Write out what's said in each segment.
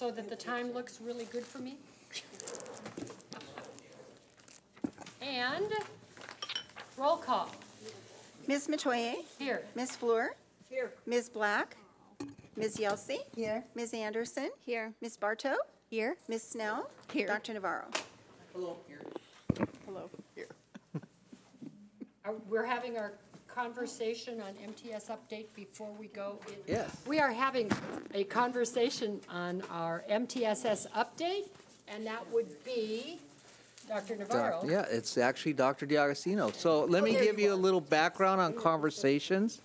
so that the time looks really good for me. And roll call. Ms. Metoyer? Here. Ms. Fluor? Here. Ms. Black? Ms. Yelsey? Here. Ms. Anderson? Here. Ms. Barto? Here. Ms. Snell? Here. Dr. Navarro? Hello. Uh, We're having our conversation on MTS update before we go. in- Yes. We are having a conversation on our MTSS update, and that would be Dr. Navarro. Yeah, it's actually Dr. D'Agostino. So let me give you you a little background on conversations.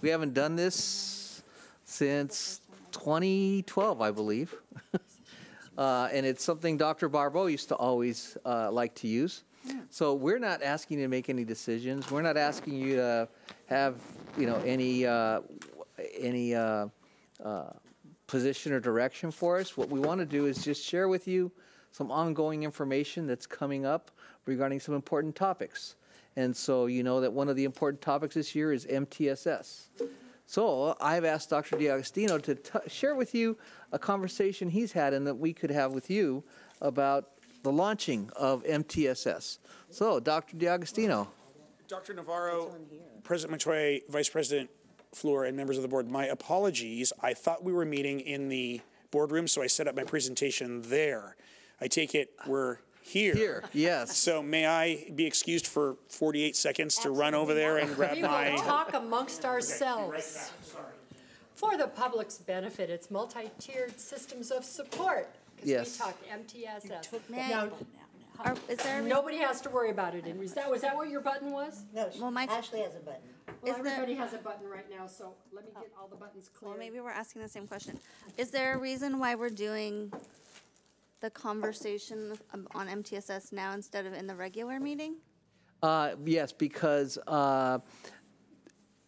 We haven't done this since 2012, I believe. Uh, And it's something Dr. Barbeau used to always uh, like to use. So we're not asking you to make any decisions. We're not asking you to have, you know, any, uh, any uh, uh, position or direction for us. What we want to do is just share with you some ongoing information that's coming up regarding some important topics. And so you know that one of the important topics this year is MTSS. So I've asked Dr. D'Agostino to share with you a conversation he's had and that we could have with you about the launching of MTSS. So, Dr. D'Agostino. Dr. Navarro, President Metoyer, Vice President Fluor, and members of the board, my apologies. I thought we were meeting in the boardroom, so I set up my presentation there. I take it we're here. Here, yes. So may I be excused for 48 seconds to run over there and grab We will my? talk amongst ourselves. For the public's benefit, it's multi-tiered systems of support. Because Yes. we talked MTSS. me. Now, Are, is there, a nobody has to worry about it. And was that, was that what your button was? No, Well, my- Ashley has a button. Well, Is there- everybody has a button right now, so let me get all the buttons well, clear. maybe we're asking the same question. Is there a reason why we're doing the conversation um, on MTSS now instead of in the regular meeting? Uh, Yes, because uh,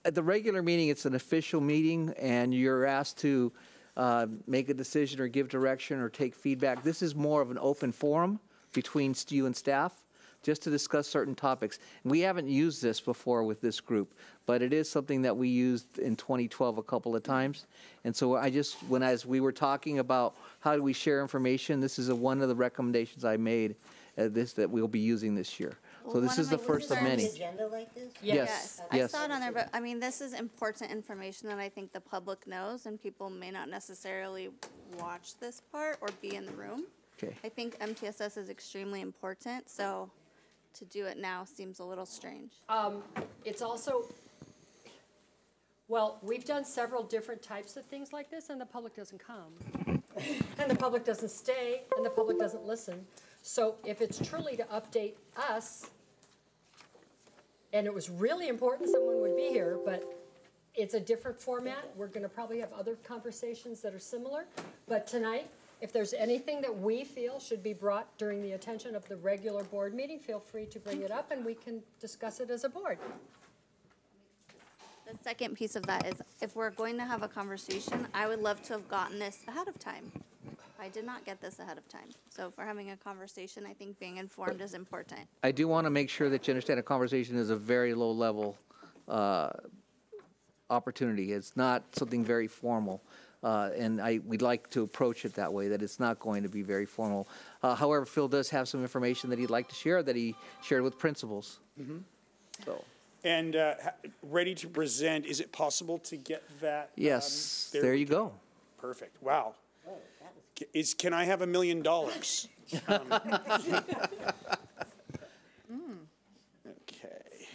at the regular meeting, it's an official meeting, and you're asked to uh, make a decision or give direction or take feedback. This is more of an open forum between you and staff, just to discuss certain topics. We haven't used this before with this group, but it is something that we used in 2012 a couple of times. And so I just, when as we were talking about how do we share information, this is a- one of the recommendations I made, uh, this, that we'll be using this year. So this is the first of many. Agenda like this? Yes, I yes. saw it on there, but I mean, this is important information that I think the public knows and people may not necessarily watch this part or be in the room. Okay. I think MTSS is extremely important, so to do it now seems a little strange. Um, It's also, well, we've done several different types of things like this, and the public doesn't come. And the public doesn't stay, and the public doesn't listen. So if it's truly to update us, and it was really important, someone would be here, but it's a different format. We're gonna probably have other conversations that are similar. But tonight, if there's anything that we feel should be brought during the attention of the regular board meeting, feel free to bring it up and we can discuss it as a board. The second piece of that is if we're going to have a conversation, I would love to have gotten this ahead of time. I did not get this ahead of time. So if we're having a conversation, I think being informed is important. I do want to make sure that you understand a conversation is a very low-level uh, opportunity. It's not something very formal. Uh, And I, we'd like to approach it that way, that it's not going to be very formal. Uh, However, Phil does have some information that he'd like to share, that he shared with principals. Mm -hmm. So, And uh, ready to present, is it possible to get that? um, yes, there you go. Perfect, wow. Ca- Is, can I have a million dollars? Um, Okay,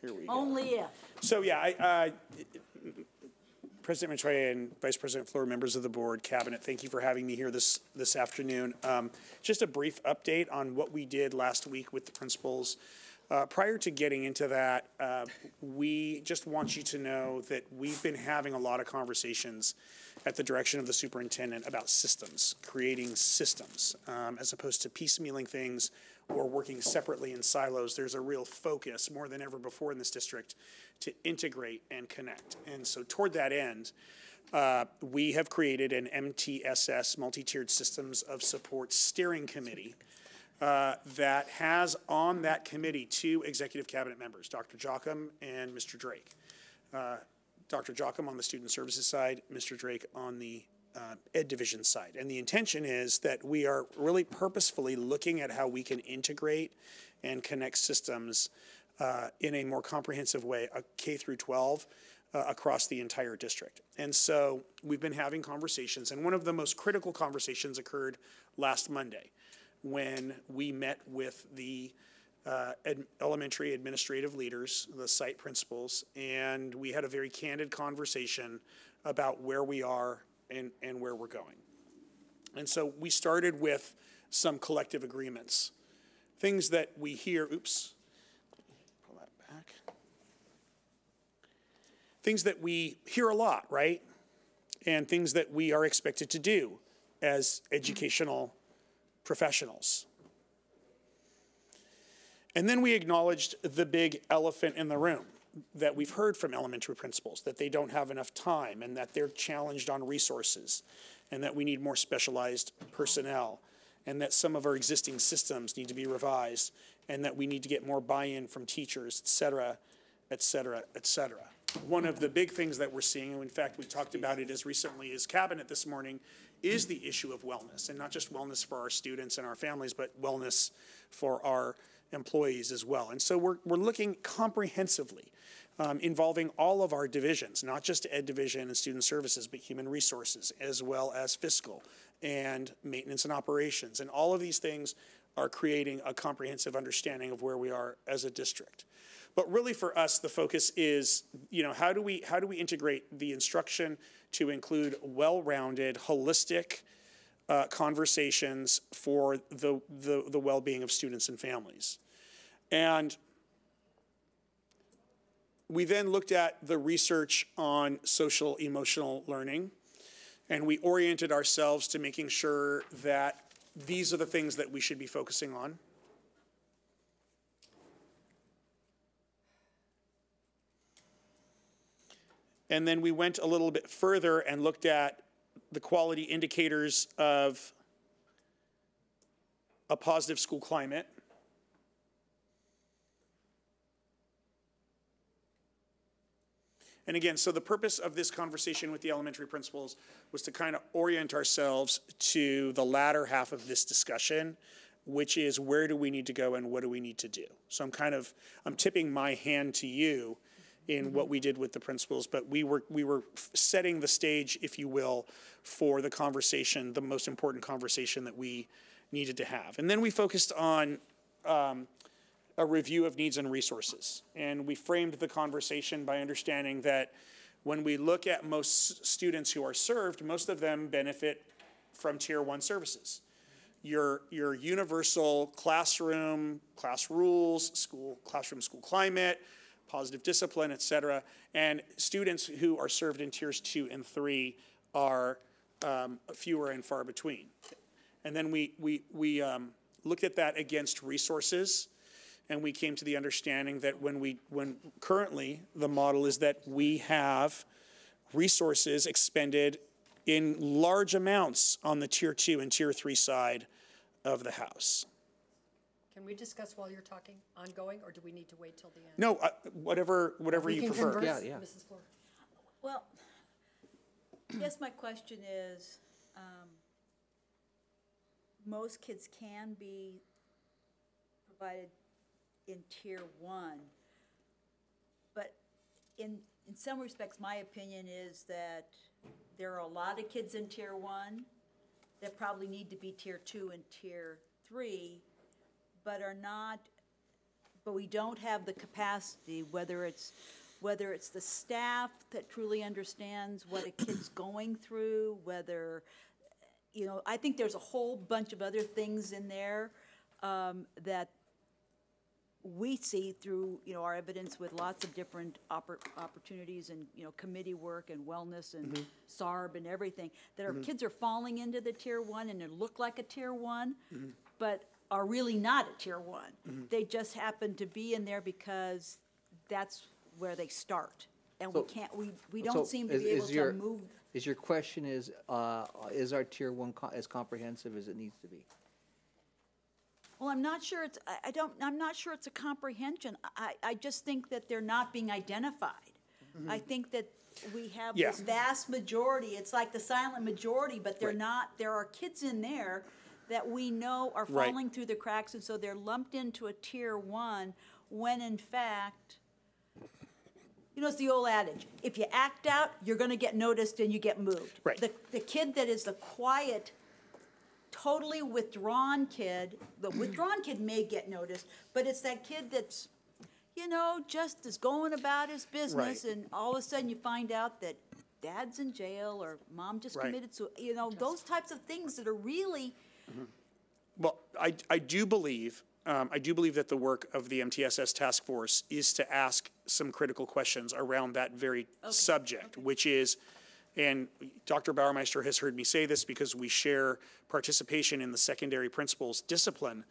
here we go. Only if. So, yeah, I, uh, President Metoyer and Vice President Fluor, members of the board, cabinet, thank you for having me here this, this afternoon. Um, Just a brief update on what we did last week with the principals. Uh, Prior to getting into that, uh, we just want you to know that we've been having a lot of conversations at the direction of the superintendent about systems, creating systems, um, as opposed to piecemealing things or working separately in silos. There's a real focus, more than ever before in this district, to integrate and connect. And so toward that end, uh, we have created an MTSS, Multi-Tiered Systems of Support Steering Committee, uh, that has on that committee two executive cabinet members, Dr. Jocham and Mr. Drake. Uh, Dr. Jocham on the student services side, Mr. Drake on the uh, Ed Division side. And the intention is that we are really purposefully looking at how we can integrate and connect systems uh, in a more comprehensive way, uh, K through 12, uh, across the entire district. And so we've been having conversations, and one of the most critical conversations occurred last Monday when we met with the uh, ad- elementary administrative leaders, the site principals, and we had a very candid conversation about where we are and, and where we're going. And so we started with some collective agreements, things that we hear, oops, pull that back. Things that we hear a lot, right? And things that we are expected to do as educational professionals. And then we acknowledged the big elephant in the room that we've heard from elementary principals that they don't have enough time and that they're challenged on resources and that we need more specialized personnel and that some of our existing systems need to be revised and that we need to get more buy-in from teachers, et cetera, et cetera, et cetera. One of the big things that we're seeing, and in fact, we talked about it as recently as cabinet this morning, is the issue of wellness, and not just wellness for our students and our families, but wellness for our employees as well. And so we're, we're looking comprehensively, um, involving all of our divisions, not just Ed Division and Student Services, but Human Resources, as well as Fiscal and Maintenance and Operations. And all of these things are creating a comprehensive understanding of where we are as a district. But really for us, the focus is, you know, how do we, how do we integrate the instruction to include well-rounded, holistic, uh, conversations for the, the, the well-being of students and families. And we then looked at the research on social emotional learning, and we oriented ourselves to making sure that these are the things that we should be focusing on. And then we went a little bit further and looked at the quality indicators of a positive school climate. And again, so the purpose of this conversation with the elementary principals was to kind of orient ourselves to the latter half of this discussion, which is where do we need to go and what do we need to do? So I'm kind of, I'm tipping my hand to you in what we did with the principals, but we were, we were setting the stage, if you will, for the conversation, the most important conversation that we needed to have. And then we focused on um, a review of needs and resources. And we framed the conversation by understanding that when we look at most students who are served, most of them benefit from tier one services. Your, your universal classroom, class rules, school, classroom, school climate, positive discipline, et cetera. And students who are served in tiers two and three are um, fewer and far between. And then we, we, we um, looked at that against resources, and we came to the understanding that when we, when currently, the model is that we have resources expended in large amounts on the tier two and tier three side of the house. Can we discuss while you're talking, ongoing, or do we need to wait till the end? No, uh, whatever, whatever We you can prefer. converse, Yeah, yeah. Mrs. Fluor. Well, I guess my question is, um, most kids can be provided in tier one. But in, in some respects, my opinion is that there are a lot of kids in tier one that probably need to be tier two and tier three, but are not but we don't have the capacity, whether it's, whether it's the staff that truly understands what a kid's going through, whether, you know, I think there's a whole bunch of other things in there um, that we see through, you know, our evidence with lots of different oppor- opportunities and, you know, committee work and wellness and mm-hmm. SARB and everything, that our mm-hmm. kids are falling into the tier one and they look like a tier one, mm-hmm. but are really not a tier one. They just happen to be in there because that's where they start. And we So- can't, we, we So don't seem to is- be is able to your- move. Is your question is, uh, is our tier one co- as comprehensive as it needs to be? Well, I'm not sure it's, I, I don't, I'm not sure it's a comprehension. I, I just think that they're not being identified. I think that we have Yeah. this vast majority, it's like the silent majority, but they're Right. not, there are kids in there that we know are Right. falling through the cracks, and so they're lumped into a tier one, when in fact, you know, it's the old adage, if you act out, you're gonna get noticed and you get moved. Right. The, the kid that is the quiet, totally withdrawn kid, the withdrawn kid may get noticed, but it's that kid that's, you know, just is going about his business, Right. and all of a sudden you find out that dad's in jail or mom just Right. committed to, you know, those types of things that are really, Well, I, I do believe, um, I do believe that the work of the MTSS task force is to ask some critical questions around that very subject, which is, and Dr. Bauermeister has heard me say this because we share participation in the secondary principals discipline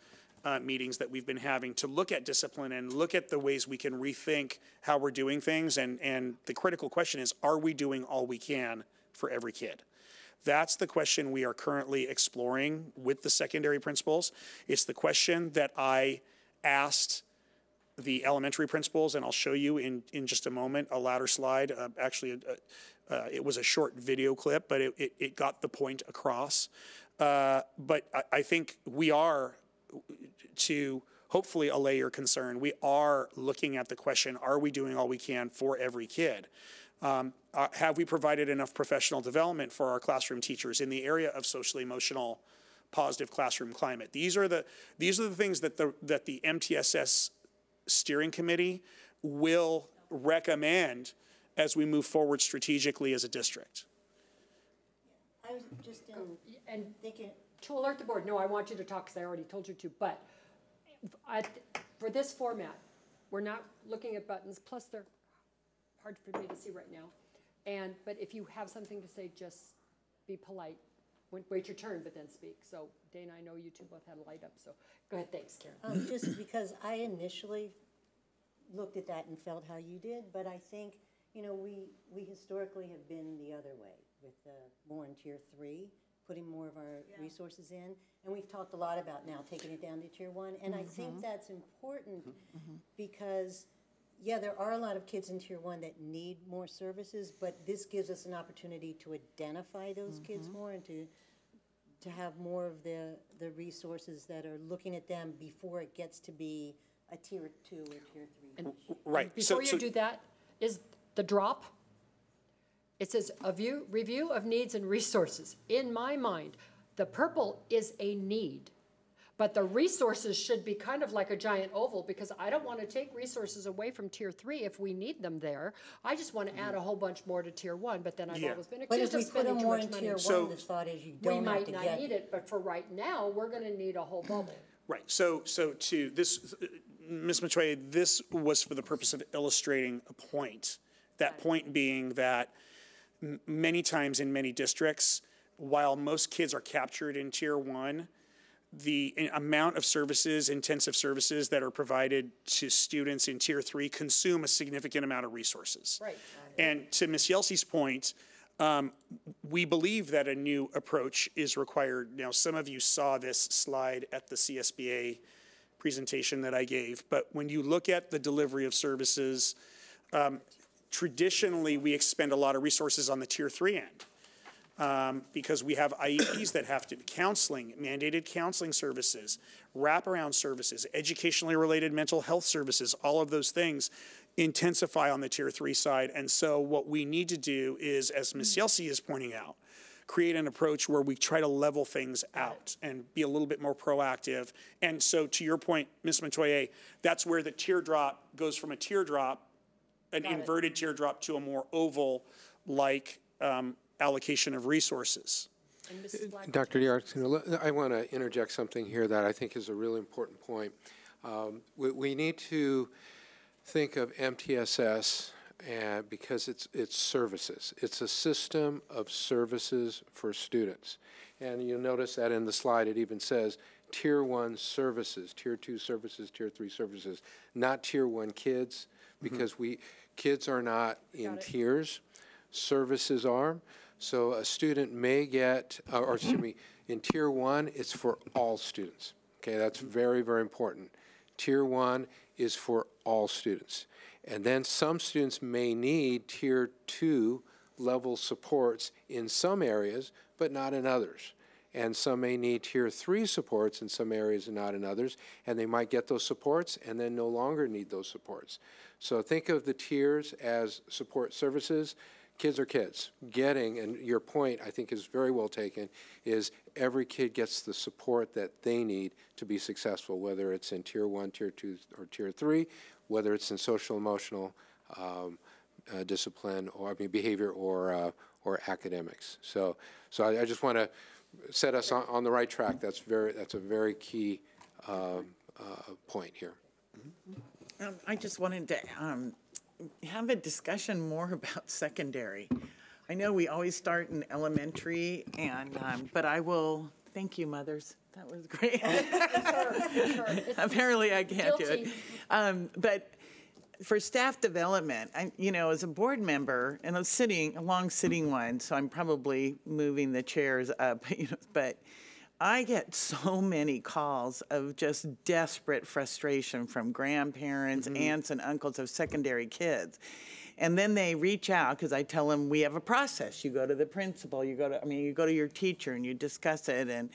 uh, meetings that we've been having to look at discipline and look at the ways we can rethink how we're doing things. And, and the critical question is, are we doing all we can for every kid? That's the question we are currently exploring with the secondary principals. It's the question that I asked the elementary principals, and I'll show you in, in just a moment, a latter slide. Uh, actually, uh, uh, it was a short video clip, but it, it, it got the point across. Uh, but I, I think we are, to hopefully allay your concern, we are looking at the question, are we doing all we can for every kid? Um, uh, have we provided enough professional development for our classroom teachers in the area of socially emotional positive classroom climate? These are the these are the things that the that the MTSS steering committee will recommend as we move forward strategically as a district. I was just in, And thinking, to alert the board, no, I want you to talk, because I already told you to, but I, for this format, we're not looking at buttons, plus they're hard for me to see right now. And, but if you have something to say, just be polite. Wait- Wait your turn, but then speak. So Dana, I know you two both had a light up, so go ahead, thanks, Karen. um, just because I initially looked at that and felt how you did, but I think, you know, we, we historically have been the other way with uh, more in tier three, putting more of our resources in. And we've talked a lot about now taking it down to tier one, and I think that's important because, yeah, there are a lot of kids in tier one that need more services, but this gives us an opportunity to identify those kids mm-hmm. more and to, to have more of the, the resources that are looking at them before it gets to be a tier two or tier three. issue. Right. Before so- you do that, is the drop, it says, a view, review of needs and resources. In my mind, the purple is a need. But the resources should be kind of like a giant oval, because I don't want to take resources away from tier three if we need them there. I just want to add a mm. whole bunch more to tier one, but then I've Yeah. always been But accused if of we put spending them too more much in money. tier So- one, the thought is you We don't have might to not get. need it, but for right now, we're gonna need a whole bubble. Right, so, so to this, Ms. Metoyer, this was for the purpose of illustrating a point. That point being that m- many times in many districts, while most kids are captured in tier one, the amount of services, intensive services that are provided to students in tier three consume a significant amount of resources. Right. And to Ms. Yelsey's point, um, we believe that a new approach is required. Now, some of you saw this slide at the CSBA presentation that I gave, but when you look at the delivery of services, um, traditionally, we expend a lot of resources on the tier three end. Um, because we have IEPs that have to, be counseling, mandated counseling services, wraparound services, educationally related mental health services, all of those things intensify on the tier three side. And so what we need to do is, as Ms. Yelsey is pointing out, create an approach where we try to level things out and be a little bit more proactive. And so to your point, Ms. Metoyer, that's where the teardrop goes from a teardrop, an inverted teardrop to a more oval-like um, allocation of resources. And Mrs. Black, Dr. D'Agostino, I want to interject something here that I think is a really important point. Um, We, we need to think of MTSS uh, because it's, it's services. It's a system of services for students. And you'll notice that in the slide, it even says Tier 1 services, Tier 2 services, Tier 3 services, not Tier 1 kids, because we, kids are not in tiers services are. So a student may get, uh, or excuse me, in tier one, it's for all students. Okay, that's very, very important. Tier one is for all students. And then some students may need tier two level supports in some areas, but not in others. And some may need tier three supports in some areas and not in others, and they might get those supports and then no longer need those supports. So think of the tiers as support services. Kids are kids. Getting, and your point I think is very well taken, is every kid gets the support that they need to be successful, whether it's in tier one, tier two, or tier three, whether it's in social emotional um, uh, discipline or I mean behavior or uh, or academics. So so I, I just want to set us on, on the right track. That's very that's a very key um, uh, point here. Um, I just wanted to um, have a discussion more about secondary. I know we always start in elementary, and, um, but I will, thank you, mothers. That was great. Apparently, I can't do it. Um, But for staff development, I, you know, as a board member, and I'm sitting, a long sitting one, so I'm probably moving the chairs up, you know, but I get so many calls of just desperate frustration from grandparents, mm-hmm. aunts, and uncles of secondary kids. And then they reach out because I tell them we have a process. You go to the principal, you go to, I mean, you go to your teacher and you discuss it. And,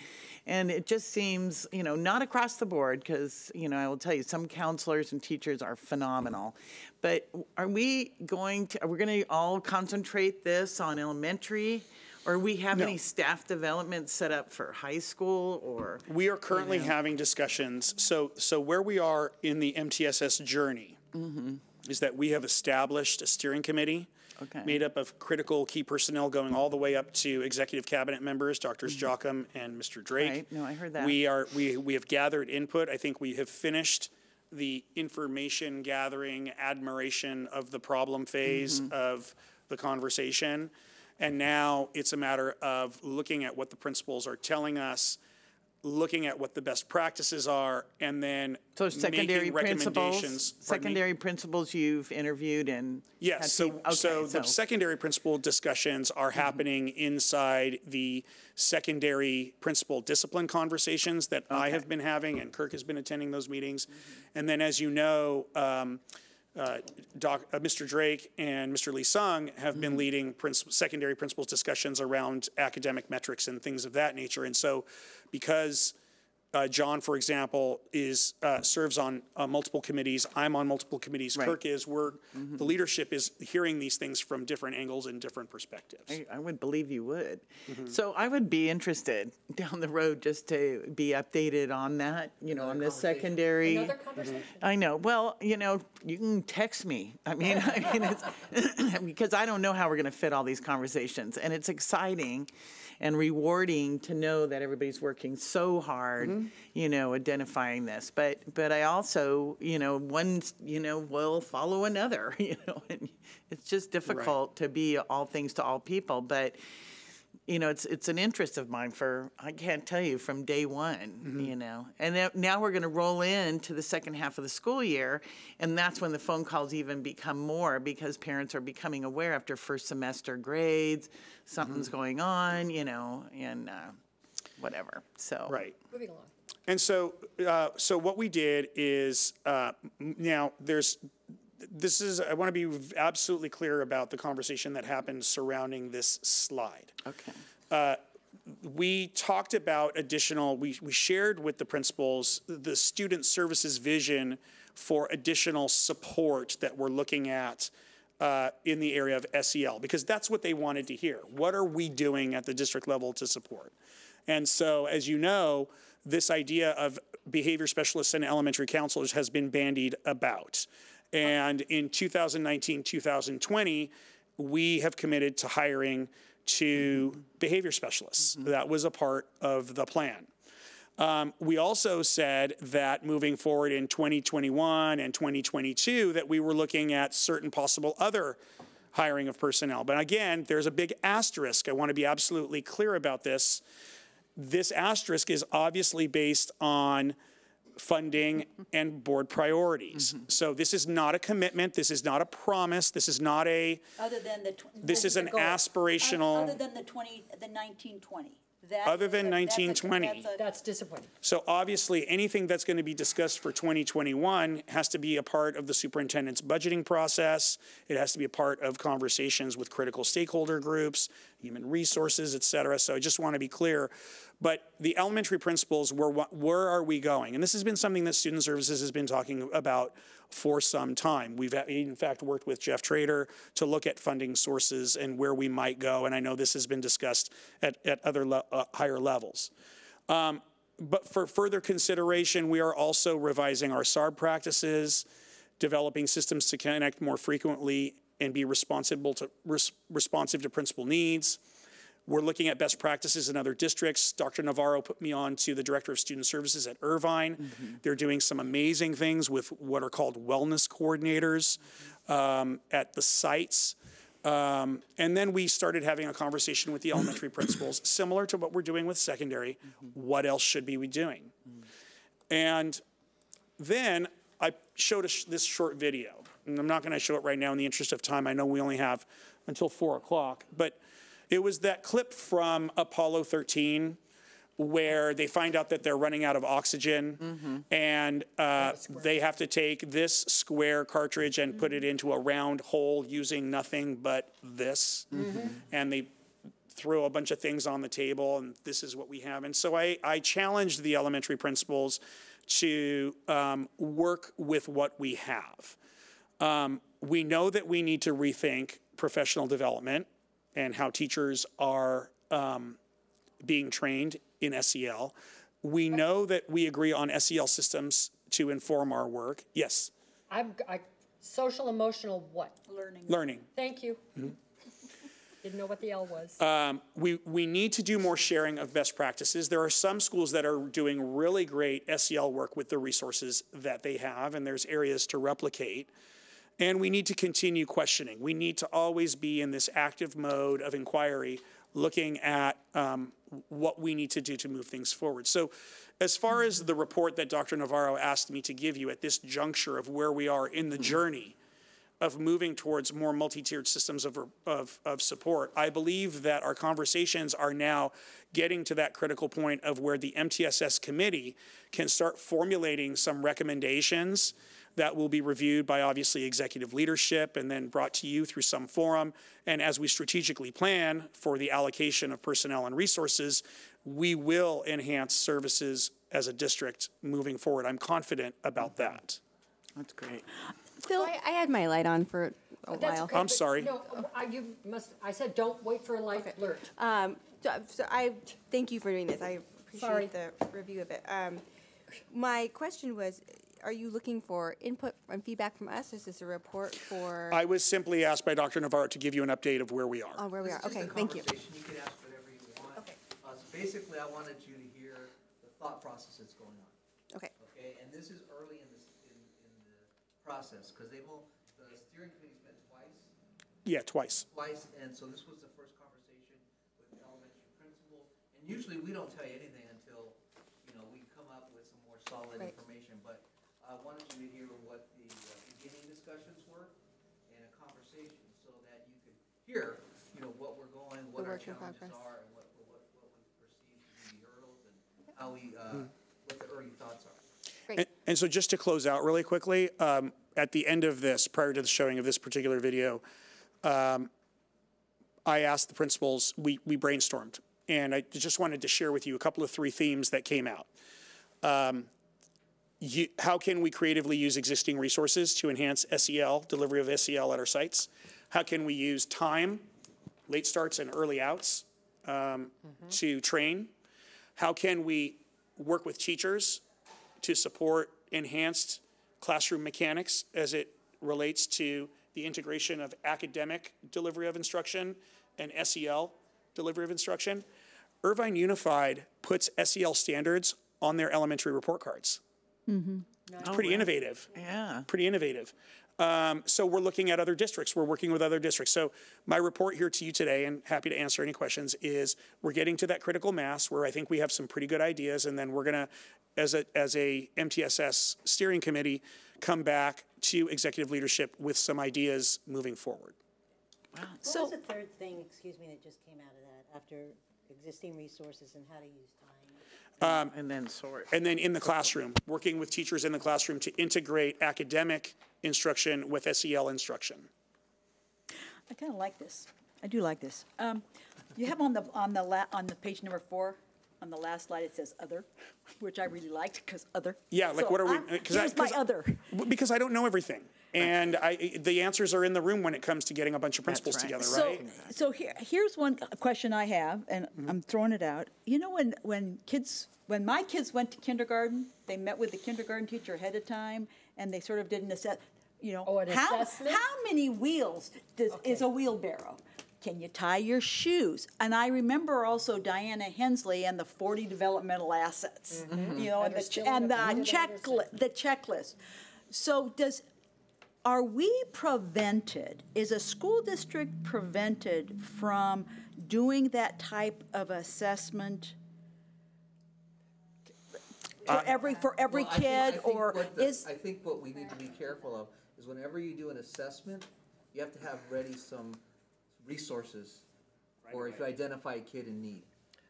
and it just seems, you know, not across the board because, you know, I will tell you, some counselors and teachers are phenomenal. But are we going to, are we going to all concentrate this on elementary? Or we have any staff development set up for high school or? We are currently having discussions, so, so where we are in the MTSS journey mm-hmm. is that we have established a steering committee Okay. made up of critical key personnel going all the way up to executive cabinet members, Doctors mm-hmm. Jocham and Mr. Drake. Right, no, I heard that. We are, we, we have gathered input. I think we have finished the information gathering, admiration of the problem phase mm-hmm. of the conversation. And now it's a matter of looking at what the principals are telling us, looking at what the best practices are, and then So secondary making principals, recommendations. Pardon me? secondary principals you've interviewed and? Yes, so, okay, so the secondary principal discussions are happening inside the secondary principal discipline conversations that I have been having, and Kirk has been attending those meetings. And then, as you know, um, uh, Doc, uh, Mr. Drake and Mr. Lee Sung have been leading principal, secondary principals discussions around academic metrics and things of that nature. And so, because uh, John, for example, is, uh, serves on uh, multiple committees. I'm on multiple committees. Right. Kirk is. We're, the leadership is hearing these things from different angles and different perspectives. I, I would believe you would. Mm-hmm. So I would be interested down the road just to be updated on that, you know, on this secondary. Another conversation. I know. Well, you know, you can text me. I mean, I mean, it's, because I don't know how we're going to fit all these conversations, and it's exciting and rewarding to know that everybody's working so hard, Mm-hmm. you know, identifying this. But but I also, you know, one, you know, will follow another. You know, and it's just difficult to be all things to all people, but you know, it's it's an interest of mine for I can't tell you from day one, you know. And now, now we're going to roll into the second half of the school year, and that's when the phone calls even become more because parents are becoming aware after first semester grades, something's going on, you know, and uh, whatever. So Right. Moving along. And so, uh, so what we did is, uh, now, there's, this is, I want to be absolutely clear about the conversation that happened surrounding this slide. Okay. we talked about additional, we, we shared with the principals the student services vision for additional support that we're looking at uh, in the area of SEL, because that's what they wanted to hear. What are we doing at the district level to support? And so, as you know, this idea of behavior specialists and elementary counselors has been bandied about. And in 2019, 2020, we have committed to hiring two behavior specialists. That was a part of the plan. Um, we also said that moving forward in 2021 and 2022, that we were looking at certain possible other hiring of personnel. But again, there's a big asterisk. I want to be absolutely clear about this. This asterisk is obviously based on funding and board priorities. Mm-hmm. So this is not a commitment. This is not a promise. This is not a, Other than the. tw- this is an goal. aspirational. Other than the twenty, the nineteen twenty. That Other than a- that's a- 1920. that's a- That's disappointing. So obviously, anything that's going to be discussed for 2021 has to be a part of the superintendent's budgeting process. It has to be a part of conversations with critical stakeholder groups, human resources, et cetera. So I just want to be clear. But the elementary principles, were what, where are we going? And this has been something that Student Services has been talking about for some time. We've in fact worked with Jeff Trader to look at funding sources and where we might go. And I know this has been discussed at, at other le- uh, higher levels. Um, but for further consideration, we are also revising our SARB practices, developing systems to connect more frequently and be responsible to, res- responsive to principal needs. We're looking at best practices in other districts. Dr. Navarro put me on to the Director of Student Services at Irvine. They're doing some amazing things with what are called wellness coordinators um, at the sites. Um, and then we started having a conversation with the elementary principals, similar to what we're doing with secondary. What else should be we be doing? And then I showed a sh- this short video. And I'm not going to show it right now in the interest of time. I know we only have until four o'clock. But it was that clip from Apollo 13 where they find out that they're running out of oxygen and uh, they have to take this square cartridge and put it into a round hole using nothing but this. And they throw a bunch of things on the table and this is what we have. And so I, I challenged the elementary principals to um, work with what we have. Um, we know that we need to rethink professional development and how teachers are um, being trained in SEL. We know that we agree on SEL systems to inform our work. Yes, I'm, I, social emotional what? Learning. learning. Thank you. Didn't know what the L was. Um, we, we need to do more sharing of best practices. There are some schools that are doing really great SEL work with the resources that they have, and there's areas to replicate. And we need to continue questioning. We need to always be in this active mode of inquiry, looking at um, what we need to do to move things forward. So, as far as the report that Dr. Navarro asked me to give you at this juncture of where we are in the journey, of moving towards more multi-tiered systems of, of, of support. I believe that our conversations are now getting to that critical point of where the MTSS committee can start formulating some recommendations that will be reviewed by obviously executive leadership and then brought to you through some forum. And as we strategically plan for the allocation of personnel and resources, we will enhance services as a district moving forward. I'm confident about that. That's great. Phil, I, I had my light on for a That's while. okay, I'm sorry. No, I, you must, I said, don't wait for a light alert. Um, so, so I thank you for doing this. I Sorry. appreciate the review of it. Um, my question was, are you looking for input and feedback from us? Is this a report for I was simply asked by Dr. Navarro to give you an update of where we are. on where we are? It's just Okay, a thank you. You can ask whatever you want. Okay. Uh, so basically, I wanted you to hear the thought process that's going on. Okay. Okay, and this is early in this, in, in the process, because they've all, the steering committee's met twice, Yeah, twice. twice, and so this was the first conversation with the elementary principals. And usually, we don't tell you anything until, you know, we come up with some more solid Right. information. But I wanted you to hear what the uh, beginning discussions were and a conversation, so that you could hear, you know, what we're going, what our work in challenges progress. are, and what, what, what we perceive to be the hurdles, and how we, uh, what the early thoughts are. And, and so just to close out really quickly, um, at the end of this, prior to the showing of this particular video, um, I asked the principals, we, we brainstormed, and I just wanted to share with you a couple of three themes that came out. Um, you, how can we creatively use existing resources to enhance SEL, delivery of SEL at our sites? How can we use time, late starts and early outs, um, to train? How can we work with teachers to support enhanced classroom mechanics as it relates to the integration of academic delivery of instruction and SEL delivery of instruction. Irvine Unified puts SEL standards on their elementary report cards. It's pretty innovative Yeah. pretty innovative. Um, so we're looking at other districts. We're working with other districts. So my report here to you today, and happy to answer any questions, is we're getting to that critical mass where I think we have some pretty good ideas, and then we're gonna, as a as a MTSS steering committee, come back to executive leadership with some ideas moving forward. What was the third thing, excuse me, that just came out of that after existing resources and how to use time. And then sort. And then in the classroom, working with teachers in the classroom to integrate academic instruction with SEL instruction. I kind of like this. I do like this. Um, you have on the, on the la, on the page number four, on the last slide, it says other, which I really liked, because other. Yeah, like So what are we? I- 'cause I- Here's my 'cause- other. Because I don't know everything. And I, the answers are in the room when it comes to getting a bunch of That's principals right. together, So, right? so here, here's one question I have, and Mm-hmm. I'm throwing it out. You know, when, when kids, when my kids went to kindergarten, they met with the kindergarten teacher ahead of time, and they sort of did an assess, you know. Oh, an how- assessment? How many wheels does, is a wheelbarrow? Can you tie your shoes? And I remember also Diana Hensley and the forty developmental assets, you know, and That are the, ch- and the the checklist, the checklist. So does, are we prevented, is a school district prevented from doing that type of assessment? For every, for every Well, I think- I kid, think or what the- is, I think what we need to be careful of is whenever you do an assessment, you have to have ready some resources or if you identify a kid in need.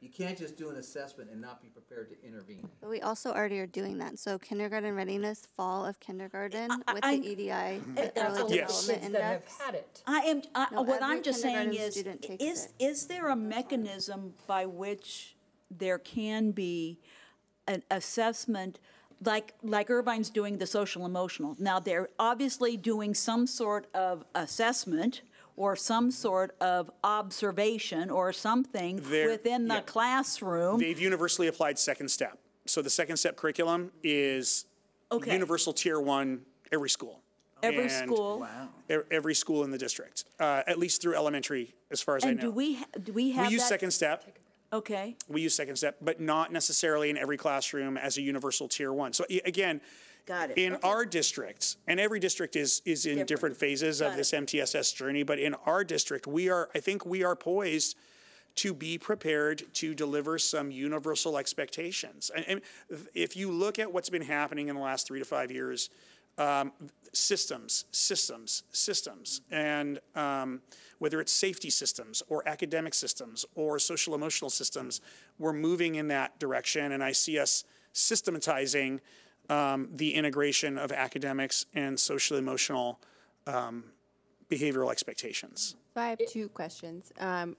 You can't just do an assessment and not be prepared to intervene. But we also already are doing that. So kindergarten readiness, fall of kindergarten I- with I- the EDI, the That's early only Yes. development kids that have index. had it. I am, I, No, what every I'm just saying kindergarten is, student takes is, it. is there a mechanism by which there can be an assessment, like, like Irvine's doing the social emotional? Now, they're obviously doing some sort of assessment or some sort of observation or something There- within the yeah. classroom. They've universally applied second step. So the second step curriculum is Okay. universal tier one, every school. Every And school. e- Every school in the district, uh, at least through elementary, as far as I know. do we, ha- do we have We that? use second step. Okay. We use second step, but not necessarily in every classroom as a universal tier one. So again, Got it. in Okay. our districts, and every district is, is in Different. different phases of Got this. MTSS journey, but in our district, we are, I think we are poised to be prepared to deliver some universal expectations. And, and if you look at what's been happening in the last three to five years, um, systems, systems, systems, and um, whether it's safety systems or academic systems or social emotional systems, we're moving in that direction, and I see us systematizing um, the integration of academics and social emotional um, behavioral expectations. So I have two questions. Um,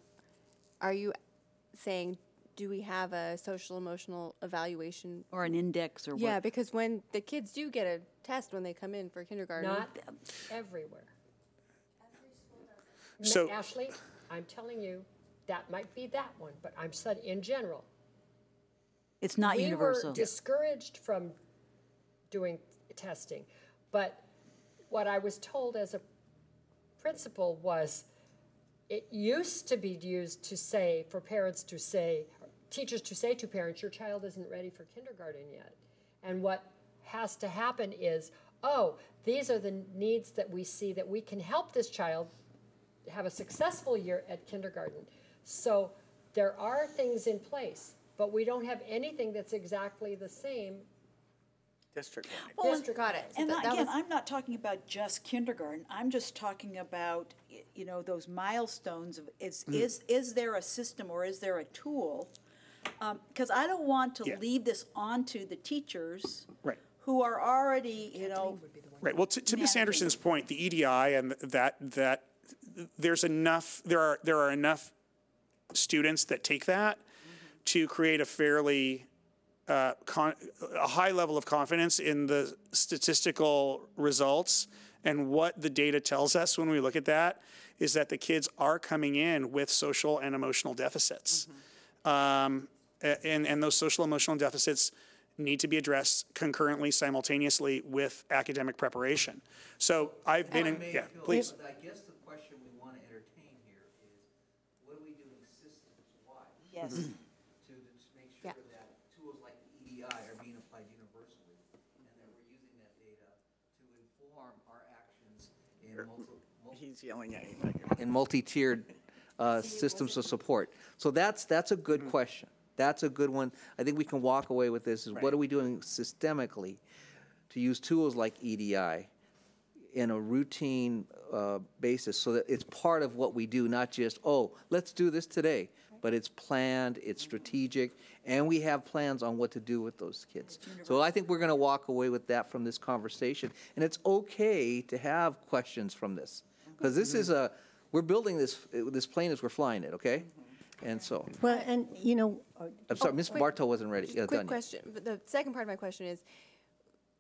are you saying, do we have a social emotional evaluation? Or an index or what? Yeah, because when the kids do get a test when they come in for kindergarten. Not everywhere. Ma- So- Ashley, I'm telling you, that might be that one, but I'm said in general. It's not universal. We were discouraged from doing testing, but what I was told as a principal was it used to be used to say, for parents to say, teachers to say to parents, your child isn't ready for kindergarten yet. And what has to happen is, oh, these are the needs that we see that we can help this child have a successful year at kindergarten. So there are things in place, but we don't have anything that's exactly the same. District. Well, District Got it. So And that- that again, was- I'm not talking about just kindergarten, I'm just talking about, you know, those milestones of, is, Mm. is, is there a system or is there a tool? Because I don't want to Yeah. leave this onto the teachers. Right. Who are already, you know, Right, well, to, to Ms. Anderson's point, the EDI and that, that, there's enough, there are, there are enough students that take that to create a fairly, uh, con, a high level of confidence in the statistical results. And what the data tells us when we look at that is that the kids are coming in with social and emotional deficits. Um, and, and those social emotional deficits need to be addressed concurrently, simultaneously with academic preparation. So I've been in, yeah, please. I guess the question we want to entertain here is, what are we doing systems-wide? yes. to just make sure Yeah. that tools like the EDI are being applied universally, and that we're using that data to inform our actions in multi, He's yelling at you. in multi-tiered uh, systems of support. So that's, that's a good question. That's a good one. I think we can walk away with this, is what are we doing systemically to use tools like EDI in a routine uh, basis so that it's part of what we do, not just, oh, let's do this today. But it's planned, it's strategic, and we have plans on what to do with those kids. So I think we're going to walk away with that from this conversation. And it's okay to have questions from this. Because this is a, we're building this, this plane as we're flying it, okay? And so, Well, and, you know, I'm sorry, Ms. quick- Barto wasn't ready, uh, done Quick yet. question, but the second part of my question is,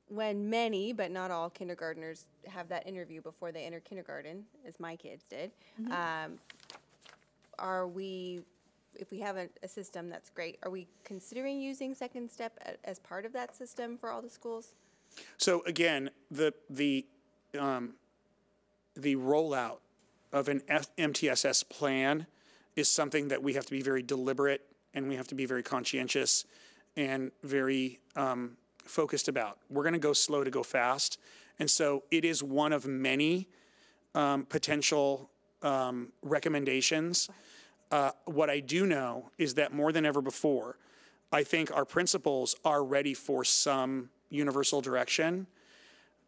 when many, but not all kindergartners have that interview before they enter kindergarten, as my kids did, um, are we, if we have a, a system, that's great, are we considering using Second Step a- as part of that system for all the schools? So again, the, the, um, the rollout of an MTSS plan is something that we have to be very deliberate and we have to be very conscientious and very, um, focused about. We're gonna go slow to go fast. And so it is one of many, um, potential, um, recommendations. Uh, what I do know is that more than ever before, I think our principals are ready for some universal direction.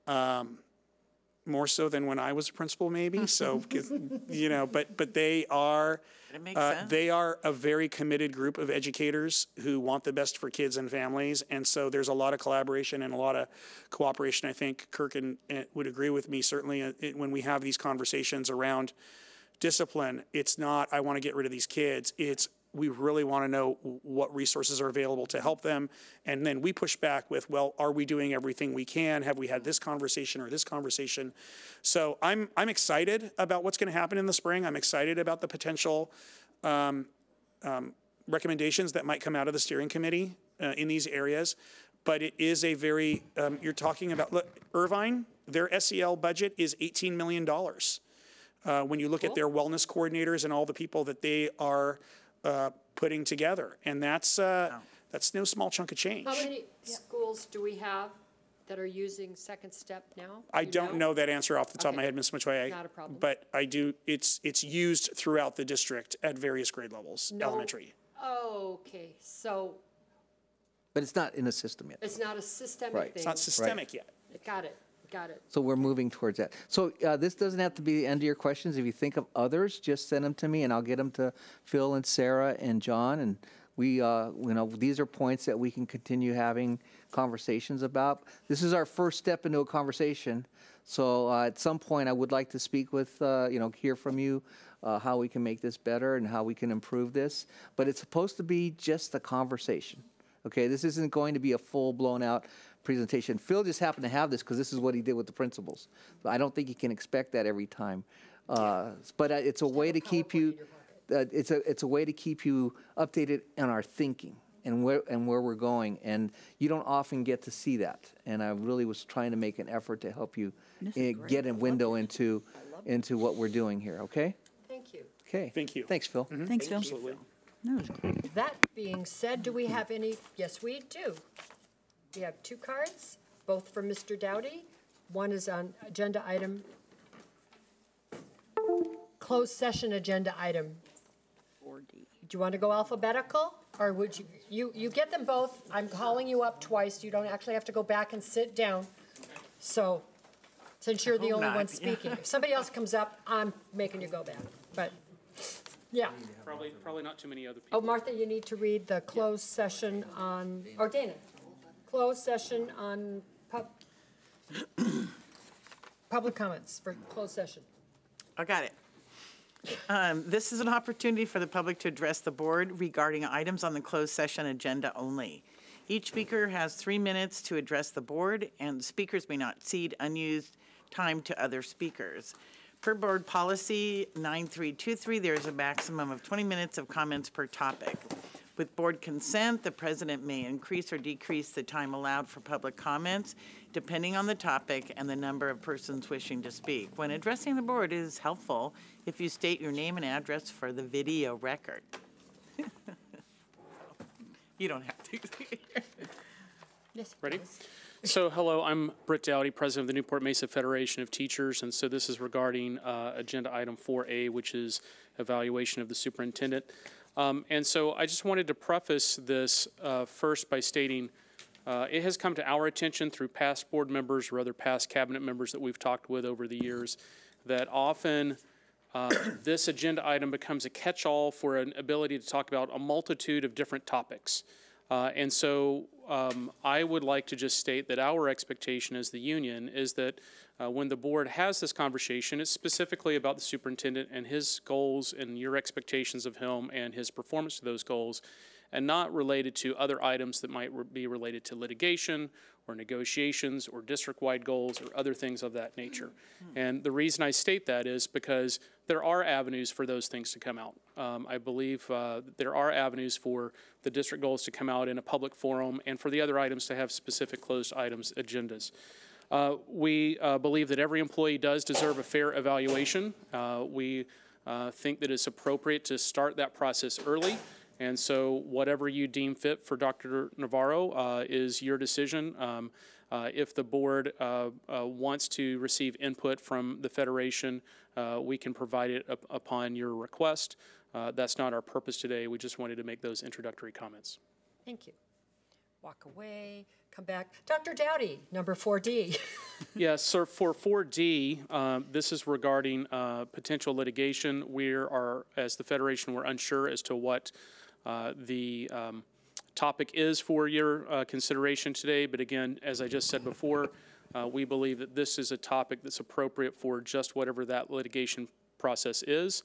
Um, more so than when I was a principal, maybe. So, 'cause, you know, but but they are uh, they are a very committed group of educators who want the best for kids and families, and so there's a lot of collaboration and a lot of cooperation. I think Kirk and, and would agree with me certainly uh, it, when we have these conversations around discipline. It's not I want to get rid of these kids. It's we really want to know what resources are available to help them. And then we push back with, well, are we doing everything we can? Have we had this conversation or this conversation? So I'm, I'm excited about what's going to happen in the spring. I'm excited about the potential um, um, recommendations that might come out of the steering committee uh, in these areas. But it is a very, um, you're talking about, look, Irvine, their SEL budget is $18 million. Uh, when you look at their wellness coordinators and all the people that they are uh, putting together. And that's, uh, that's no small chunk of change. How many schools do we have that are using Second Step now? I don't know that answer off the top of my head, Ms. Metoyer. Not a problem. But I do, it's, it's used throughout the district at various grade levels, No. elementary. Okay, so But it's not in a system yet. it's not a systemic Right. thing. It's not systemic yet. Got it, got it. So we're moving towards that. So uh, this doesn't have to be the end of your questions. If you think of others, just send them to me, and I'll get them to Phil and Sarah and John. And we, uh, you know, these are points that we can continue having conversations about. This is our first step into a conversation. So uh, at some point, I would like to speak with, uh, you know, hear from you uh, how we can make this better and how we can improve this. But it's supposed to be just a conversation. Okay, this isn't going to be a full blown out presentation. Phil just happened to have this because this is what he did with the principals. So I don't think you can expect that every time. Uh, but uh, it's a way to keep you. Uh, it's a it's a way to keep you updated on our thinking and where and where we're going. And you don't often get to see that. And I really was trying to make an effort to help you eh, get a window into into what we're doing here. Okay. Thank you. Okay. Thank you. Thanks, Phil. Thanks, Phil. Absolutely. That being said, do we have any, yes, we do. We have two cards, both from Mr. Dowdy. One is on agenda item, closed session agenda item. Do you want to go alphabetical, or would you, you, you get them both. I'm calling you up twice. You don't actually have to go back and sit down. So, since you're the only not, one speaking, if somebody else comes up, I'm making you go back. But, yeah. Probably, probably not too many other oh, people. Oh, Martha, you need to read the closed session on, or Dana, closed session on pub, public comments for closed session. I got it. Um, This is an opportunity for the public to address the board regarding items on the closed session agenda only. Each speaker has three minutes to address the board, and speakers may not cede unused time to other speakers. Per board policy 9323, there is a maximum of 20 minutes of comments per topic. With board consent, the president may increase or decrease the time allowed for public comments depending on the topic and the number of persons wishing to speak. When addressing the board, it is helpful if you state your name and address for the video record. You don't have to. Yes. Ready? So, hello, I'm Britt Dowdy, President of the Newport Mesa Federation of Teachers, and so this is regarding uh, Agenda Item 4A, which is evaluation of the superintendent. Um, And so I just wanted to preface this uh, first by stating uh, it has come to our attention through past board members or other past cabinet members that we've talked with over the years that often uh, this agenda item becomes a catch-all for an ability to talk about a multitude of different topics. Uh, And so um, I would like to just state that our expectation as the union is that uh, when the board has this conversation, it's specifically about the superintendent and his goals and your expectations of him and his performance to those goals, and not related to other items that might re- be related to litigation or negotiations or district-wide goals or other things of that nature. And the reason I state that is because there are avenues for those things to come out. Um, I believe uh, there are avenues for the district goals to come out in a public forum and for the other items to have specific closed items agendas. Uh, We uh, believe that every employee does deserve a fair evaluation. Uh, We uh, think that it's appropriate to start that process early. And so whatever you deem fit for Dr. Navarro uh, is your decision. Um, uh, If the board uh, uh, wants to receive input from the Federation, uh, we can provide it up- upon your request. Uh, That's not our purpose today. We just wanted to make those introductory comments. Thank you. Walk away, come back. Dr. Dowdy, number 4D. Yes, sir, for 4D, um, this is regarding uh, potential litigation. We are, as the Federation, we're unsure as to what the um, topic is for your uh, consideration today, but again, as I just said before, uh, we believe that this is a topic that's appropriate for just whatever that litigation process is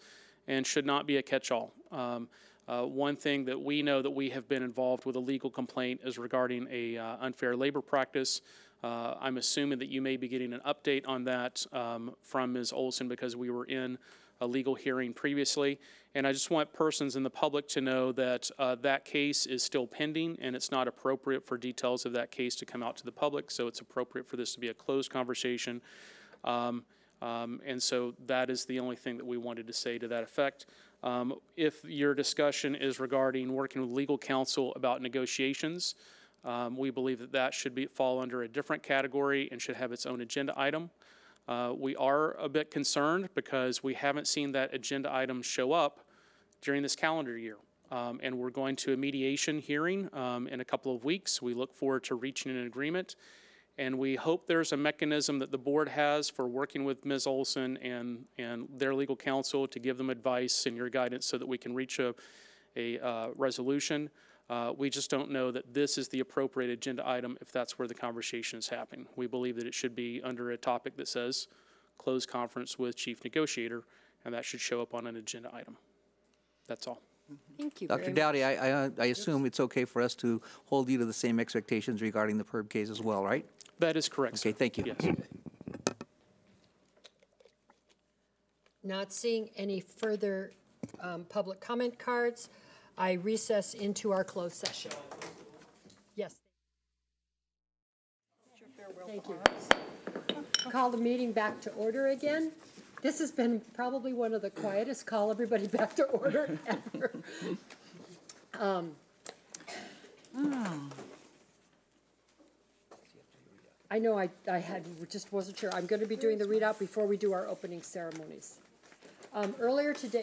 and should not be a catch-all. Um, uh, One thing that we know that we have been involved with a legal complaint is regarding a uh, unfair labor practice. Uh, I'm assuming that you may be getting an update on that um, from Ms. Olson because we were in a legal hearing previously. And I just want persons in the public to know that uh, that case is still pending and it's not appropriate for details of that case to come out to the public. So it's appropriate for this to be a closed conversation. Um, um, And so that is the only thing that we wanted to say to that effect. Um, If your discussion is regarding working with legal counsel about negotiations, um, we believe that that should be, fall under a different category and should have its own agenda item. Uh, We are a bit concerned because we haven't seen that agenda item show up during this calendar year. Um, And we're going to a mediation hearing um, in a couple of weeks. We look forward to reaching an agreement. And we hope there's a mechanism that the board has for working with Ms. Olson and, and their legal counsel to give them advice and your guidance so that we can reach a, a uh, resolution. Uh, We just don't know that this is the appropriate agenda item if that's where the conversation is happening. We believe that it should be under a topic that says closed conference with chief negotiator, and that should show up on an agenda item. That's all. Thank you Dr. Dowdy, I, I, I assume it's okay for us to hold you to the same expectations regarding the PERB case as well, right? That is correct, sir. Okay, thank you. Yes. Not seeing any further um, public comment cards, I recess into our closed session. Yes. Thank you. Call the meeting back to order again. This has been probably one of the quietest call everybody back to order ever. Um, I know I, I had, just wasn't sure. I'm going to be doing the readout before we do our opening ceremonies. Um, Earlier today,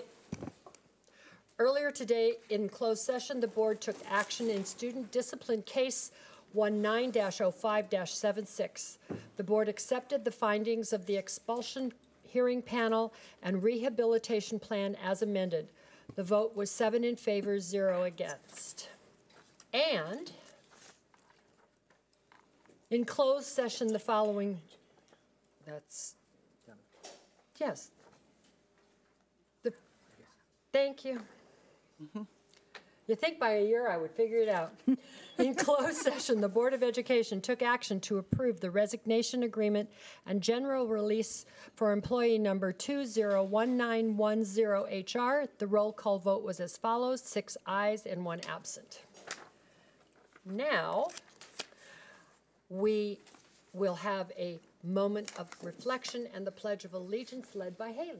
Earlier today, in closed session, the board took action in student discipline case 19-05-76. The board accepted the findings of the expulsion hearing panel and rehabilitation plan as amended. The vote was seven in favor, zero against. And in closed session, the following, that's, yes. The, thank you. Mm-hmm. You think by a year I would figure it out. In closed session, the Board of Education took action to approve the resignation agreement and general release for employee number 201910HR. The roll call vote was as follows, six ayes and one absent. Now, we will have a moment of reflection and the Pledge of Allegiance led by Haley.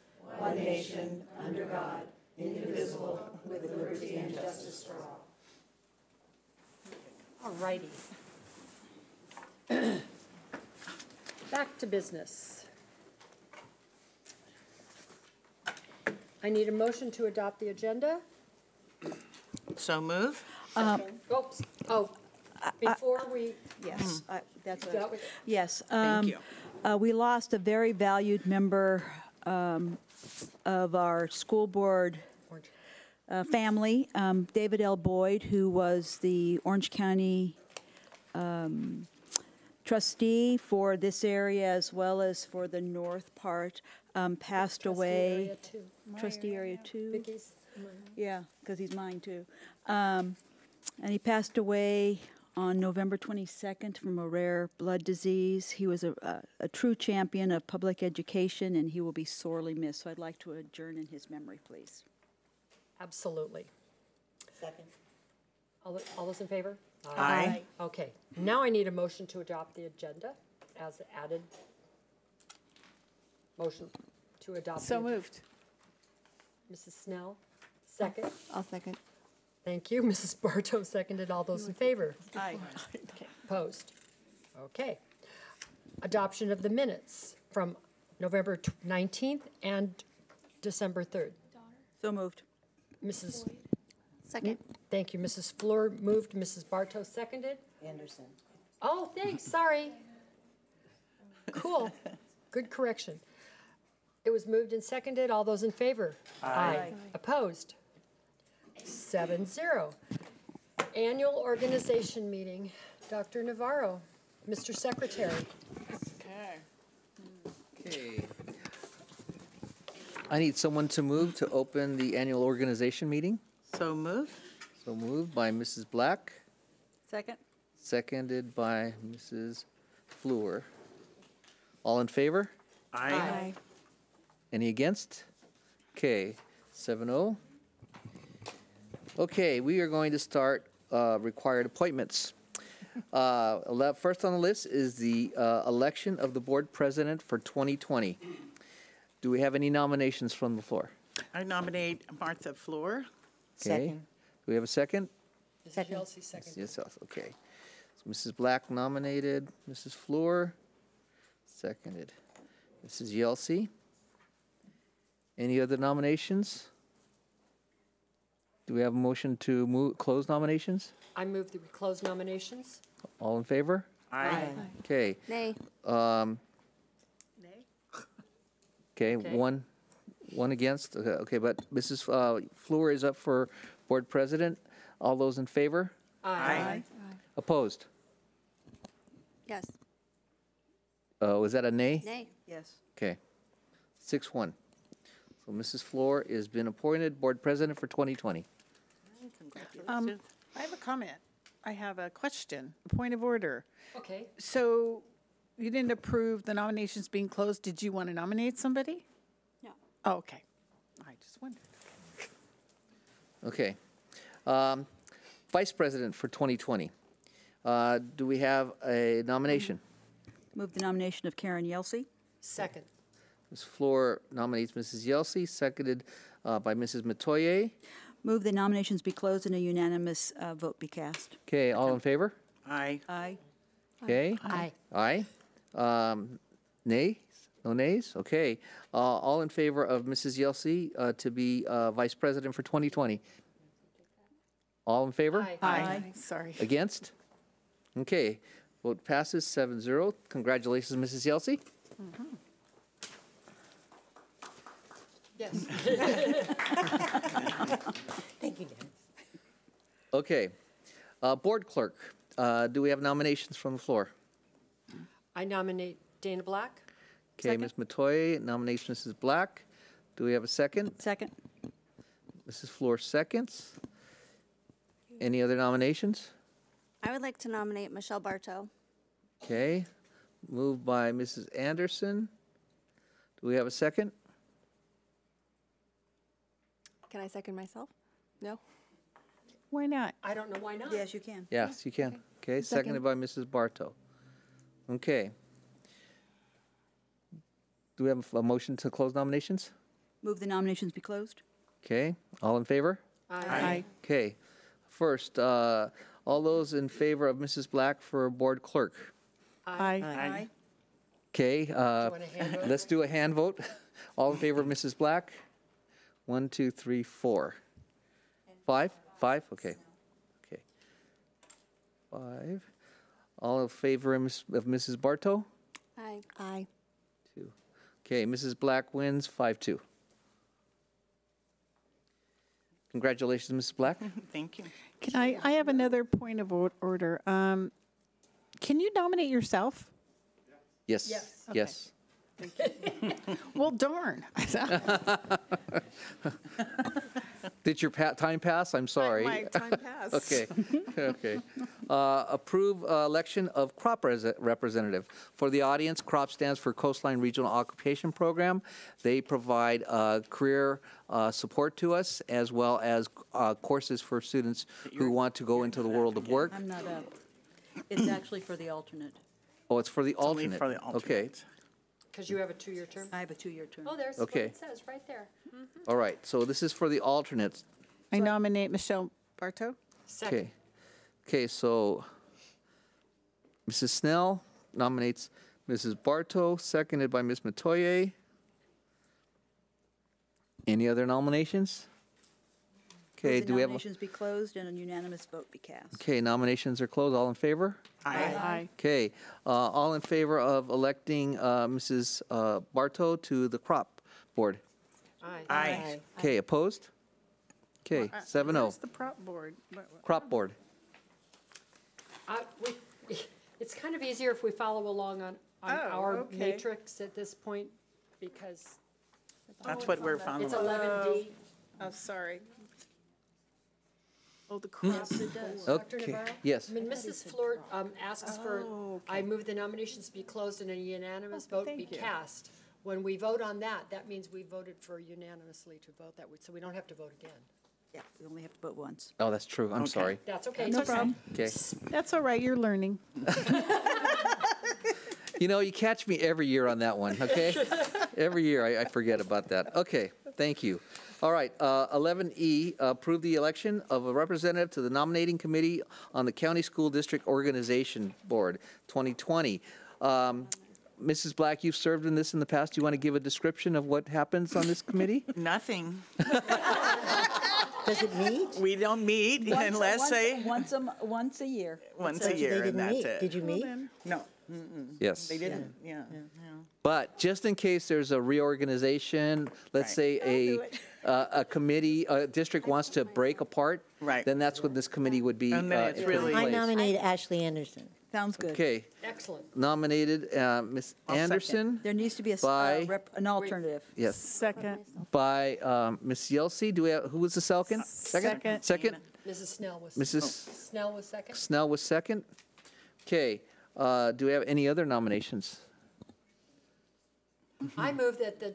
All All righty. Back to business. I need a motion to adopt the agenda. So move? Oops, oh, before we, Yes, I- that's what, that was- yes. Thank um, you. uh, We lost a very valued member um, of our school board uh, family, um, David L. Boyd, who was the Orange County um, trustee for this area as well as for the north part, um, passed trustee away. area two. Trustee area two. Vicky's, Yeah, because he's mine too. Um, and he passed away on November 22nd from a rare blood disease. He was a, a, a true champion of public education, and he will be sorely missed. So I'd like to adjourn in his memory, please. absolutely. Second. All, all those in favor? Aye. Okay, now I need a motion to adopt the agenda as added. Motion to adopt. So the- moved. Mrs. Snell, second. I'll second. Thank you. Mrs. Barto seconded. All those in favor? Aye. Opposed? Okay. Adoption of the minutes from November 19th and December 3rd. So moved. Mrs., Second. thank you. Mrs. Fluor moved, Mrs. Barto seconded. Anderson. Oh, thanks, sorry. Cool. Good correction. It was moved and seconded. All those in favor? Aye. Opposed? Seven zero. Annual organization meeting. Dr. Navarro, Mr. Secretary. Okay. I need someone to move to open the annual organization meeting. So move? So moved by Mrs. Black, Second? seconded by Mrs. Fluor. All in favor? Aye. Any against? Okay, seven oh. Okay, we are going to start uh, required appointments. Uh, ele- First on the list is the uh, election of the board president for 2020. Do we have any nominations from the floor? I nominate Martha Fluor. Okay. Second. Do we have a second? Mrs. Yelsey, second. Yes, yes, okay. So Mrs. Black nominated, Mrs. Fluor seconded. Mrs. Yelsey. Any other nominations? Do we have a motion to move, close nominations? I move that we close nominations. All in favor? Aye. Okay, Nay. um, okay, Okay. one, one against, okay, okay, but Mrs. uh, Fluor is up for board president. All those in favor? Aye. Opposed? Yes. Uh, was that a nay? Nay. Yes. Okay. Six one. So Mrs. Fluor has been appointed board president for 2020. Um, I have a comment. I have a question, a point of order. Okay, So you didn't approve the nominations being closed. Did you want to nominate somebody? No. Oh, okay. I just wondered. Okay. Um, Vice president for 2020. Uh, Do we have a nomination? Move the nomination of Karen Yelsey. second. Ms. Fluor nominates Mrs. Yelsey, seconded uh, by Mrs. Metoyer. Move the nominations be closed and a unanimous uh, vote be cast. Okay, all in favor? Aye. Aye. Okay. Aye. Aye. Um, Nay? No nays? Okay. Uh, All in favor of Mrs. Yelsey uh, to be uh, vice president for 2020? All in favor? Aye. Aye. Sorry. Against? Okay, vote passes 7-0. Congratulations, Mrs. Yelsey. Yes. Thank you, Dan. Okay, uh, board clerk, uh, do we have nominations from the floor? I nominate Dana Black. Okay, Ms. Metoyer nominates Mrs. Black. Do we have a second? Second? Mrs. Fluor seconds. Any other nominations? I would like to nominate Michelle Barto. Okay, moved by Mrs. Anderson. Do we have a second? Can I second myself? No? Why not? I don't know why not. Yes, you can. Yes, you can. Okay, seconded by Mrs. Barto. Okay. Do we have a motion to close nominations? Move the nominations be closed? Okay, all in favor? Aye. Okay, first, uh, all those in favor of Mrs. Black for board clerk? Aye. Aye. Okay, uh, want a hand vote? let's do a hand vote. All in favor of Mrs. Black? One, two, three, four. Five? Five, okay. Okay. Five. All in favor of of Mrs. Barto? Aye. Aye. Two. Okay, Mrs. Black wins five, two. Congratulations, Mrs. Black. Thank you. Can I, I have another point of order. Um, Can you nominate yourself? Yes, Yes. yes. Well, darn. Did your pa- time pass? I'm sorry. My time passed. Okay, okay. Uh, Approve uh, election of crop res- representative. For the audience, CROP stands for Coastline Regional Occupation Program. They provide uh, career uh, support to us, as well as uh, courses for students who want to go into the world of work. I'm not up. It's actually for the alternate. Oh, it's for the Only alternate? for the Okay, alternate. Because you have a two-year term? I have a two-year term. Oh, there's what Okay. it says, right there. Mm-hmm. all right. So this is for the alternates. I nominate Michelle Barto. Second. Okay. Okay, so Mrs. Snell nominates Mrs. Barto, seconded by Ms. Metoyer. Any other nominations? Okay, Move the do we have, a- nominations be closed and a unanimous vote be cast. okay, nominations are closed. All in favor? Aye. Okay, uh, all in favor of electing uh, Mrs. uh, Barto to the crop board? Aye. Aye. Okay, opposed? Okay, seven oh. Where's the prop board? What- what- Crop board. I- we- It's kind of easier if we follow along on, on Oh, our okay. matrix at this point, because That's what we're following. it's following. eleven D. Oh, sorry. Oh, the crop. Dr. Okay, Navarro? yes. When Mrs. Fluor um, asks for, I move the nominations to be closed and a unanimous vote be thank you. cast. When we vote on that, that means we voted for unanimously to vote that way, so we don't have to vote again. Yeah, we only have to vote once. Oh, that's true. I'm sorry. That's okay. No it's problem. Okay. That's all right, you're learning. You know, you catch me every year on that one, okay? Every year I, I forget about that. Okay, thank you. All right, uh, 11E, approve the election of a representative to the nominating committee on the County School District Organization Board 2020. Um, Mrs. Black, you've served in this in the past. Do you want to give a description of what happens on this committee? Nothing. Does it meet? We don't meet Once- unless once- they, Once a, m- once a year. once So a year, and didn't that's meet. it. Did you meet? No, Yes. they didn't, yeah. But just in case there's a reorganization, let's Right. say a, do it. Uh, a committee, a district wants to break apart. Right. Then that's when this committee would be. And then uh, it's put in really- I place. nominate Ashley Anderson. Sounds good. Okay, Excellent. nominated, uh, Ms. I'll second. Anderson. There needs to be a, s- By- uh, rep- an alternative. Yes, Second. by um, Ms. Yelsey. Do we have, who was the second? Second. Second? Mrs. Snell was, Mrs. Snell was second? Snell was second. Okay, uh, do we have any other nominations? I move that the,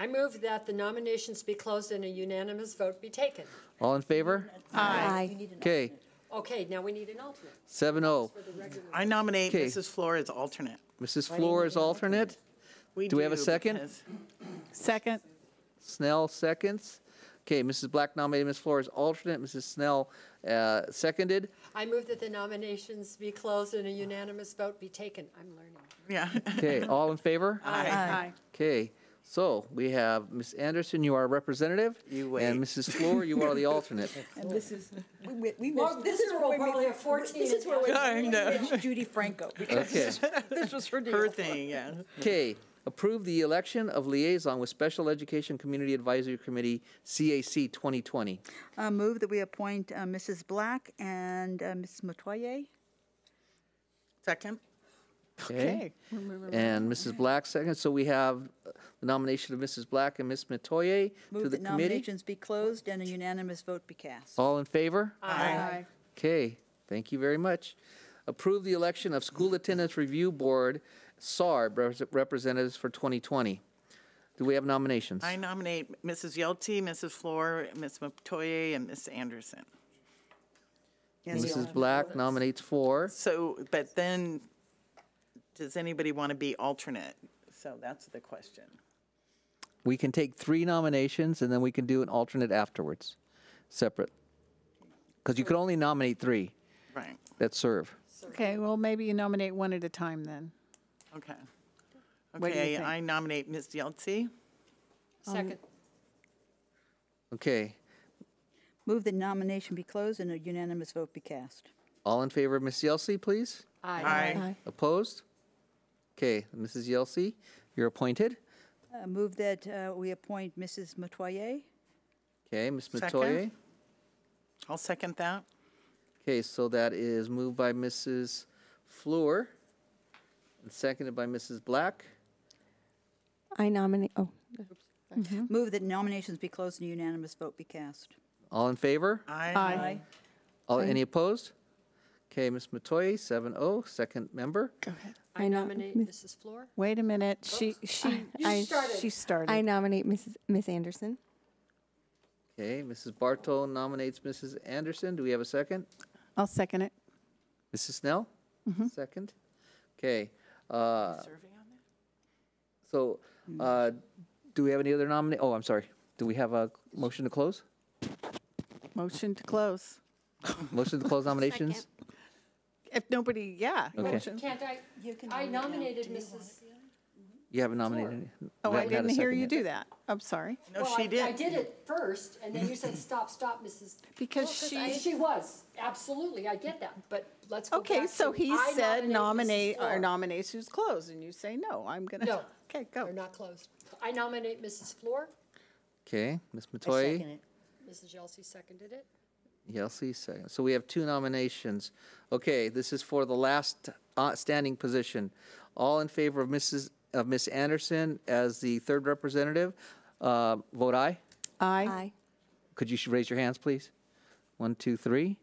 I move that the nominations be closed and a unanimous vote be taken. All in favor? Aye. Okay, Okay, now we need an alternate seven oh. for the regular. I nominate Okay. Mrs. Fluor as alternate. Mrs. Fluor is alternate. Do we have a second? because- Second. Snell seconds. Okay, Mrs. Black nominated Ms. Fluor as alternate. Mrs. Snell uh, seconded. I move that the nominations be closed and a unanimous vote be taken. I'm learning. Yeah. Okay, all in favor? Aye. Okay, so we have Ms. Anderson, you are a representative. You And. Mrs. Fluor, you are the alternate. And this is, we, we- we Well, missed, this this is is where where we'll probably have 14 this is where we I know. missed Judy Franco, because Okay, this was her deal. Her thing, yeah. okay. Approve the election of liaison with Special Education Community Advisory Committee, CAC 2020. Uh, move that we appoint uh, Mrs. Black and uh, Ms. Metoyer. Second? Okay. And Mrs. Black second. So we have the nomination of Mrs. Black and Ms. Metoyer to Move the that committee. nominations be closed and a unanimous vote be cast. All in favor? Aye. Okay, thank you very much. Approve the election of School Attendance Review Board, SARB, repres- representatives for 2020. Do we have nominations? I nominate Mrs. Yelsey, Mrs. Fluor, Ms. Metoyer, and Ms. Anderson. Yes. Mrs. Black nominates four. So, but then, does anybody want to be alternate? So that's the question. We can take three nominations and then we can do an alternate afterwards, separate. Because you could only nominate three Right, that serve. Okay, well, maybe you nominate one at a time then. okay. What do you Okay, think? I nominate Ms. Yelsey. Second. Um, okay, Move that nomination be closed and a unanimous vote be cast. all in favor of Ms. Yelsey, please? Aye. Aye. Opposed? Okay, Mrs. Yelsey, you're appointed. Uh, Move that uh, we appoint Mrs. Metoyer. Okay, Ms. Second. Metoyer. I'll second that. Okay, so that is moved by Mrs. Fluor and seconded by Mrs. Black. I nominate, oh, Move that nominations be closed and a unanimous vote be cast. All in favor? Aye. All, any opposed? Okay, Ms. Metoyer, seven oh, second member. Go I I nom- nominate Miss- Mrs. Fluor. Wait a minute, she, she, I- she started. I nominate Mrs. Miss Anderson. Okay, Mrs. Barto nominates Mrs. Anderson. Do we have a second? I'll second it. Mrs. Snell? Mm-hmm. Second. Okay. uh, So, uh, do we have any other nominee? Oh, I'm sorry. Do we have a motion to close? Motion to close. Motion to close nominations? Second. If nobody, yeah. Okay. motion. Can't I, You can I nominated Mrs. You haven't nominated? any- Oh, I haven't a didn't hear second you yet. do that. I'm sorry. No, Well, she I- did. I did it first, and then you said, stop, stop, Mrs. Because Well, 'cause I- she, She was, absolutely, I get that, but let's go back okay, so to, he I said Mrs. nominate, our Fluor. nomination's closed, and you say, no, I'm gonna. No. Okay, go. They're go. not closed. I nominate Mrs. Fluor. Okay, Ms. I Metoyer? second it. Mrs. Yelsey seconded it. Yelsey, second. So we have two nominations. Okay, this is for the last uh, standing position. All in favor of Mrs., of Miss Anderson as the third representative, uh, vote aye. Aye. Could you sh- raise your hands, please? One, two, three.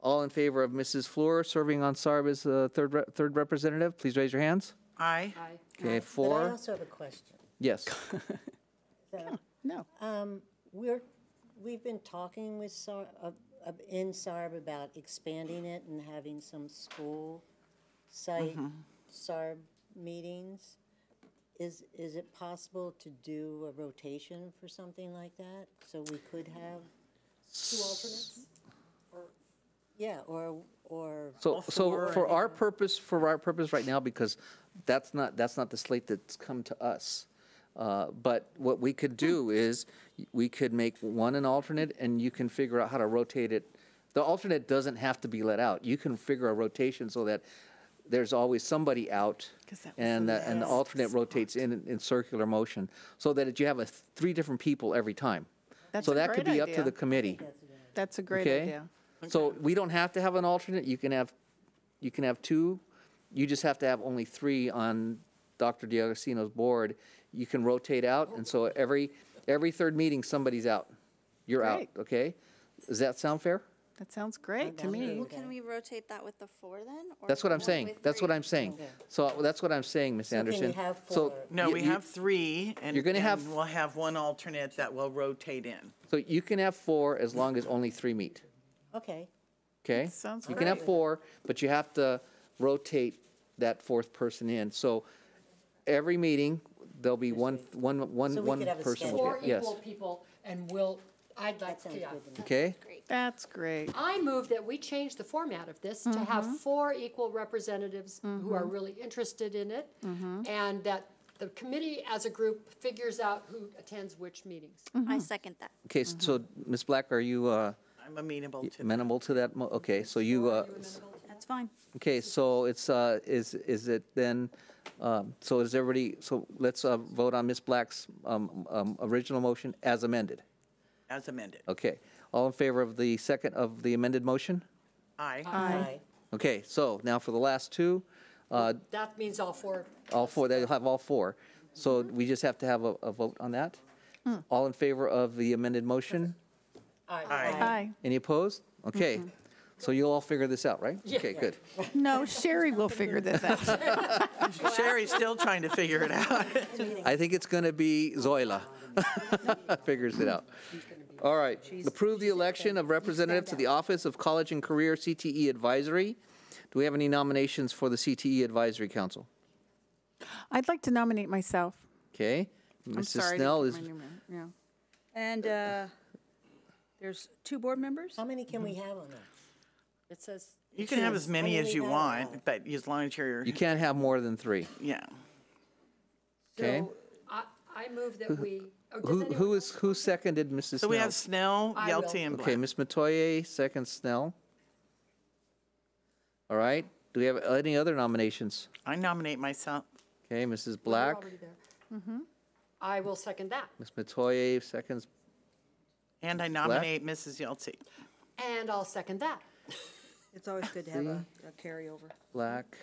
All in favor of Mrs. Fluor serving on SARB as the third, re- third representative, please raise your hands. Aye. Aye. Okay, But I four. also have a question. Yes. So, No. um, we're, we've been talking with SAR, uh, uh, in SARB about expanding it and having some school site SARB meetings. Is, is it possible to do a rotation for something like that? So we could have, Two alternates? Or yeah, or, or, So, so for and- our purpose, for our purpose right now, because that's not, that's not the slate that's come to us. Uh, But what we could do is, we could make one an alternate, and you can figure out how to rotate it. The alternate doesn't have to be let out. You can figure a rotation so that there's always somebody out and, the the- and the last alternate rotates in, in circular motion, so that you have a, th- three different people every time. That's So a that could great be up to the committee. That's a great Okay. idea. So we don't have to have an alternate, you can have, you can have two, you just have to have only three on Dr. D'Agostino's board. You can rotate out, and so every, every third meeting, somebody's out. You're out, okay? Does that sound fair? That sounds great to me. Well, can we rotate that with the four then? or That's what I'm one saying, with that's what three? I'm saying. So that's what I'm saying, Ms. So can we Anderson. have So four? No, you- we you- have three, and You're gonna have- and we'll have one alternate that will rotate in. So you can have four as long as only three meet, okay. okay? Sounds You can have great. four, but you have to rotate that fourth person in. So every meeting, there'll be one, one, one, So we one could have a person. will Four be- Yes, equal people, and we'll, I'd like, That sounds yeah. good to me. okay? That's great. I move that we change the format of this to have mm-hmm. four equal representatives who are mm-hmm. really interested in it, mm-hmm. and that the committee as a group figures out who attends which meetings. I second that. Okay, s- so, Ms. Black, are you uh, I'm amenable to that. amenable to that? mo- Okay, so you, uh, That's fine. okay, so it's, uh, is, is it then, um, so is everybody, so let's uh, vote on Ms. Black's um, um, original motion as amended. as amended. Okay, all in favor of the second of the amended motion? Aye. Aye. Okay, so now for the last two, uh, That means all four. all four, they'll have all four. So we just have to have a, a vote on that? All in favor of the amended motion? Aye. Aye. Any opposed? Okay, so you'll all figure this out, right? Yeah. Okay, good. No, Sherry will figure this out. Sherry's still trying to figure it out. I think it's going to be Zoila figures it out. All right. Approve the election of representative to the Office of College and Career CTE Advisory. Do we have any nominations for the CTE Advisory Council? I'd like to nominate myself. Okay. I'm Mrs. sorry. I didn't Snell get is, my name right. Yeah. And uh, there's two board members? How many can we have on that? It says, You can have as many as we you have want, all. but as long as you're, you can't have more than three. yeah. Okay. so I, I move that we. oh, does Who, anyone who else who seconded Mrs. Snell? So we have Snell, I will. Yelsey, and Okay, Black. Ms. Metoyer, second Snell. All right. Do we have any other nominations? I nominate myself. Okay, Mrs. We're Black, already there. Mm-hmm. I will second that. Ms. Metoyer, seconds. And I nominate Mrs. Yelsey. And I'll second that. It's always good to have a a carryover. Black,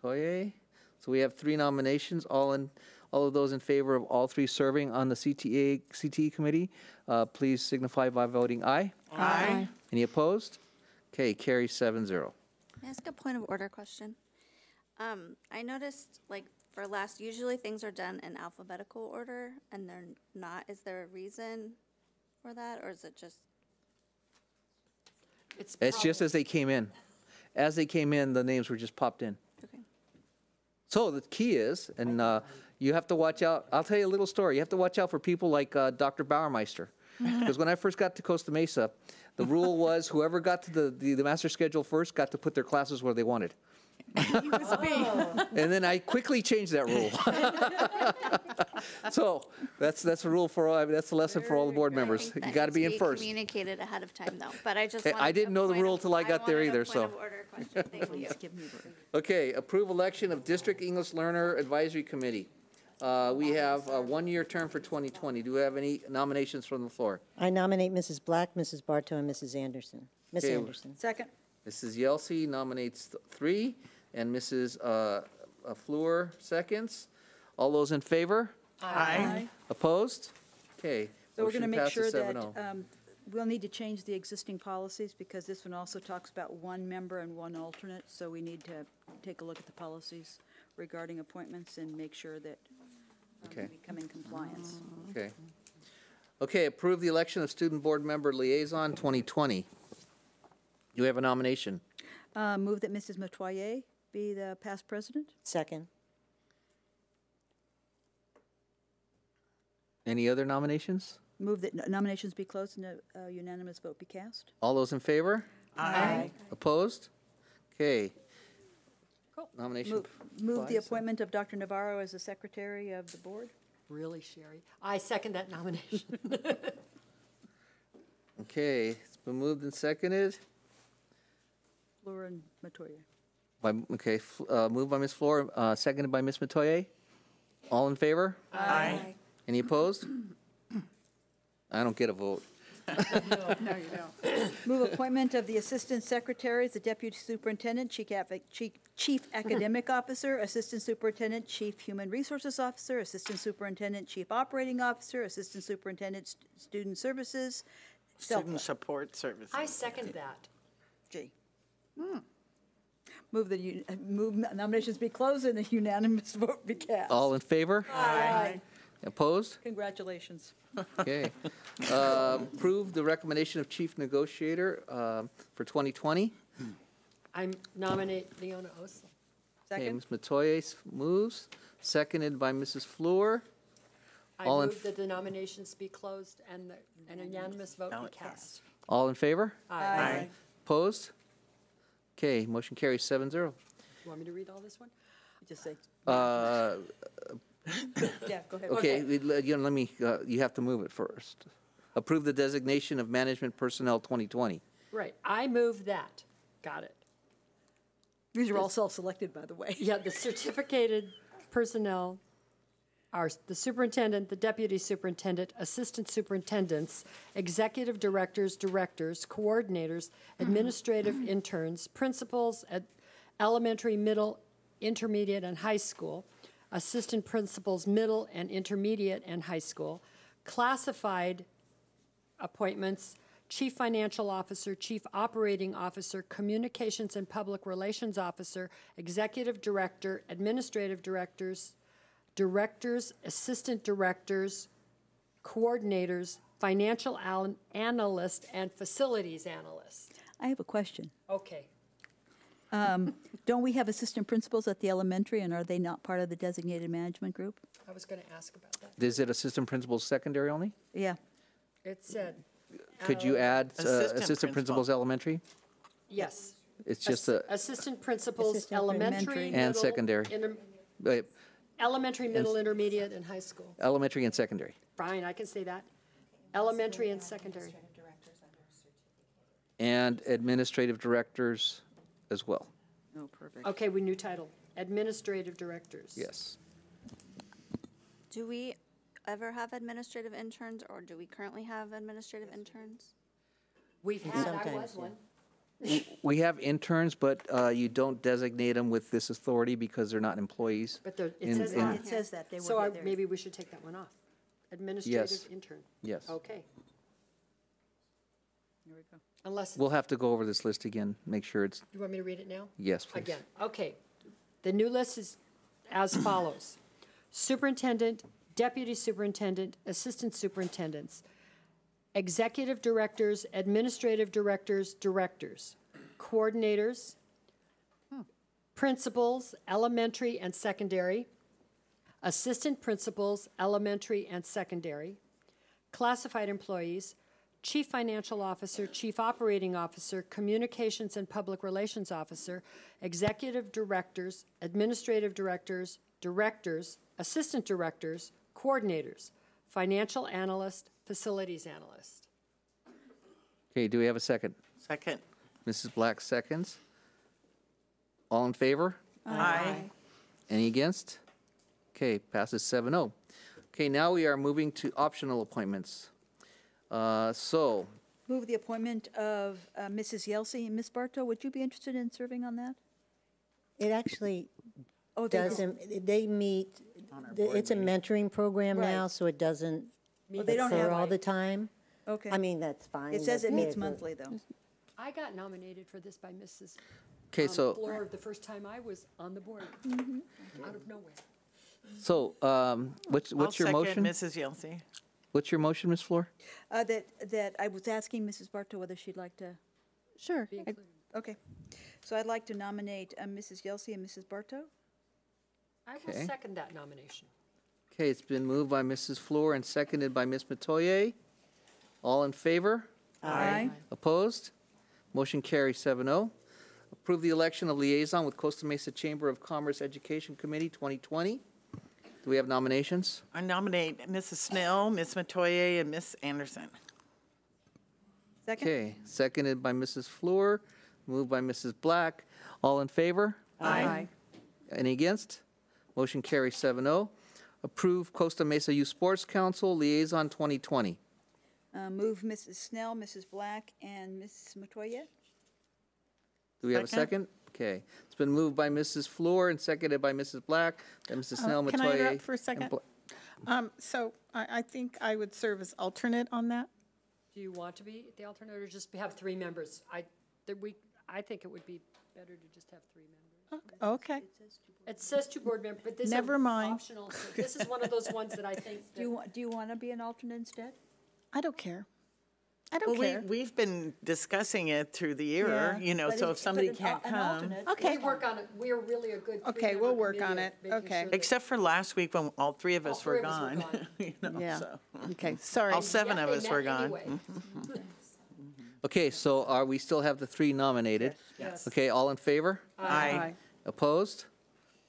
Toye. So we have three nominations, all in, all of those in favor of all three serving on the CTA, CTE committee, uh, please signify by voting aye. Aye. Any opposed? Okay, carry seven zero. Can I ask a point of order question? Um, I noticed, like, for last, usually things are done in alphabetical order, and they're not. Is there a reason for that, or is it just? It's It's just as they came in. As they came in, the names were just popped in. Okay. So the key is, and uh, you have to watch out, I'll tell you a little story. You have to watch out for people like uh, Dr. Bauermeister. Because when I first got to Costa Mesa, the rule was whoever got to the, the, the master schedule first got to put their classes where they wanted. And then I quickly changed that rule. So that's, that's a rule for, all. that's a lesson for all the board members. think You that got to be in first. Communicated ahead of time, though, but I just Hey, I didn't know the rule of- till I got there wanted a either, point so. of order question. Thank you. Please give me the. Okay, approve election of District English Learner Advisory Committee. Uh, We have a one-year term for 2020. Do we have any nominations from the floor? I nominate Mrs. Black, Mrs. Barto, and Mrs. Anderson. Miss Okay. Anderson. Second? Mrs. Yelsey nominates three, and Mrs. uh, uh, Fluor seconds. All those in favor? Aye. Opposed? Okay. So we're going to make sure that um, we'll need to change the existing policies because this one also talks about one member and one alternate. So we need to take a look at the policies regarding appointments and make sure that um, Okay. we come in compliance. Okay. Okay, approve the election of Student Board Member Liaison 2020. Do we have a nomination? Uh, Move that Mrs. Metoyer be the past president? Second. Any other nominations? Move that nominations be closed and a unanimous vote be cast? All those in favor? Aye. Opposed? Okay. Cool. Nomination. Move- Move the Flies. appointment of Dr. Navarro as the secretary of the board? Really, Sherry? I second that nomination. Okay, it's been moved and seconded Fluor and Metoyer. By, okay, f- uh, moved by Ms. Fluor, uh, seconded by Ms. Metoyer. All in favor? Aye. Any opposed? I don't get a vote. No, you don't. Move appointment of the assistant secretaries, the deputy superintendent, chief ac- chief- chief academic officer, assistant superintendent, chief human resources officer, assistant superintendent, chief operating officer, assistant superintendent, st- student services. Self- Student Support Services. I second that. G. Move the, u- move nominations be closed and the unanimous vote be cast. All in favor? Aye. Opposed? Congratulations. Okay. Uh, Approve the recommendation of chief negotiator um, for 2020. I nominate Leona Olson. Okay, Second? Ms. Metoyer moves, seconded by Mrs. Fluor. I All in move f- that the nominations be closed and the, and a unanimous vote be Ballot cast. All in favor? Aye. Opposed? Okay, motion carries seven zero. You want me to read all this one? Just say, Uh, yeah, go ahead. Okay, we- le- you know, let me, uh, you have to move it first. Approve the designation of management personnel 2020. Right, I move that. Got it. These are all self-selected, by the way. Yeah, the certificated personnel are the superintendent, the deputy superintendent, assistant superintendents, executive directors, directors, coordinators, mm-hmm. administrative mm-hmm. interns, principals at elementary, middle, intermediate, and high school, assistant principals, middle and intermediate and high school, classified appointments, Chief Financial Officer, Chief Operating Officer, Communications and Public Relations Officer, Executive Director, Administrative Directors, Directors, Assistant Directors, Coordinators, financial al- analyst, and facilities analyst. I have a question. Okay. Don't we have assistant principals at the elementary, and are they not part of the designated management group? I was going to ask about that. Is it assistant principals secondary only? Yeah. It said, Could you add uh, Assistant assistant principals elementary? yes. It's just Assi- a, Assistant principals, Assistant elementary, elementary. middle. And secondary. inter- wait, Elementary, middle, intermediate, and high school. elementary and secondary. Fine, I can say that. Elementary and secondary. And administrative directors as well. Oh, perfect. Okay, we new title, administrative directors. Yes. Do we ever have administrative interns, or do we currently have administrative interns? We've had, I Sometimes, was yeah. one. We have interns, but uh, you don't designate them with this authority because they're not employees. But there, it In- says in- that. It says that, they So I- were there. maybe we should take that one off. Administrative intern. Yes. Okay, Here we go. unless, We'll have to go over this list again, make sure it's, you want me to read it now? yes, please. Again, okay. The new list is as follows. Superintendent, deputy superintendent, assistant superintendents, executive directors, administrative directors, directors, coordinators, principals, elementary and secondary, assistant principals, elementary and secondary, classified employees, chief financial officer, chief operating officer, communications and public relations officer, executive directors, administrative directors, directors, assistant directors, coordinators, financial analyst, facilities analyst. Okay, do we have a second? Second. Mrs. Black seconds. All in favor? Aye. Any against? Okay, passes 7-0. Okay, now we are moving to optional appointments. Uh, So, Move the appointment of uh, Mrs. Yelsey. Ms. Barto, would you be interested in serving on that? It actually Oh, they doesn't, they meet, it's a mentoring program now, so it doesn't Oh, they don't have, all the time. okay. I mean, that's fine. It says that's it meets monthly, though. I got nominated for this by Mrs. okay, um, so, Fluor the first time I was on the board, Mm-hmm. out of nowhere. so, um, what's, what's your I'll second motion? Mrs. Yelsey. What's your motion, Ms. Fluor? Uh, That, that, I was asking Mrs. Barto whether she'd like to, Sure. Be I- okay. So I'd like to nominate uh, Mrs. Yelsey and Mrs. Barto. I will Okay. second that nomination. Okay, it's been moved by Mrs. Fluor and seconded by Ms. Metoyer. All in favor? Aye. Opposed? Motion carries 7-0. Approve the election of liaison with Costa Mesa Chamber of Commerce Education Committee 2020. Do we have nominations? I nominate Mrs. Snell, Ms. Metoyer, and Ms. Anderson. Second? Okay, seconded by Mrs. Fluor, moved by Mrs. Black. All in favor? Aye. Any against? Motion carries 7-0. Approve Costa Mesa Youth Sports Council Liaison 2020. Uh, Move Mrs. Snell, Mrs. Black, and Ms. Metoyer. Do we have a Second. second? Okay. It's been moved by Mrs. Fluor and seconded by Mrs. Black, then Mrs. Snell, Metoyer. Can I interrupt for a second? Um, so I, I think I would serve as alternate on that. Do you want to be the alternate or just have three members? I, that we, I think it would be better to just have three members. Oh, okay. It says two board members, but this is Never mind. optional. so This is one of those ones that I think Do you, that, wa- do you want to be an alternate instead? I don't care. I don't Well, we, care. we've been discussing it through the year, Yeah. you know, But so if somebody but an can't an come. alternate Okay. we work on it. We are really a good Okay, three-member we'll work committee on of it. making Okay. sure that- Except for last week when all three of All us three were of us were gone. gone. you know, Yeah. so. Okay, sorry. All seven Yeah, of they us met were gone. anyway. Mm-hmm. Okay, so are, we still have the three nominated? Yes. Okay, all in favor? Aye. Opposed?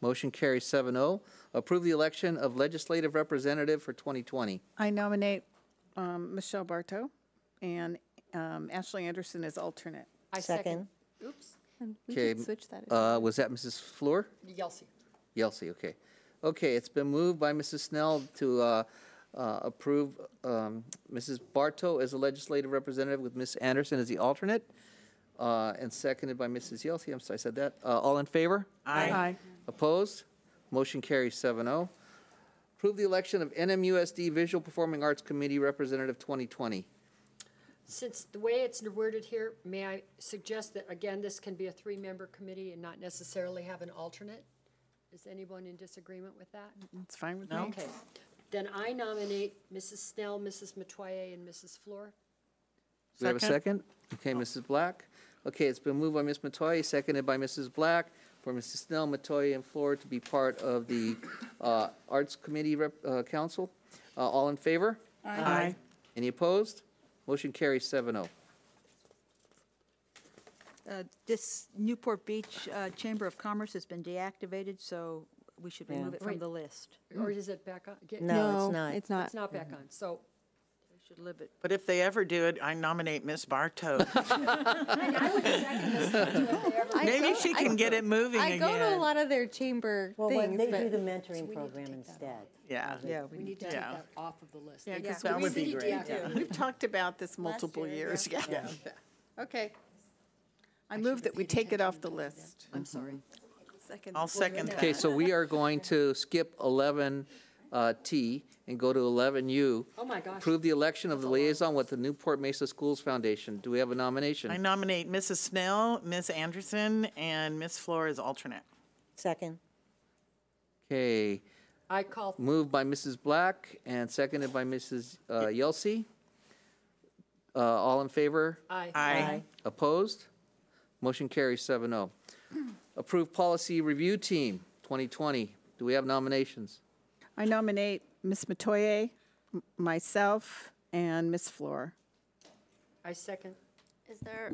Motion carries 7-0. Approve the election of legislative representative for 2020. I nominate um, Michelle Barto and um, Ashley Anderson as alternate. I second. Second. Oops, And we Okay, could switch that. Uh, was that Mrs. Fluor? Yelsey. Yelsey, okay. Okay, it's been moved by Mrs. Snell to uh, uh, approve um, Mrs. Barto as a legislative representative with Ms. Anderson as the alternate, uh, and seconded by Mrs. Yelsey. I'm sorry, I said that. Uh, All in favor? Aye. Aye. Opposed? Motion carries 7-0. Approve the election of NMUSD Visual Performing Arts Committee Representative 2020. Since the way it's worded here, may I suggest that, again, this can be a three-member committee and not necessarily have an alternate? Is anyone in disagreement with that? It's fine with me. Okay. Then I nominate Mrs. Snell, Mrs. Metoyer, and Mrs. Fluor. Do we have a second? Okay, Mrs. Black. Okay, it's been moved by Ms. Metoyer, seconded by Mrs. Black, for Mrs. Snell, Metoyer, and Fluor to be part of the uh, Arts Committee Rep- uh, Council. Uh, All in favor? Aye. Any opposed? Motion carries seven oh. Uh, This Newport Beach uh, Chamber of Commerce has been deactivated, so we should Yeah. remove it from Right. the list. Or mm. is it back on? Get- No, it's not. It's not. It's not back on, so. We should live it. But if they ever do it, I nominate Miss Barto. I would second this if they ever. Maybe go- she I can go- get it moving I go to a again. lot of their chamber Well, when things, they do but the mentoring program instead. Yeah. Yeah, We need to take Yeah. that off of the list. Yeah, They 'cause just That would be really great. deactivate. We've talked about this multiple year, years. Yeah. Yeah. Okay. I move that we take it off the list. I'm sorry. Second. I'll second Okay, so we are going to skip eleven uh, T and go to eleven U. Oh, my gosh. Approve the election of the liaison with the Newport Mesa Schools Foundation. Do we have a I nomination? I nominate Mrs. Snell, Miss Anderson, and Miss Fluor as alternate. Second. Okay, I call, moved by Mrs. Black and seconded by Mrs. uh, Yelsey. Uh, All in favor? I. Aye. Opposed? Motion carries seven oh. Approved Policy Review Team, 2020. Do we have nominations? I nominate Ms. Metoyer, m- myself, and Ms. Fluor. I second. Is there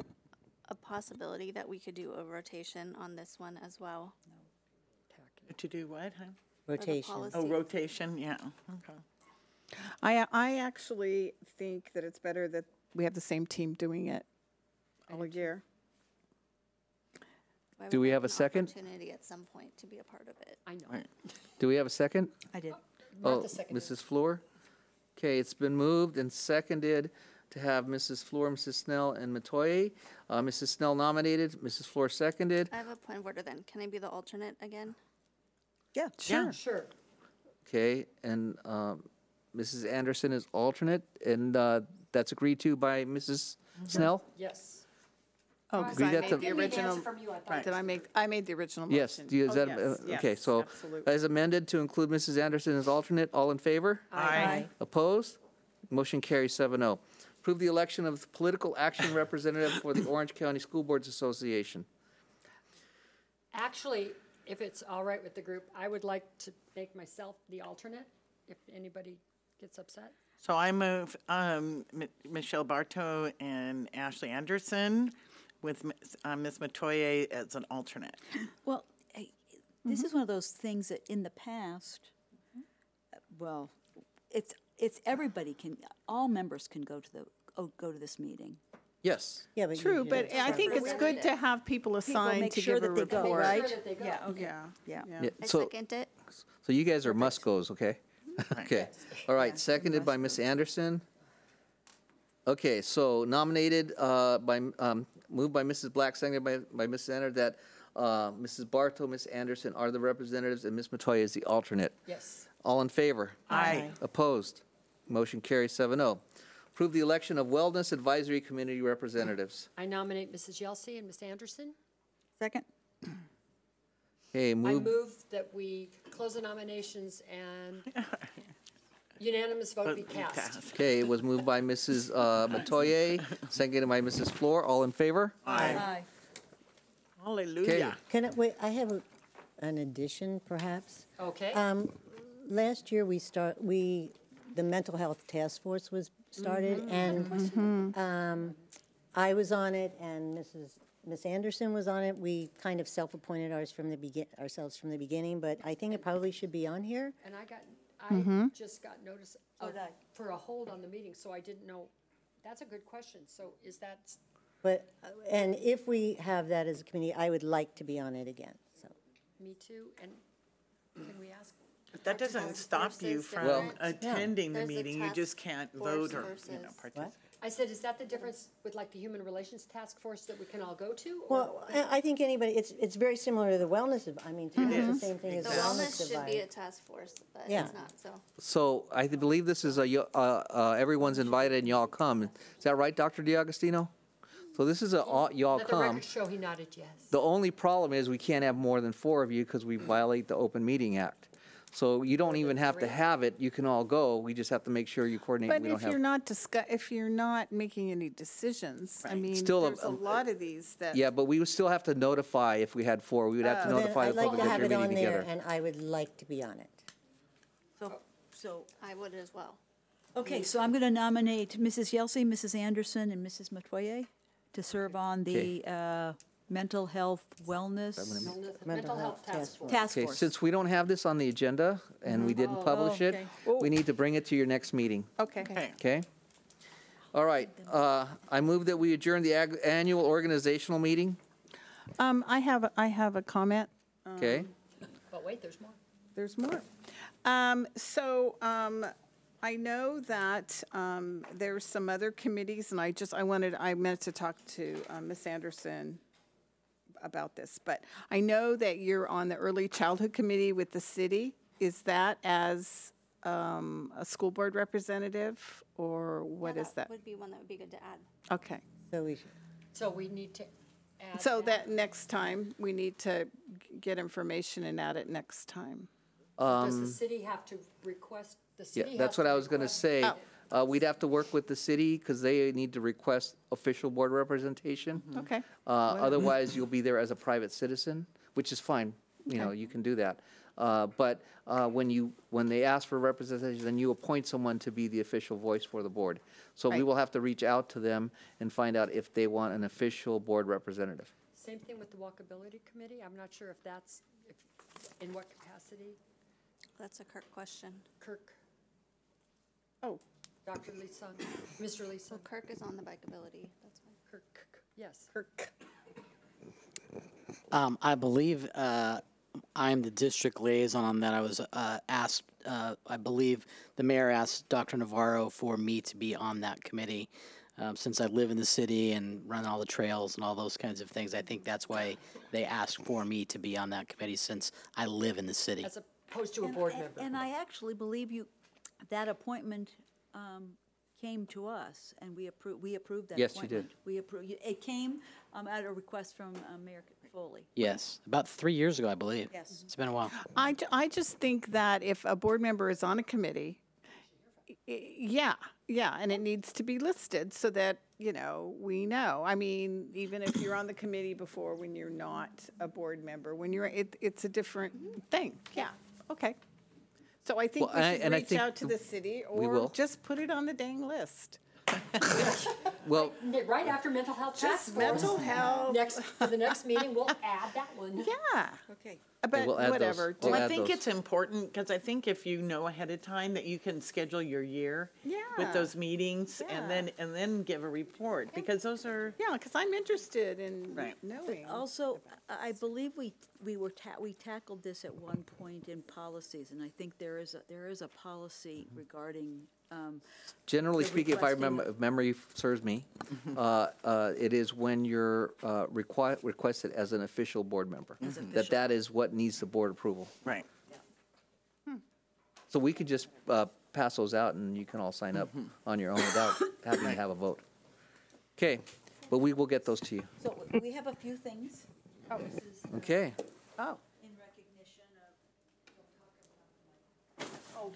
a possibility that we could do a rotation on this one as well? To do what, huh? Rotation. policy? Oh, rotation, yeah, okay. I, I actually think that it's better that we have the same team doing it all year. Why Do we have a second? Opportunity at some point to be a part of it. I know. Right. Do we have a second? I did. Oh, Martha. Mrs. Fluor? Okay, it's been moved and seconded to have Mrs. Fluor, Mrs. Snell, and Metoyer. Uh, Mrs. Snell nominated, Mrs. Fluor seconded. I have a point of order then. Can I be the alternate again? Yeah. Sure. Sure. Okay, and um, Mrs. Anderson is alternate, and uh, that's agreed to by Mrs. Snell? Yes. Oh, because I Read that made to- the Didn't need the answer original, from you, I thought. did I make, I made the original Yes, motion. do you- is Oh, that, yes, uh, okay, so absolutely. as amended to include Mrs. Anderson as alternate, all in favor? Aye. Opposed? Motion carries seven oh. Approve the election of the political action representative for the Orange County School Boards Association. Actually, if it's all right with the group, I would like to make myself the alternate, if anybody gets upset. So I move um, M- Michelle Barto and Ashley Anderson with Ms. uh, Ms. Metoyer as an alternate. Well, eh, this is one of those things that in the past, uh, well, it's, it's everybody can, all members can go to the, oh, go to this meeting. Yes. Yeah, but True, but have- I think it's good to have people assigned make to sure give a that they go, report. right? Make sure that they go. Yeah, okay, Yeah. yeah. Yeah. Yeah, I so, second it. so you guys are must-goes, okay? Okay, all right, seconded by Ms. Anderson. Okay, so nominated uh, by, um, moved by Mrs. Black, seconded by, by Ms. Anderson, that uh, Mrs. Barto, Ms. Anderson are the representatives, and Ms. Metoyer is the alternate. Yes. All in favor? Aye. Opposed? Motion carries 7-0. Approve the election of Wellness Advisory Committee representatives. I nominate Mrs. Yelsey and Ms. Anderson. Second? Okay, move. I move, move that we close the nominations and unanimous vote be cast. okay, it was moved by Mrs. uh, Metoyer, seconded by Mrs. Fluor. All in favor? Aye. Hallelujah. Can I, wait, I have a- an addition perhaps. Okay? Um, Last year, we start, we, the mental health task force was started, and um, I was on it, and Mrs., Ms. Anderson was on it. We kind of self-appointed ours from the begin, ourselves from the beginning, but I think it probably should be on here. And I got, I just got notice of, for a hold on the meeting, so I didn't know. That's a good question. So is that, But, uh, and if we have that as a committee, I would like to be on it again, so. me too? And can we ask? But that doesn't stop you forces, from Well- attending the There's a meeting. You task just can't force vote or, you know, versus- participate. I said, is that the difference with like the Human Relations Task Force that we can all go to? or- Well, I, I think anybody, it's, it's very similar to the wellness, adv- I mean, to me, it's the same thing as The the wellness wellness should be a task force, but Yeah. it's not, so. So I believe this is a, uh, uh, everyone's invited and y'all come. Is that right, Dr. D'Agostino? So this is a, all- y'all Let the come. record show he nodded yes. The only problem is we can't have more than four of you because we violate the Open Meeting Act. So you don't even have to have it, you can all go, we just have to make sure you coordinate, But we don't if you're have. not discuss, if you're not making any decisions, I mean, Still a- there's a lot of these that. Yeah, but we would still have to notify if we had four, we would have to Then notify I'd the like public to that have you're it on meeting there, together. and I would like to be on it. So, so, I would as well. okay, so I'm going to nominate Mrs. Yelsey, Mrs. Anderson, and Mrs. Metoyer to serve on the uh, Mental Health Wellness Mental health task force. Task Okay, Force. since we don't have this on the agenda and we didn't publish it, okay. we need to bring it to your next meeting, Okay. okay? All right, uh, I move that we adjourn the ag- annual organizational meeting, Um, I have, a- I have a comment. okay? But wait, there's more. There's more. Um, so, um, I know that, um, there's some other committees, and I just, I wanted, I meant to talk to, um, Ms. Anderson about this, but I know that you're on the Early Childhood Committee with the city. Is that as, um, a school board representative, or what Yeah, is that? Would be one that would be good to add. Okay. So we should. So we need to add. So that next time, we need to g- get information and add it next time. Does the city have to request, the Um, Yeah, city has that's what I was gonna request- say. Uh, we'd have to work with the city, because they need to request official board representation. Okay. Uh, Otherwise, you'll be there as a private citizen, which is fine, you know, you can do that. Uh, But uh, when you, when they ask for representation, then you appoint someone to be the official voice for the board. So we Right. will have to reach out to them and find out if they want an official board representative. Same thing with the walkability committee. I'm not sure if that's, if, in what capacity. That's a Kirk question. Kirk, Oh, Dr. Lee-sung, Mr. Lee-sung, So Kirk is on the bikeability, that's fine. Kirk, yes. Kirk. Um, I believe uh, I'm the district liaison on that. I was uh, asked, uh, I believe the mayor asked Dr. Navarro for me to be on that committee. Um, since I live in the city and run all the trails and all those kinds of things, I think that's why they asked for me to be on that committee since I live in the city. As opposed to a And- board and- member. And I actually believe you, that appointment um, came to us, and we approved, we approved that Yes, you appointment. did. We approved, it came um, at a request from uh, Mayor Foley. Yes, about three years ago, I believe. Yes. It's been a while. I, ju- I just think that if a board member is on a committee, i- yeah, yeah, and it needs to be listed so that, you know, we know. I mean, even if you're on the committee before when you're not a board member, when you're, it, it's a different thing. Yeah, okay. So I think Well, we and I- should and I reach think out to the city we will. or just put it on the dang list. Well, Right after mental health task Just force. mental health. Next, for the next meeting, we'll add that one. Yeah, Okay. Uh, but we'll add those. whatever. We'll Well, add I think those. it's important, because I think if you know ahead of time that you can schedule your year Yeah. with those meetings, Yeah. and then, and then give a report, because those are, Yeah, because I'm interested in Right. knowing. Also, I I believe we, we were, ta- we tackled this at one point in policies, and I think there is, a there is a policy regarding, um, Generally the speaking, if I requesting- remember, if memory serves me, uh, uh, it is when you're uh, requi- requested as an official board member. That official. that is what needs the board approval. right. So we could just uh, pass those out and you can all sign up on your own without having to have a vote. Okay, but we will get those to you. so we have a few things. This is, uh, Okay, Oh. In recognition Oh,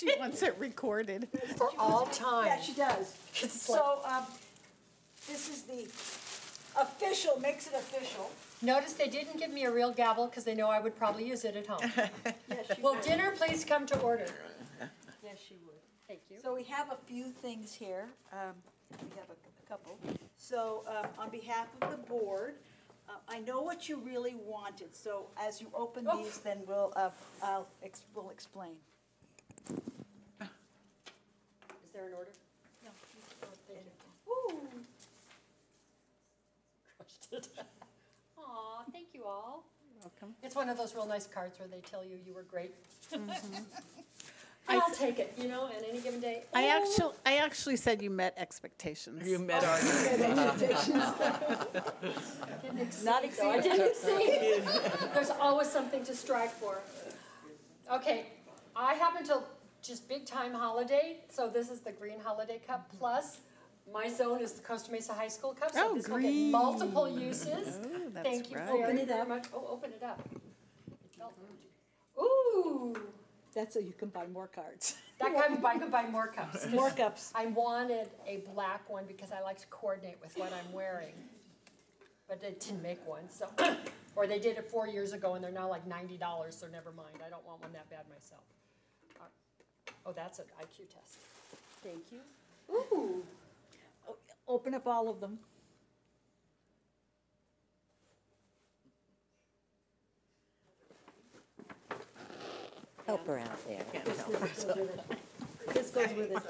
She wants it recorded. For all time. Yeah, she does. It's So, um, this is the official, makes it official. Notice they didn't give me a real gavel because they know I would probably use it at home. Yes, she Will would. dinner please come to order? Yes, she would. Thank you. So we have a few things here. Um, we have a a couple. So, um, on behalf of the board, uh, I know what you really wanted, so as you open Oh. these, then we'll, uh, I'll, ex- we'll explain. Is there an order? No, thank you. Ooh. Crushed it. Aw, thank you all. Welcome. It's one of those real nice cards where they tell you you were great. Mm-hmm. I'll take it, you know, on any given day. I actually, I actually said you met expectations. You met our, didn't exceed, I didn't exceed. There's always something to strive for. Okay, I happen to, just big time holiday, so this is the Green Holiday Cup mm-hmm. Plus. My zone is the Costa Mesa High School Cup, so Oh, this will get multiple uses. Oh, that's Thank you right. very, Open it very up. much. Oh, open it up. Ooh, Ooh, That's so you can buy more cards. that kind, I could buy more cups. More cups. I wanted a black one because I like to coordinate with what I'm wearing. But they didn't make one, so, or they did it four years ago and they're now like ninety dollars, so never mind. I don't want one that bad myself. Oh, that's an IQ test. Thank you. Ooh, Open up all of them. Help her out there. This goes with it.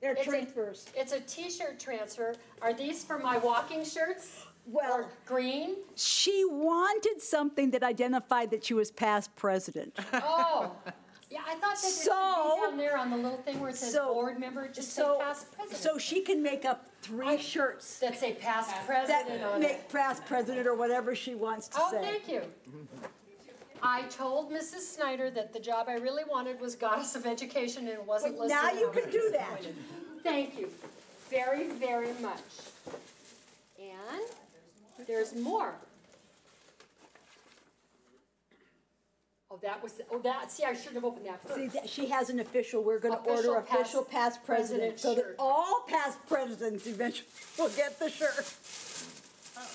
They're It's a- transfers. it's a T-shirt transfer. Are these for my walking shirts? Well- Or green? She wanted something that identified that she was past president. Oh, yeah, I thought that it should So- be down there on the little thing where it says So- board member, just say So, past president. so she can make up three shirts That say past that president on make it. past president or whatever she wants to Oh, say. Oh, thank you. I told Mrs. Snyder that the job I really wanted was goddess of education and it wasn't Well, listed. now you can do that. Thank you, very, very much. And there's more. Oh, that was, oh, that, see, I shouldn't have opened that See, that- she has an official, we're gonna Official order past official past president, president so that shirt. all past presidents eventually will get the shirt. Oh.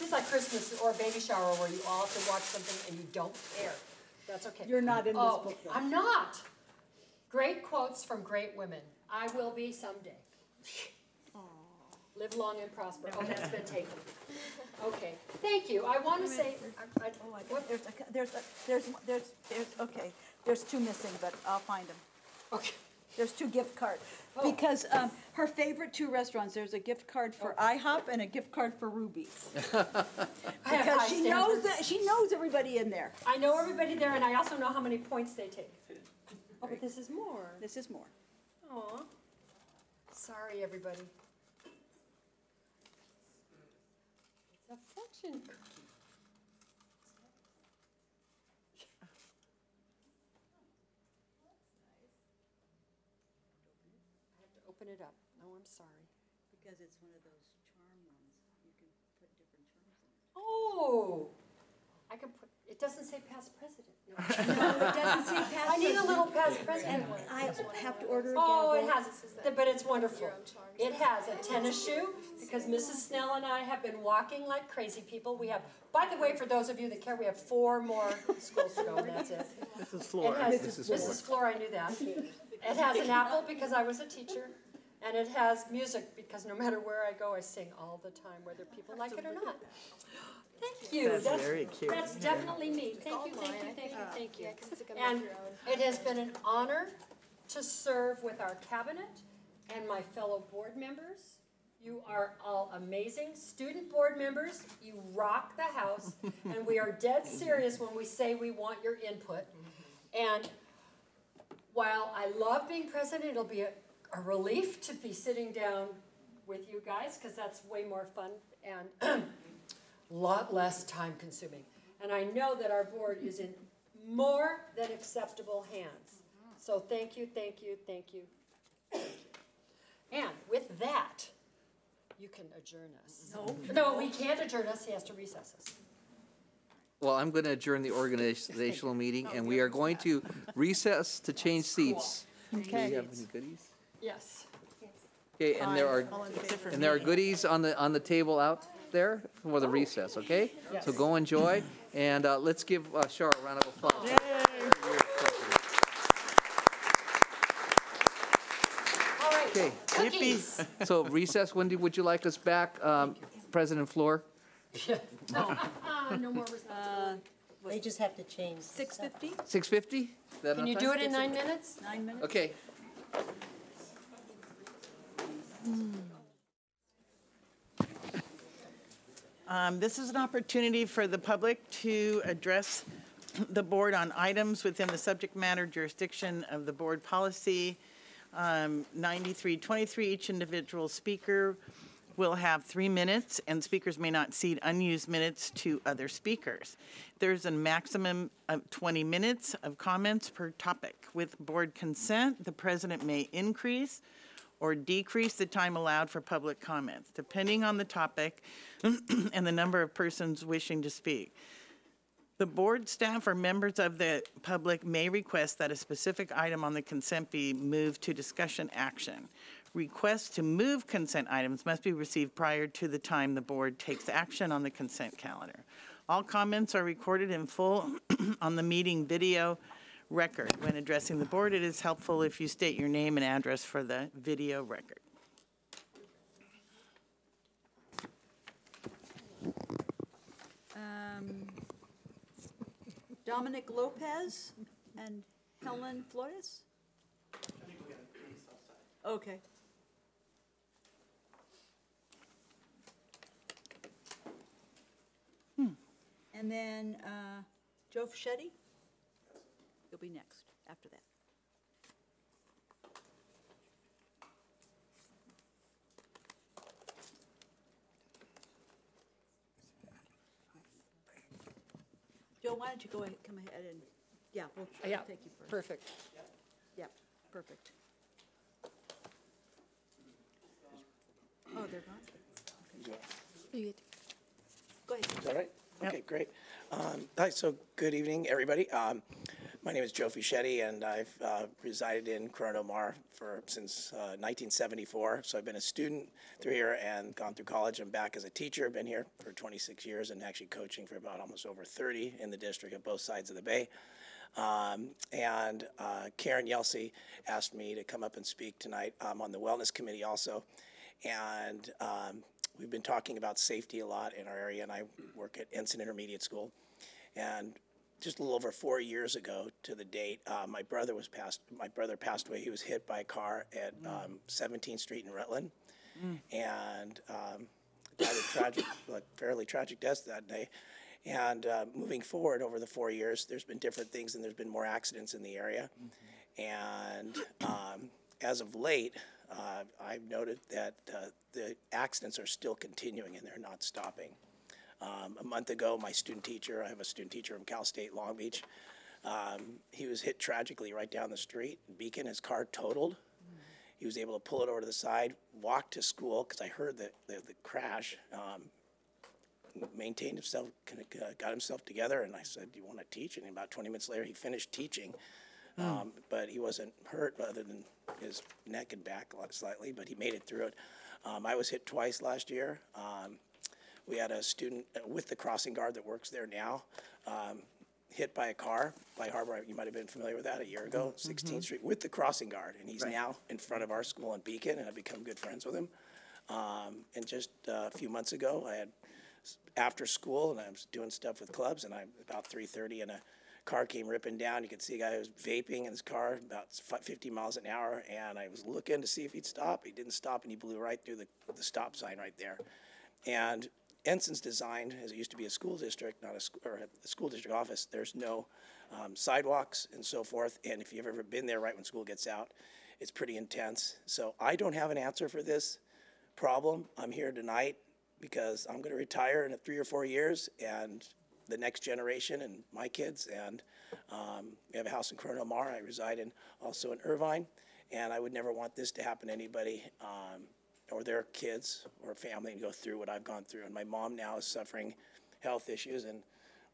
It's like Christmas or a baby shower where you all have to watch something and you don't care. That's okay. You're not in this Oh, book, though. I'm not. Great quotes from great women. I will be someday. Live long and prosper. Oh, that's been taken. Okay, thank you. I want to say, I- I- what- There's, a- there's, a- there's, there's, there's, okay, there's two missing, but I'll find them. okay. There's two gift cards. Oh. Because, um, her favorite two restaurants, there's a gift card for IHOP and a gift card for Ruby's. I have Because she knows standards. that, she knows everybody in there. I know everybody there and I also know how many points they take. Oh, but this is more. This is more. Aw. Sorry, everybody. It's a fortune cookie. I have to open it up. No, I'm sorry. Because it's one of those charm ones, you can put different charms in it. Oh, I can put, it doesn't say past president. No. No, it doesn't say past I need a little past president one. I have to order a Oh, it has, but it's wonderful. It has a tennis shoe, because Mrs. Snell and I have been walking like crazy people. We have, by the way, for those of you that care, we have four more schools to go, and that's it. This is It Flora. has, Mrs. Flora, I knew that. It has an apple, because I was a teacher, and it has music, because no matter where I go, I sing all the time, whether people like it or not. Thank you. That's very cute. That's definitely me. Thank you, thank you, thank you, thank you. And it has been an honor to serve with our cabinet and my fellow board members. You are all amazing. Student board members, you rock the house, and we are dead serious when we say we want your input. And while I love being president, it'll be a, a relief to be sitting down with you guys, because that's way more fun and lot less time consuming. And I know that our board is in more than acceptable hands. So thank you, thank you, thank you. And with that, you can adjourn us. No. No, we can't adjourn us, he has to recess us. Well, I'm going to adjourn the organizational meeting, and we are going to recess to change seats. Okay. Do you have any goodies? Yes. Okay, and there are, and there are goodies on the, on the table out there for the recess, okay? So go enjoy, and uh, let's give uh, Shar a round of applause. All right, Okay. cookies. So recess, when do- would you like us back, um, President Fluor? Ah, no more responsibility. They just have to change. the Six fifty, 6:50? Can you do it in nine minutes? nine minutes? Okay. Um, This is an opportunity for the public to address the board on items within the subject matter jurisdiction of the board policy. Um, 9323, each individual speaker will have three minutes, and speakers may not cede unused minutes to other speakers. There's a maximum of 20 minutes of comments per topic. With board consent, the president may increase or decrease the time allowed for public comments, depending on the topic and the number of persons wishing to speak. The board staff or members of the public may request that a specific item on the consent be moved to discussion action. Requests to move consent items must be received prior to the time the board takes action on the consent calendar. All comments are recorded in full on the meeting video record. When addressing the board, it is helpful if you state your name and address for the video record. Um, Dominic Lopez and Helen Flores? Okay. And then uh, Joe Fischetti? You'll be next, after that. Joe, why don't you go ahead, come ahead and, yeah, we'll we'll Yeah, take you first. perfect. Yep, perfect. Oh, they're gone? Go ahead. Is that right? Okay, great. Um, Hi, so good evening, everybody. Um, My name is Joe Fischetti, and I've uh, resided in Corona Del Mar for, since uh, 1974. So I've been a student through here and gone through college. I'm back as a teacher, I've been here for 26 years and actually coaching for about almost over 30 in the district at both sides of the bay. Um, and uh, Karen Yelsey asked me to come up and speak tonight. I'm on the Wellness Committee also. And um, we've been talking about safety a lot in our area, and I work at Ensign Intermediate School. And just a little over four years ago to the date, uh, my brother was passed. My brother passed away. He was hit by a car at um, 17th Street in Rutland, and um, died a tragic, like, fairly tragic death that day. And uh, moving forward over the four years, there's been different things, and there's been more accidents in the area. And um, as of late, uh, I've noted that uh, the accidents are still continuing and they're not stopping. Um, a month ago, my student teacher, I have a student teacher from Cal State Long Beach, um, he was hit tragically right down the street. Beacon, his car totaled. He was able to pull it over to the side, walk to school because I heard the, the, the crash. Um, maintained himself, got- got himself together, and I said, "Do you want to teach?" And about 20 minutes later, he finished teaching. Um, but he wasn't hurt other than his neck and back a lot slightly, but he made it through it. Um, I was hit twice last year. Um, we had a student uh, with the crossing guard that works there now, um, hit by a car by Harbor. You might have been familiar with that a year ago, 16th Street, with the crossing guard. And he's now in front of our school in Beacon, and I've become good friends with him. Um, and just uh, a few months ago, I had after school, and I was doing stuff with clubs, and I'm about 3:30, and a car came ripping down. You could see a guy who was vaping in his car about 50 miles an hour, and I was looking to see if he'd stop. He didn't stop, and he blew right through the, the stop sign right there. And Ensign's designed, as it used to be a school district, not a, sc- or a school district office, there's no um, sidewalks and so forth. And if you've ever been there right when school gets out, it's pretty intense. So I don't have an answer for this problem. I'm here tonight because I'm going to retire in three or four years, and the next generation and my kids. And um, we have a house in Corona Mar. I reside in also in Irvine, and I would never want this to happen to anybody um, or their kids or family and go through what I've gone through. And my mom now is suffering health issues, and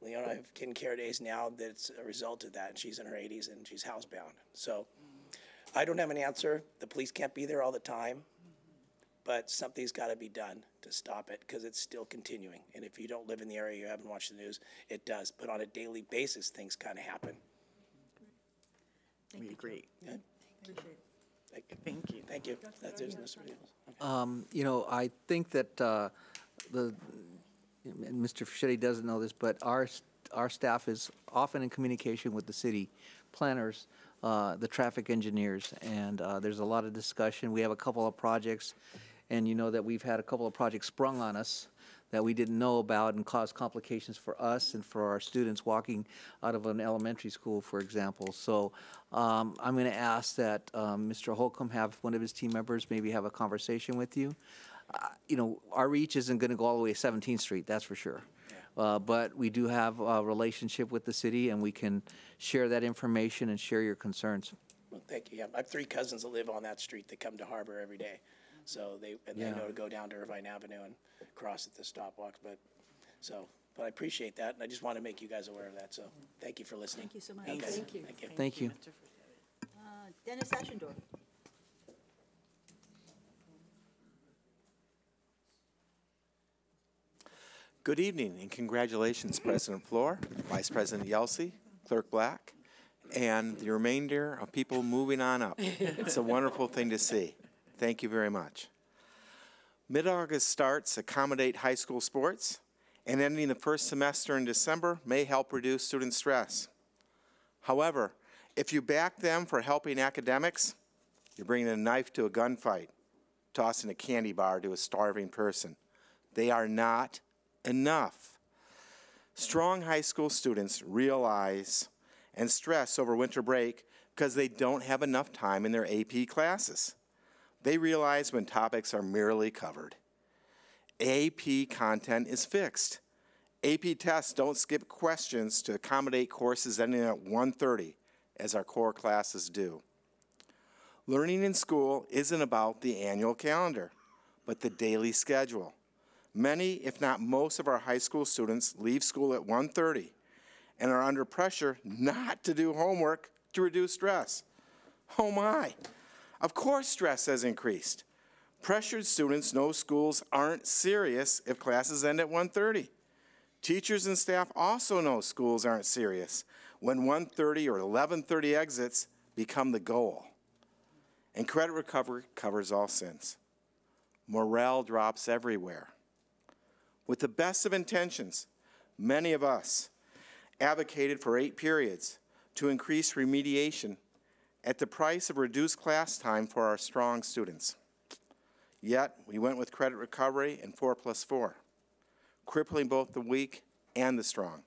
Leona, I have kid care days now that's a result of that. And she's in her 80s and she's housebound. So I don't have an answer. The police can't be there all the time but something's got to be done to stop it because it's still continuing. And if you don't live in the area, you haven't watched the news, it does. But on a daily basis, things kind of happen. We agree. Good? Appreciate it. Thank you. Thank you. You. That, there's no. Okay. Um, you know, I think that, uh, the, Mr. Fischetti doesn't know this, but our, our staff is often in communication with the city planners, uh, the traffic engineers, and, uh, there's a lot of discussion. We have a couple of projects, and you know that we've had a couple of projects sprung on us that we didn't know about and caused complications for us and for our students walking out of an elementary school, for example. So um, I'm going to ask that um, Mr. Holcomb have one of his team members maybe have a conversation with you. Uh, You know, our reach isn't going to go all the way to 17th Street, that's for sure. Uh, But we do have a relationship with the city, and we can share that information and share your concerns. Well, thank you. Yeah, I have three cousins that live on that street that come to Harbor every day. So they, and they Yeah. know to go down to Irvine Avenue and cross at the stopwalks, but, so, but I appreciate that, and I just want to make you guys aware of that, so thank you for listening. Thank you so much. Okay, Thank you. Thank you. Thank you. Uh, Dennis Ashendorf. Good evening and congratulations, President Fluor, Vice President Yelsey, Clerk Black, and the remainder of people moving on up. It's a wonderful thing to see. Thank you very much. Mid-August starts accommodate high school sports, and ending the first semester in December may help reduce student stress. However, if you back them for helping academics, you're bringing a knife to a gunfight, tossing a candy bar to a starving person. They are not enough. Strong high school students realize and stress over winter break because they don't have enough time in their AP classes. They realize when topics are merely covered. AP content is fixed. AP tests don't skip questions to accommodate courses ending at 1:30 as our core classes do. Learning in school isn't about the annual calendar, but the daily schedule. Many, if not most of our high school students leave school at 1:30 and are under pressure not to do homework to reduce stress. Oh my. Of course stress has increased. Pressured students know schools aren't serious if classes end at 1:30. Teachers and staff also know schools aren't serious when 1:30 or 11:30 exits become the goal. And credit recovery covers all sins. Morale drops everywhere. With the best of intentions, many of us advocated for eight periods to increase remediation at the price of reduced class time for our strong students. Yet, we went with credit recovery and 4 plus 4, crippling both the weak and the strong.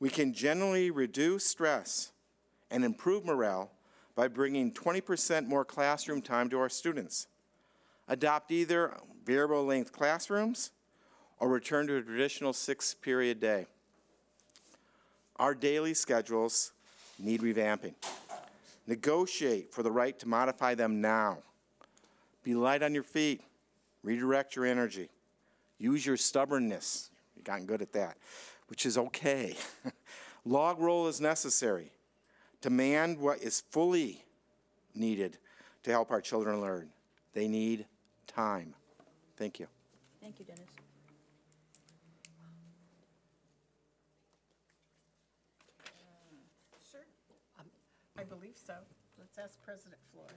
We can generally reduce stress and improve morale by bringing 20% more classroom time to our students. Adopt either variable length classrooms or return to a traditional six period day. Our daily schedules need revamping. Negotiate for the right to modify them now. Be light on your feet. Redirect your energy. Use your stubbornness. You've gotten good at that, which is okay. Log roll is necessary. Demand what is fully needed to help our children learn. They need time. Thank you. Thank you, Dennis. I believe so. Let's ask President Fluor.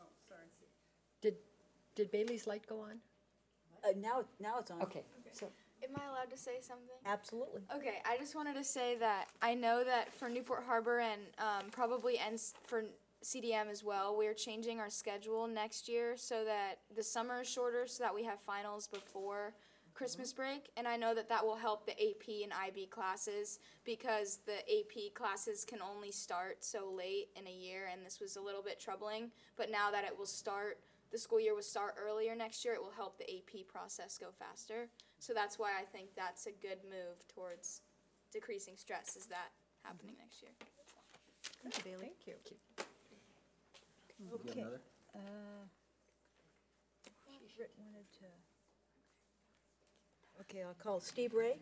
Oh, sorry. Did, did Bailey's light go on? Uh, now, now it's on. Okay, so, Am I allowed to say something? Absolutely. Okay, I just wanted to say that I know that for Newport Harbor and um, probably and s- for CDM as well, we're changing our schedule next year so that the summer is shorter, so that we have finals before Christmas break. And I know that that will help the AP and IB classes because the AP classes can only start so late in a year, and this was a little bit troubling. But now that it will start, the school year will start earlier next year, it will help the AP process go faster. So that's why I think that's a good move towards decreasing stress, is that happening next year. Thank you, Bailey. thank you. Okay. uh, Britt wanted to. Okay, I'll call Steve Ray.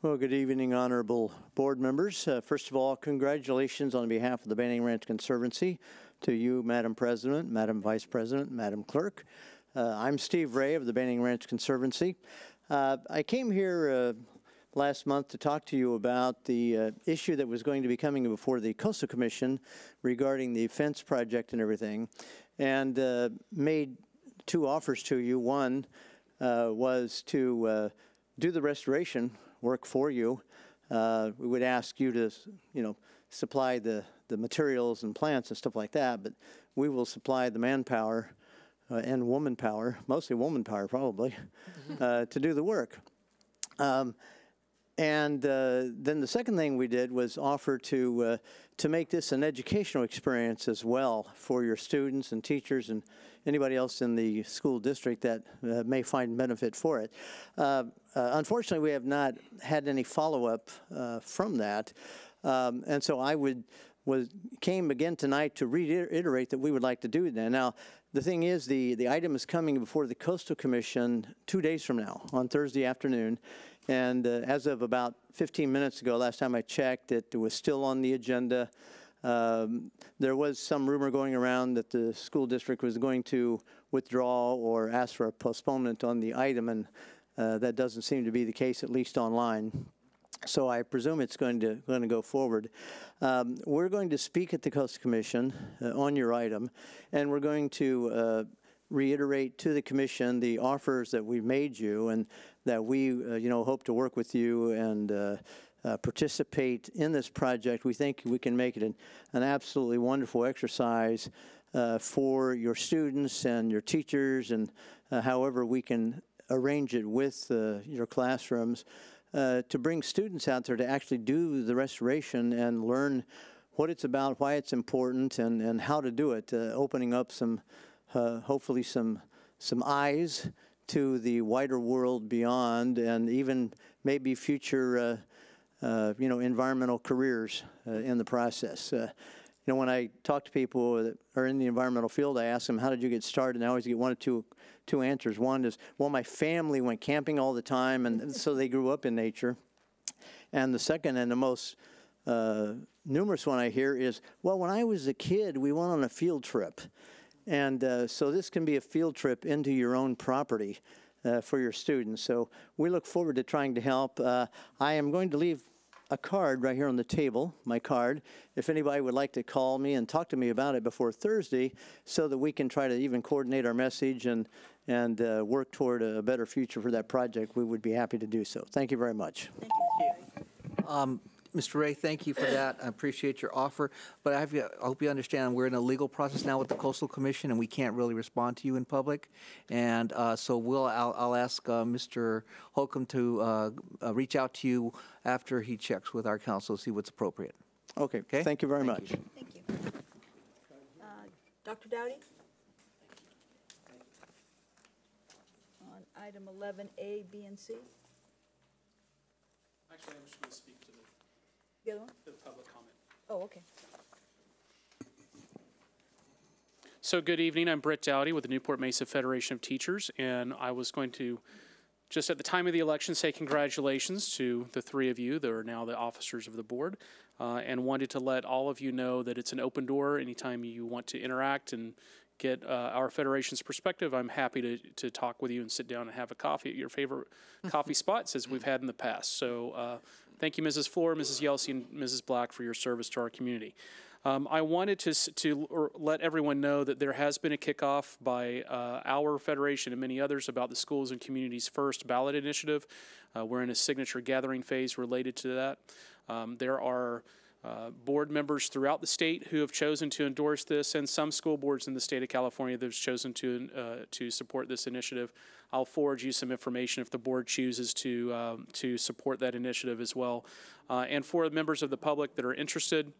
Well, good evening, honorable board members. Uh, First of all, congratulations on behalf of the Banning Ranch Conservancy to you, Madam President, Madam Vice President, Madam Clerk. Uh, I'm Steve Ray of the Banning Ranch Conservancy. Uh, I came here uh, last month to talk to you about the uh, issue that was going to be coming before the Coastal Commission regarding the fence project and everything, and uh, made two offers to you. One uh, was to do the restoration work for you. We would ask you to, you know, supply the, the materials and plants and stuff like that, but we will supply the manpower uh, and woman power, mostly woman power probably, uh, to do the work. Um, and uh, then the second thing we did was offer to uh, to make this an educational experience as well for your students and teachers and anybody else in the school district that uh, may find benefit for it. Uh, uh, unfortunately, we have not had any follow up uh, from that, um, and so I would was came again tonight to reiterate that we would like to do that. Now, the thing is, the, the item is coming before the Coastal Commission two days from now, on Thursday afternoon. And uh, as of about 15 minutes ago, last time I checked, it was still on the agenda. Um, there was some rumor going around that the school district was going to withdraw or ask for a postponement on the item, and uh, that doesn't seem to be the case, at least online. So I presume it's going to going to go forward. Um, we're going to speak at the Coastal Commission uh, on your item, and we're going to uh, reiterate to the commission the offers that we've made you, and that we, uh, you know, hope to work with you and. Uh, uh, participate in this project. We think we can make it an, an absolutely wonderful exercise uh, for your students and your teachers, and however we can arrange it with your classrooms uh, to bring students out there to actually do the restoration and learn what it's about, why it's important, and, and how to do it, uh, opening up some, uh, hopefully some, some eyes to the wider world beyond and even maybe future, uh, uh, you know, environmental careers in the process. You know, when I talk to people that are in the environmental field, I ask them, how did you get started? And I always get one or two two answers. One is, well, my family went camping all the time, and so they grew up in nature. And the second and the most uh, numerous one I hear is, well, when I was a kid, we went on a field trip. And uh, so this can be a field trip into your own property uh, for your students. So we look forward to trying to help. Uh, I am going to leave a card right here on the table, my card, if anybody would like to call me and talk to me about it before Thursday so that we can try to even coordinate our message and, and uh, work toward a better future for that project, we would be happy to do so. Thank you very much. Thank you. Um, Mr. Ray, thank you for that. I appreciate your offer. But I, have, I, hope you understand we're in a legal process now with the Coastal Commission, and we can't really respond to you in public. And uh, so we'll, I'll, I'll ask uh, Mr. Holcomb to uh, uh, reach out to you after he checks with our counsel to see what's appropriate. Okay. okay? Thank you very thank much. You. Thank you. Uh, Dr. Dowdy? On item 11A, B, and C? Actually, I'm just going to speak to the, The other one? the public comment. Oh, okay. So good evening, I'm Britt Dowdy with the Newport Mesa Federation of Teachers, and I was going to, just at the time of the election, say congratulations to the three of you that are now the officers of the board, uh, and wanted to let all of you know that it's an open door anytime you want to interact and get uh, our federation's perspective, I'm happy to, to talk with you and sit down and have a coffee at your favorite coffee spots as we've had in the past. So uh, thank you, Mrs. Fluor, Mrs. Yelsey, and Mrs. Black for your service to our community. Um, I wanted to, to let everyone know that there has been a kickoff by uh, our federation and many others about the Schools and Communities First ballot initiative. Uh, we're in a signature gathering phase related to that. Um, there are uh, board members throughout the state who have chosen to endorse this, and some school boards in the state of California that have chosen to uh, to support this initiative. I'll forward you some information if the board chooses to um, to support that initiative as well. Uh, and for members of the public that are interested,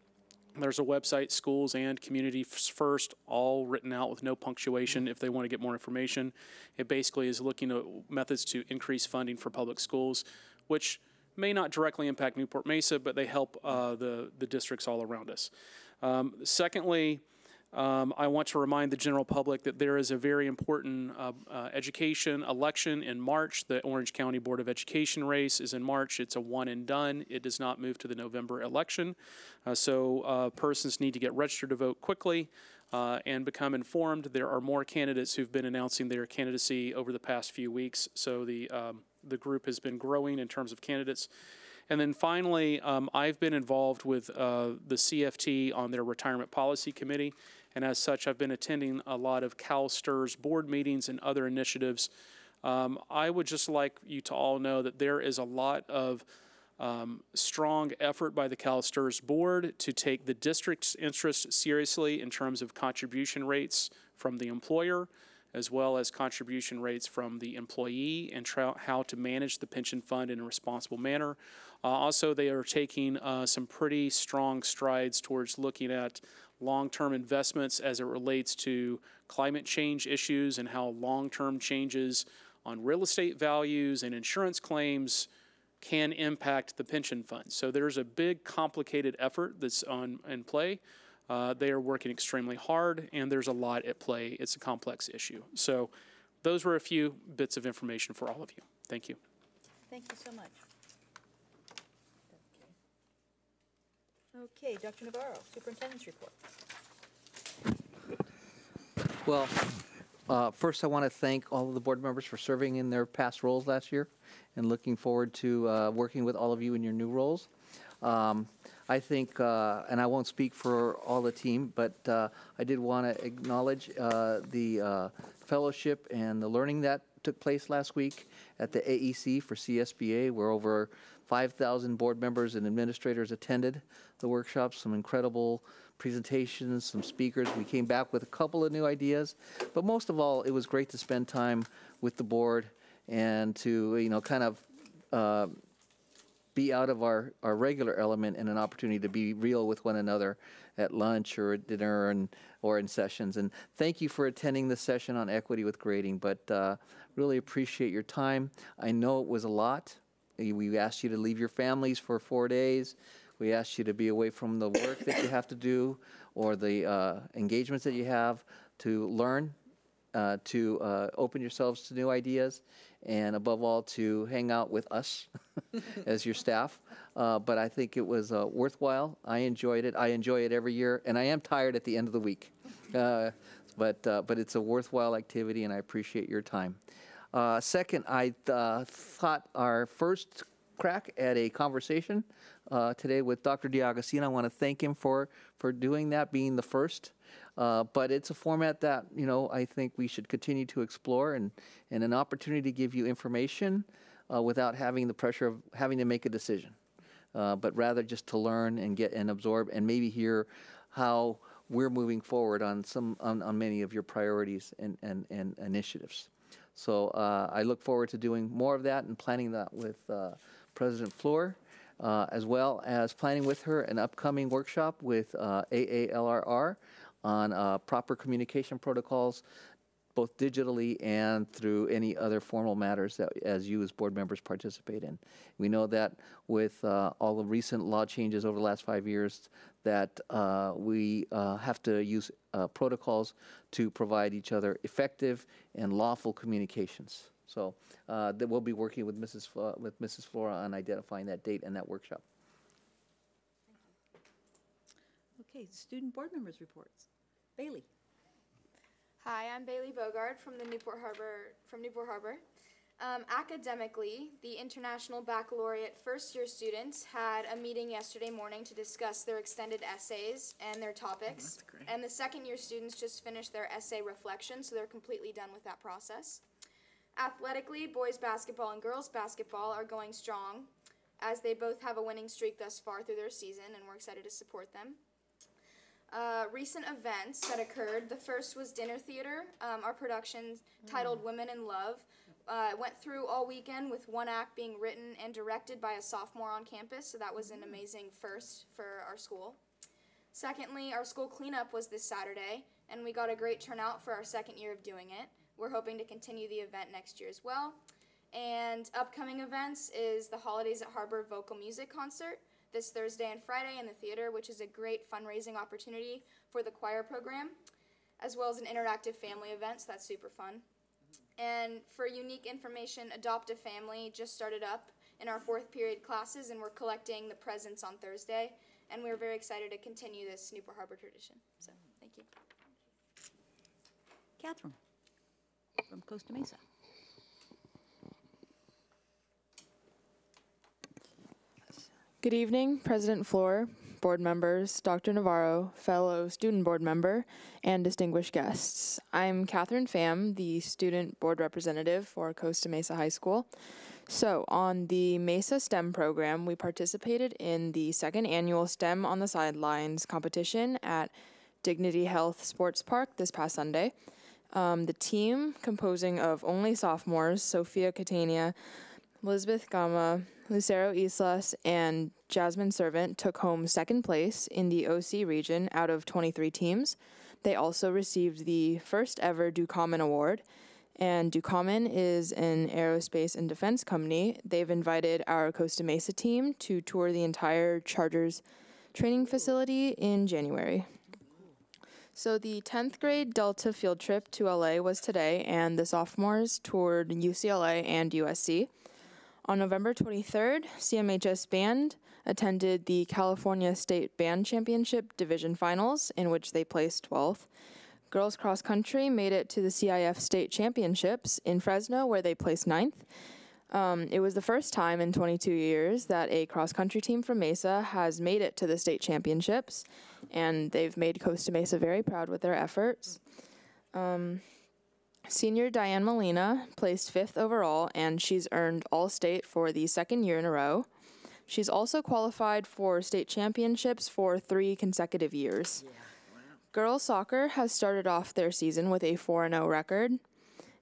there's a website, schools and community first, all written out with no punctuation if they want to get more information. It basically is looking at methods to increase funding for public schools, which may not directly impact Newport Mesa, but they help uh, the, the districts all around us. Um, secondly, um, I want to remind the general public that there is a very important uh, uh, education election in March. The Orange County Board of Education race is in March. It's a one and done. It does not move to the November election. Uh, so uh, persons need to get registered to vote quickly. Uh, and become informed. There are more candidates who've been announcing their candidacy over the past few weeks, so the um, the group has been growing in terms of candidates. And then finally, um, I've been involved with uh, the CFT on their retirement policy committee. And as such, I've been attending a lot of CalSTRS board meetings and other initiatives. Um, I would just like you to all know that there is a lot of um, strong effort by the CalSTRS board to take the district's interest seriously in terms of contribution rates from the employer as well as contribution rates from the employee and tra- how to manage the pension fund in a responsible manner. Uh, also, they are taking uh, some pretty strong strides towards looking at long-term investments as it relates to climate change issues and how long-term changes on real estate values and insurance claims can impact the pension fund. So there's a big, complicated effort that's on in play. Uh, they are working extremely hard, and there's a lot at play. It's a complex issue. So those were a few bits of information for all of you. Thank you. Thank you so much. Okay, Dr. Navarro, Superintendent's Report. Well, uh, first I want to thank all of the board members for serving in their past roles last year and looking forward to uh, working with all of you in your new roles. Um, I think, uh, and I won't speak for all the team, but uh, I did want to acknowledge uh, the uh, fellowship and the learning that took place last week at the AEC for CSBA, where over 5,000 board members and administrators attended the workshop. Some incredible presentations, some speakers. We came back with a couple of new ideas, but most of all, it was great to spend time with the board and to you know kind of uh, be out of our, our regular element and an opportunity to be real with one another at lunch or at dinner and or in sessions. And thank you for attending the session on equity with grading. But uh, really appreciate your time. I know it was a lot. We asked you to leave your families for four days. We asked you to be away from the work that you have to do or the uh, engagements that you have to learn, uh, to uh, open yourselves to new ideas, and above all, to hang out with us as your staff. Uh, but I think it was uh, worthwhile. I enjoyed it. I enjoy it every year, and I am tired at the end of the week. Uh, but, uh, but it's a worthwhile activity, and I appreciate your time. Second, I thought our first crack at a conversation today with Dr. D'Agostino. I want to thank him for, for doing that, being the first. Uh, but it's a format that, you know, I think we should continue to explore and, and an opportunity to give you information uh, without having the pressure of having to make a decision. Uh, but rather just to learn and get and absorb and maybe hear how we're moving forward on some on, on many of your priorities and, and, and initiatives. So uh, I look forward to doing more of that and planning that with uh, President Fluor, uh, as well as planning with her an upcoming workshop with AALRR on uh, proper communication protocols, both digitally and through any other formal matters that as you as board members participate in. We know that with uh, all the recent law changes over the last five years, that uh, we uh, have to use uh, protocols to provide each other effective and lawful communications. So uh, that we'll be working with Mrs. Flo- with Mrs. Fluor on identifying that date and that workshop. Okay, student board members' reports. Bailey. Hi, I'm Bailey Bogard from the Newport Harbor from Newport Harbor. Um, academically, the International Baccalaureate first year students had a meeting yesterday morning to discuss their extended essays and their topics. And the second year students just finished their essay reflection, so they're completely done with that process. Athletically, boys basketball and girls basketball are going strong as they both have a winning streak thus far through their season, and we're excited to support them. Uh, recent events that occurred. The first was Dinner Theater, um, our production titled Women in Love. Uh, went through all weekend with one act being written and directed by a sophomore on campus, so that was an amazing first for our school. Secondly, our school cleanup was this Saturday, and we got a great turnout for our second year of doing it. We're hoping to continue the event next year as well. And upcoming events is the Holidays at Harbor Vocal Music Concert this Thursday and Friday in the theater, which is a great fundraising opportunity for the choir program, as well as an interactive family event, so that's super fun. And for unique information, Adopt a Family just started up in our fourth period classes, and we're collecting the presents on Thursday. And we're very excited to continue this Newport Harbor tradition. So, thank you. Catherine from Costa Mesa. Good evening, President Fluor, board members, Dr. Navarro, fellow student board member, and distinguished guests. I'm Catherine Pham, the student board representative for Costa Mesa High School. So, on the Mesa STEM program, we participated in the second annual STEM on the Sidelines competition at Dignity Health Sports Park this past Sunday. Um, the team, composing of only sophomores, Sophia Catania, Elizabeth Gama, Lucero Islas, and Jasmine Servant, took home second place in the OC region out of 23 teams. They also received the first ever Ducommun Award. And Ducommun is an aerospace and defense company. They've invited our Costa Mesa team to tour the entire Chargers training facility in January. So the 10th grade Delta field trip to LA was today, and the sophomores toured UCLA and USC. On November 23rd, CMHS Band attended the California State Band Championship Division Finals, in which they placed 12th. Girls cross country made it to the CIF State Championships in Fresno, where they placed ninth. Um, it was the first time in 22 years that a cross country team from Mesa has made it to the state championships, and they've made Costa Mesa very proud with their efforts. Um, senior Diane Molina placed fifth overall, and she's earned All State for the second year in a row. She's also qualified for state championships for three consecutive years. Girls soccer has started off their season with a 4 0 record.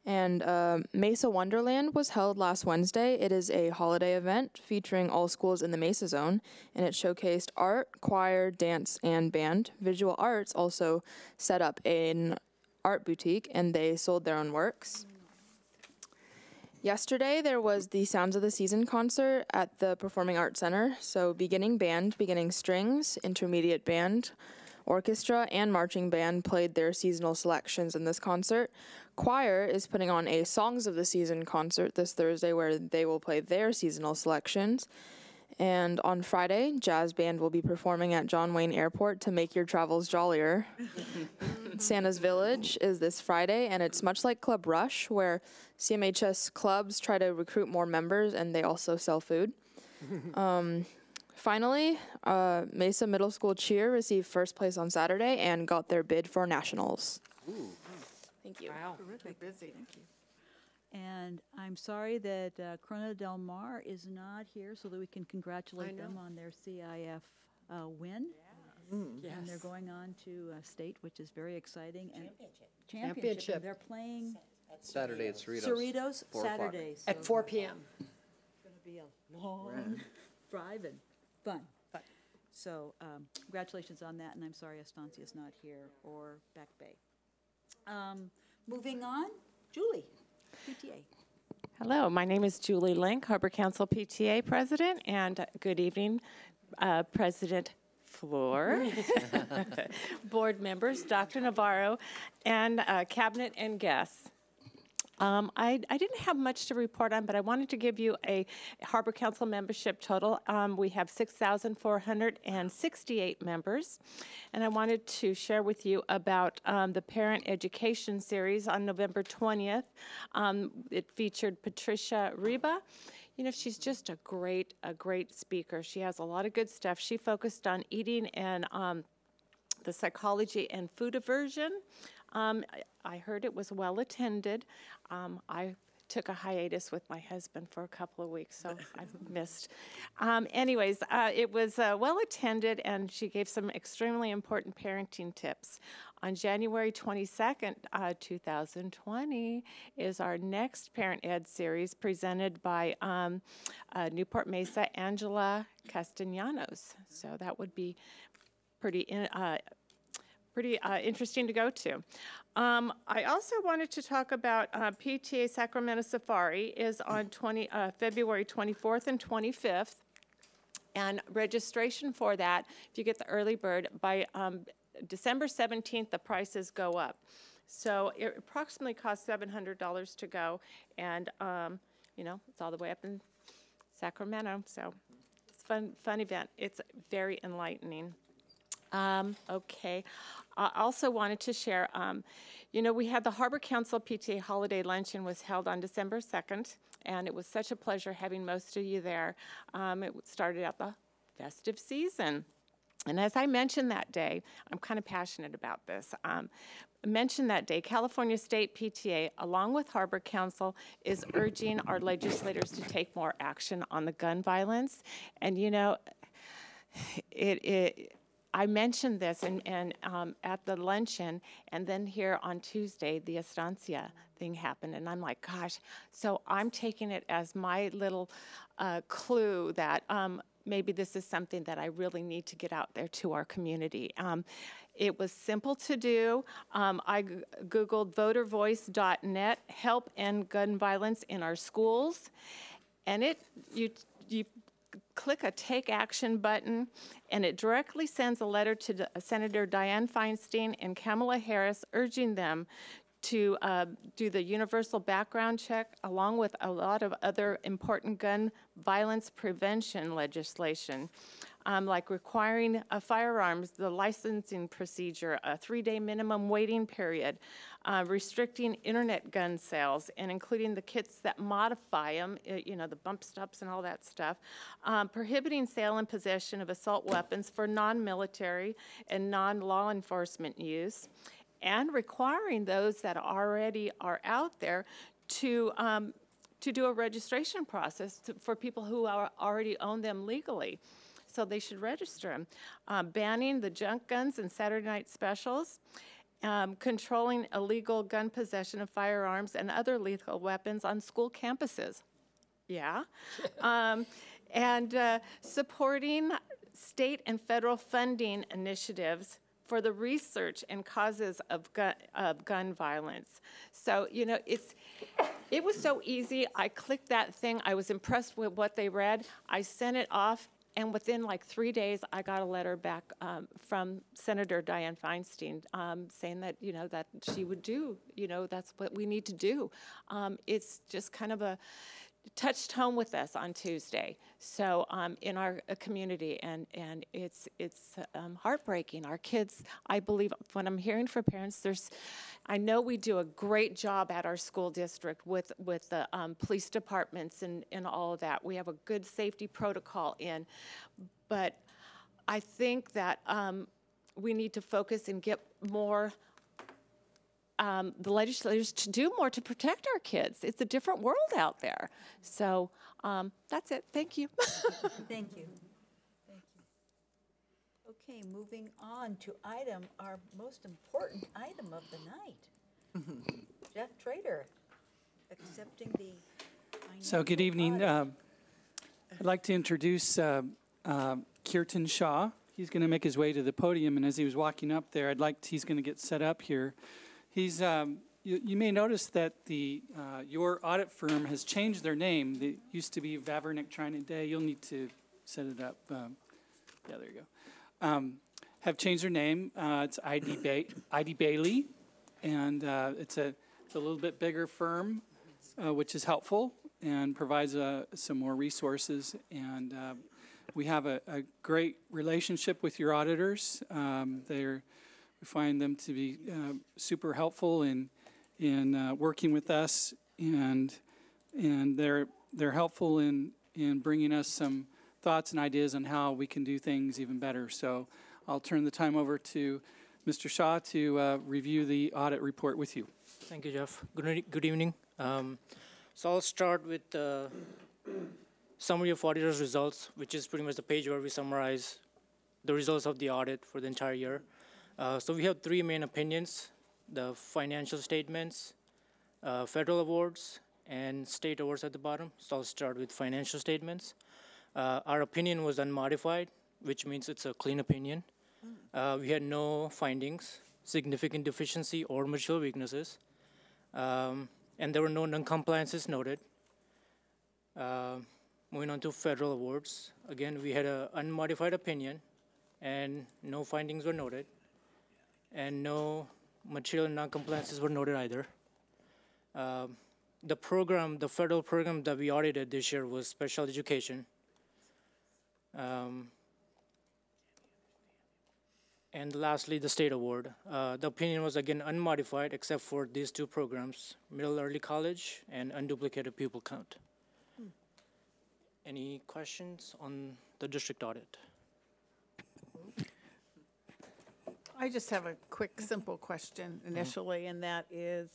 And uh, Mesa Wonderland was held last Wednesday. It is a holiday event featuring all schools in the Mesa Zone, and it showcased art, choir, dance, and band. Visual Arts also set up an art boutique, and they sold their own works. Yesterday, there was the Sounds of the Season concert at the Performing Arts Center. So, beginning band, beginning strings, intermediate band, orchestra, and marching band played their seasonal selections in this concert. Choir is putting on a Songs of the Season concert this Thursday where they will play their seasonal selections. And on Friday, Jazz Band will be performing at John Wayne Airport to make your travels jollier. Santa's Village is this Friday, and it's much like Club Rush, where CMHS clubs try to recruit more members and they also sell food. Um, finally, uh, Mesa Middle School Cheer received first place on Saturday and got their bid for nationals. Thank you. Wow. Terrific. Busy. Thank you. And I'm sorry that uh, Corona Del Mar is not here so that we can congratulate them on their CIF uh, win. And they're going on to uh, state, which is very exciting. and Championship. Championship. and They're playing Saturday at Cerritos. Cerritos Four o'clock. Saturdays. At 4 PM. It's going to be a long drive and fun. So um, congratulations on that, and I'm sorry Estancia is not here, or Back Bay. Um, Moving on, Julie, PTA. Hello, my name is Julie Link, Harbor Council PTA President, and good evening, uh, President Fluor, board members, Dr. Navarro, and uh, cabinet and guests. Um, I, I didn't have much to report on, but I wanted to give you a Harbor Council membership total. Um, we have 6,468 members, and I wanted to share with you about um, the Parent Education Series on November 20th. Um, it featured Patricia Reba. You know, she's just a great, a great speaker. She has a lot of good stuff. She focused on eating and um, the psychology and food aversion. Um, I- I heard it was well attended. Um, I took a hiatus with my husband for a couple of weeks, so I missed. Um, anyways, uh, it was uh, well attended, and she gave some extremely important parenting tips. On January 22nd, uh, 2020, is our next Parent Ed series presented by um, uh, Newport Mesa Angela Castellanos. So that would be pretty in, uh, pretty uh, interesting to go to. Um, I also wanted to talk about uh, PTA Sacramento Safari is on 20, uh, February 24th and 25th. And registration for that, if you get the early bird, by um, December 17th, the prices go up. So it approximately costs $700 to go. And, um, you know, it's all the way up in Sacramento. So it's fun, fun event. It's very enlightening. Um, okay. I also wanted to share, um, you know, we had the Harbor Council PTA Holiday Luncheon was held on December 2nd, and it was such a pleasure having most of you there. Um, it started out the festive season. And as I mentioned that day, I'm kind of passionate about this. Um, mentioned that day, California State PTA, along with Harbor Council, is urging our legislators to take more action on the gun violence. And you know, it, it I mentioned this and, and um, at the luncheon, and then here on Tuesday, the Estancia thing happened, and I'm like, gosh. So I'm taking it as my little uh, clue that um, maybe this is something that I really need to get out there to our community. Um, it was simple to do. Um, I g- Googled votervoice.net, help end gun violence in our schools. And it, you, you click a take action button, and it directly sends a letter to Senator Dianne Feinstein and Kamala Harris urging them to uh, do the universal background check, along with a lot of other important gun violence prevention legislation, um, like requiring uh, firearms, the licensing procedure, a three-day minimum waiting period, uh, restricting internet gun sales, and including the kits that modify them, you know, the bump stops and all that stuff, um, prohibiting sale and possession of assault weapons for non-military and non-law enforcement use, and requiring those that already are out there to um, to do a registration process to, for people who are already own them legally. So they should register them. Um, banning the junk guns and Saturday night specials. Um, controlling illegal gun possession of firearms and other lethal weapons on school campuses. Yeah. um, and uh, supporting state and federal funding initiatives for the research and causes of gun, of gun violence. So, you know, it's, it was so easy. I clicked that thing. I was impressed with what they read. I sent it off, and within like three days, I got a letter back um, from Senator Dianne Feinstein um, saying that, you know, that she would do, you know, that's what we need to do. Um, it's just kind of a, touched home with us on Tuesday. So um, in our uh, community, and and it's it's um, heartbreaking. Our kids, I believe, when I'm hearing from parents, there's, I know we do a great job at our school district with with the um, police departments and and all of that. We have a good safety protocol in, but I think that um, we need to focus and get more um, the legislators to do more to protect our kids. It's a different world out there. So um, that's it. Thank you. Thank you. Thank you. Okay, moving on to item, our most important item of the night. Jeff Trader, accepting the. So, good evening. Um, I'd like to introduce uh, uh, Kirtan Shah. He's going to make his way to the podium, and as he was walking up there, I'd like he's going to get set up here. He's. Um, you, you may notice that the uh, your audit firm has changed their name. It used to be Vavrinek Trine Day. You'll need to set it up. Um, yeah, there you go. Um, have changed their name. Uh, it's ID, ba- Eide Bailly, and uh, it's a it's a little bit bigger firm, uh, which is helpful and provides uh, some more resources. And uh, we have a, a great relationship with your auditors. Um, they're we find them to be uh, super helpful in in uh, working with us, and and they're they're helpful in in bringing us some thoughts and ideas on how we can do things even better. So I'll turn the time over to Mr. Shah to uh, review the audit report with you. Thank you, Jeff. Good, good evening. Um, so I'll start with the summary of auditor's results, which is pretty much the page where we summarize the results of the audit for the entire year. Uh, so we have three main opinions, the financial statements, uh, federal awards, and state awards at the bottom. So I'll start with financial statements. Uh, our opinion was unmodified, which means it's a clean opinion. Uh, we had no findings, significant deficiency, or material weaknesses. Um, and there were no non-compliances noted. Uh, moving on to federal awards, again, we had an unmodified opinion, and no findings were noted, and no material non-compliances were noted either. Um, the program, the federal program that we audited this year was special education. Um, and lastly, the state award. Uh, the opinion was again unmodified except for these two programs, middle early college and unduplicated pupil count. Any questions on the district audit? I just have a quick, simple question initially, and that is,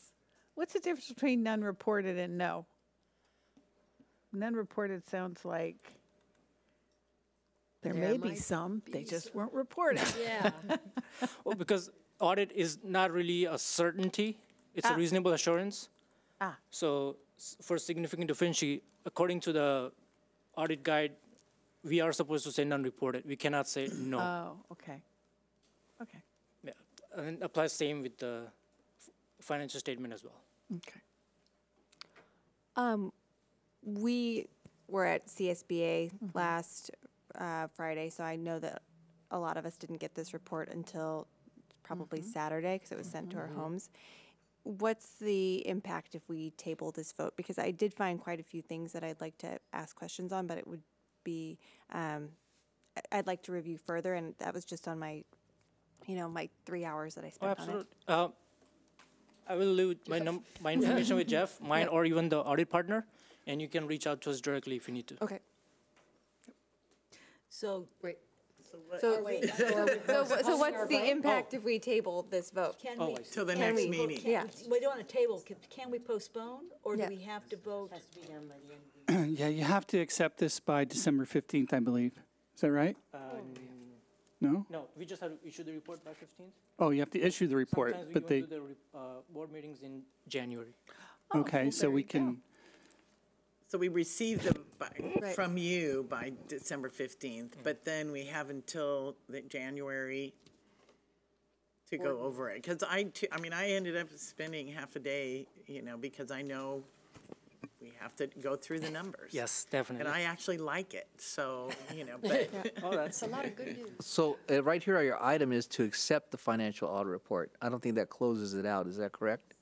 what's the difference between none reported and no? None reported sounds like There There may be might some, they just weren't reported. Yeah. Well, because audit is not really a certainty, it's a Ah. reasonable assurance. Ah. So s- for significant deficiency, according to the audit guide, we are supposed to say non-reported. We cannot say no. Oh, okay. Okay, Yeah, And it applies same with the financial statement as well. okay. Um, we were at CSBA last uh, Friday, so I know that a lot of us didn't get this report until probably Saturday because it was sent to our homes. What's the impact if we table this vote? Because I did find quite a few things that I'd like to ask questions on, but it would be, um, I'd like to review further, and that was just on my, you know, my three hours that I Oh, spent on it. absolutely. Uh, I will leave my num, my information with Jeff, mine or even the audit partner, and you can reach out to us directly if you need to. Okay. So. Wait. So, wait, so, so so, so what's the vote? impact if we table this vote? Can Oh, we? Till the Can next we- meeting. Yeah. We don't want to table, can, can we postpone, or do we have to vote? Has to be done by the end of the Yeah, you have to accept this by December 15th, I believe. Is that right? Uh, No? No, we just have to issue the report by fifteenth. Oh, you have to issue the report, Sometimes we but even they, do the re- uh, board meetings in January. okay, so we can, So we receive them by, Right. from you by December 15th, but then we have until the January to go over it. Because I, too- I mean, I ended up spending half a day, you know, because I know we have to go through the numbers. Yes, definitely. And I actually like it, so, you know, but, Oh, that's It's a lot of good news. So, uh, right here, your item is to accept the financial audit report. I don't think that closes it out, is that correct?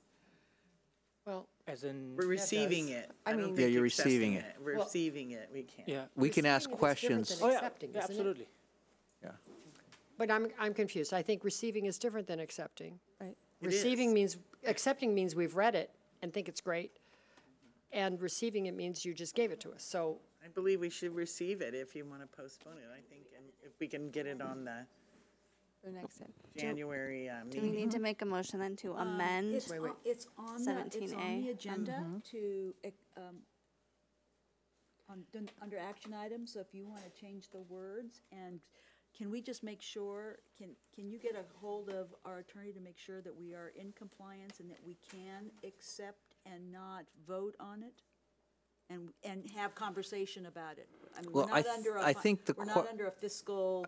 Well, as in. we're receiving it. I don't mean- Yeah, think you're accepting receiving it. We're Well- receiving it, we can't. Yeah. We can ask Receiving it is different questions. than Oh, yeah, accepting, yeah, isn't it? absolutely. But I'm, I'm confused. I think receiving is different than accepting. Right. It Receiving is. means, accepting means we've read it and think it's great. And receiving it means you just gave it to us. So I believe we should receive it if you want to postpone it, I think, and if we can get it on the The next time. January uh, Do we meeting. need to make a motion then to Um, amend? It's on, it's on the, it's on 17A. the agenda to, um, on, dun- under action items, so if you want to change the words, and can we just make sure, can, can you get a hold of our attorney to make sure that we are in compliance and that we can accept and not vote on it? And, and have conversation about it? I mean, we're Well, I not th- under a I fi- think the We're que- not under a fiscal,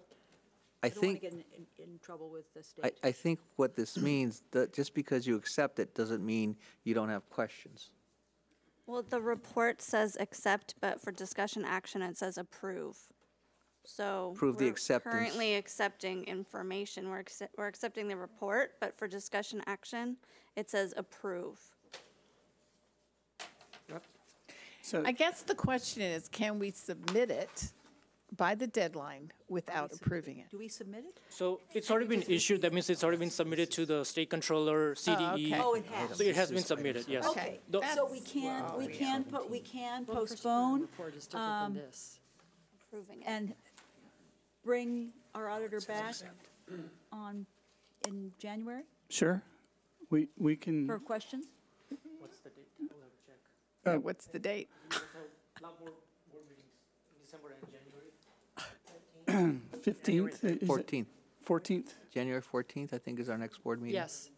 I I don't want to think, get in, in, in trouble with the I, state. I think what this means, that just because you accept it doesn't mean you don't have questions. Well, the report says accept, but for discussion action, it says approve. So. Approve the we're acceptance. Currently accepting information. We're, accept- we're accepting the report, but for discussion action, it says approve. So, I guess the question is, can we submit it by the deadline without approving it? Do we submit it? So it's already been issued, that means it's already been submitted to the state controller, CDE. okay. Oh, it has. So it has been submitted, yes. Okay, The- so we can, we can, put we can well, the first quarter postpone report is different um, than this. Approving it. and bring our auditor back on, in January sure, we, we can, for questions? And January. 15th? is it 14th, 14th? January 14th, I think is our next board meeting. Yes.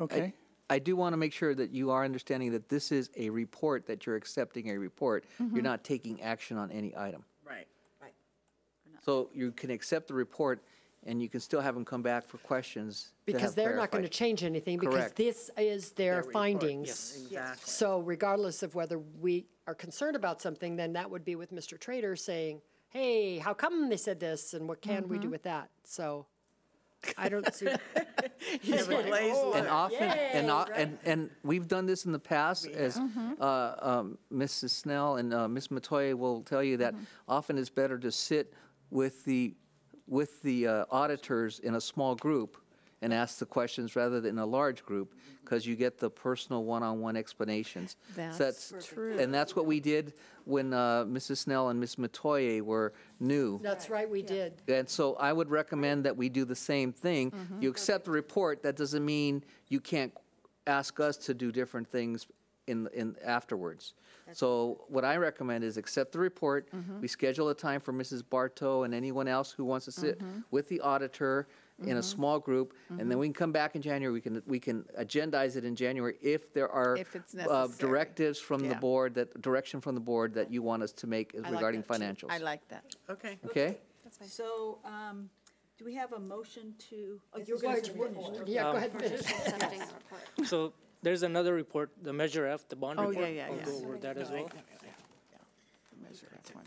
Okay, I do want to make sure that you are understanding that this is a report, that you're accepting a report. You're not taking action on any item. Right. Right. So you can accept the report, and you can still have them come back for questions. to Because have they're not going to clarified. change anything because Correct. this is their report, findings. Exactly. So regardless of whether we are concerned about something, then that would be with Mr. Trader saying, hey, how come they said this and what can we do with that? So I don't see. He's like, oh, And often, and, o- right. and, and we've done this in the past, as uh, um, Mrs. Snell and uh, Ms. Metoyer will tell you that often it's better to sit with the, with the uh, auditors in a small group and ask the questions rather than in a large group, because you get the personal one-on-one explanations. So That's true. And that's what we did when uh, Mrs. Snell and Ms. Metoyer were new. That's right, we did. And so I would recommend that we do the same thing. You accept the report, that doesn't mean you can't ask us to do different things in, in afterwards. So what I recommend is accept the report. We schedule a time for Mrs. Barto and anyone else who wants to sit with the auditor in a small group, and then we can come back in January. We can, we can agendize it in January if there are If it's uh, necessary. directives from the Yeah. board, that, direction from the board that you want us to make I like regarding that too. financials. I like that. Okay. Okay? So, um, do we have a motion to? oh, You're gonna going to, finish. yeah, Um, go ahead finish. Accepting the report. So there's another report, the Measure F, the bond Oh, report. yeah, yeah, I'll go over that as well. Measure F one.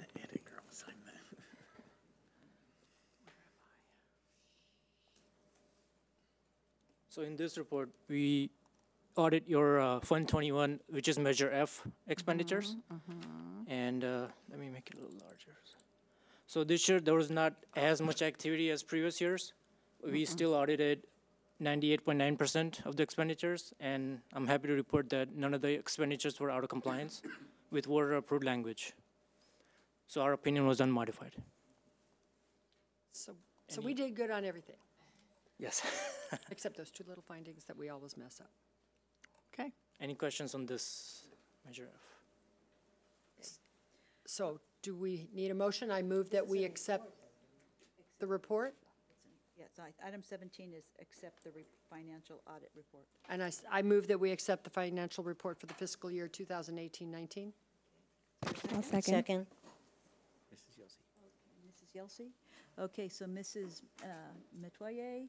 So in this report, we audit your uh, Fund 21, which is Measure F expenditures. And uh, let me make it a little larger. So this year, there was not as much activity as previous years. We still audited 98.9% of the expenditures, and I'm happy to report that none of the expenditures were out of compliance with water-approved language. So our opinion was unmodified. So, so we did good on everything, Yes. except those two little findings that we always mess up. Okay. Any questions on this Measure F? So do we need a motion? I move that we accept the report, Yes, I- item seventeen is accept the re- financial audit report. and I, s- I move that we accept the financial report for the fiscal year 2018-19. I'll second. Second. Mrs. Yelsey? Okay, so Mrs. uh, Metoyer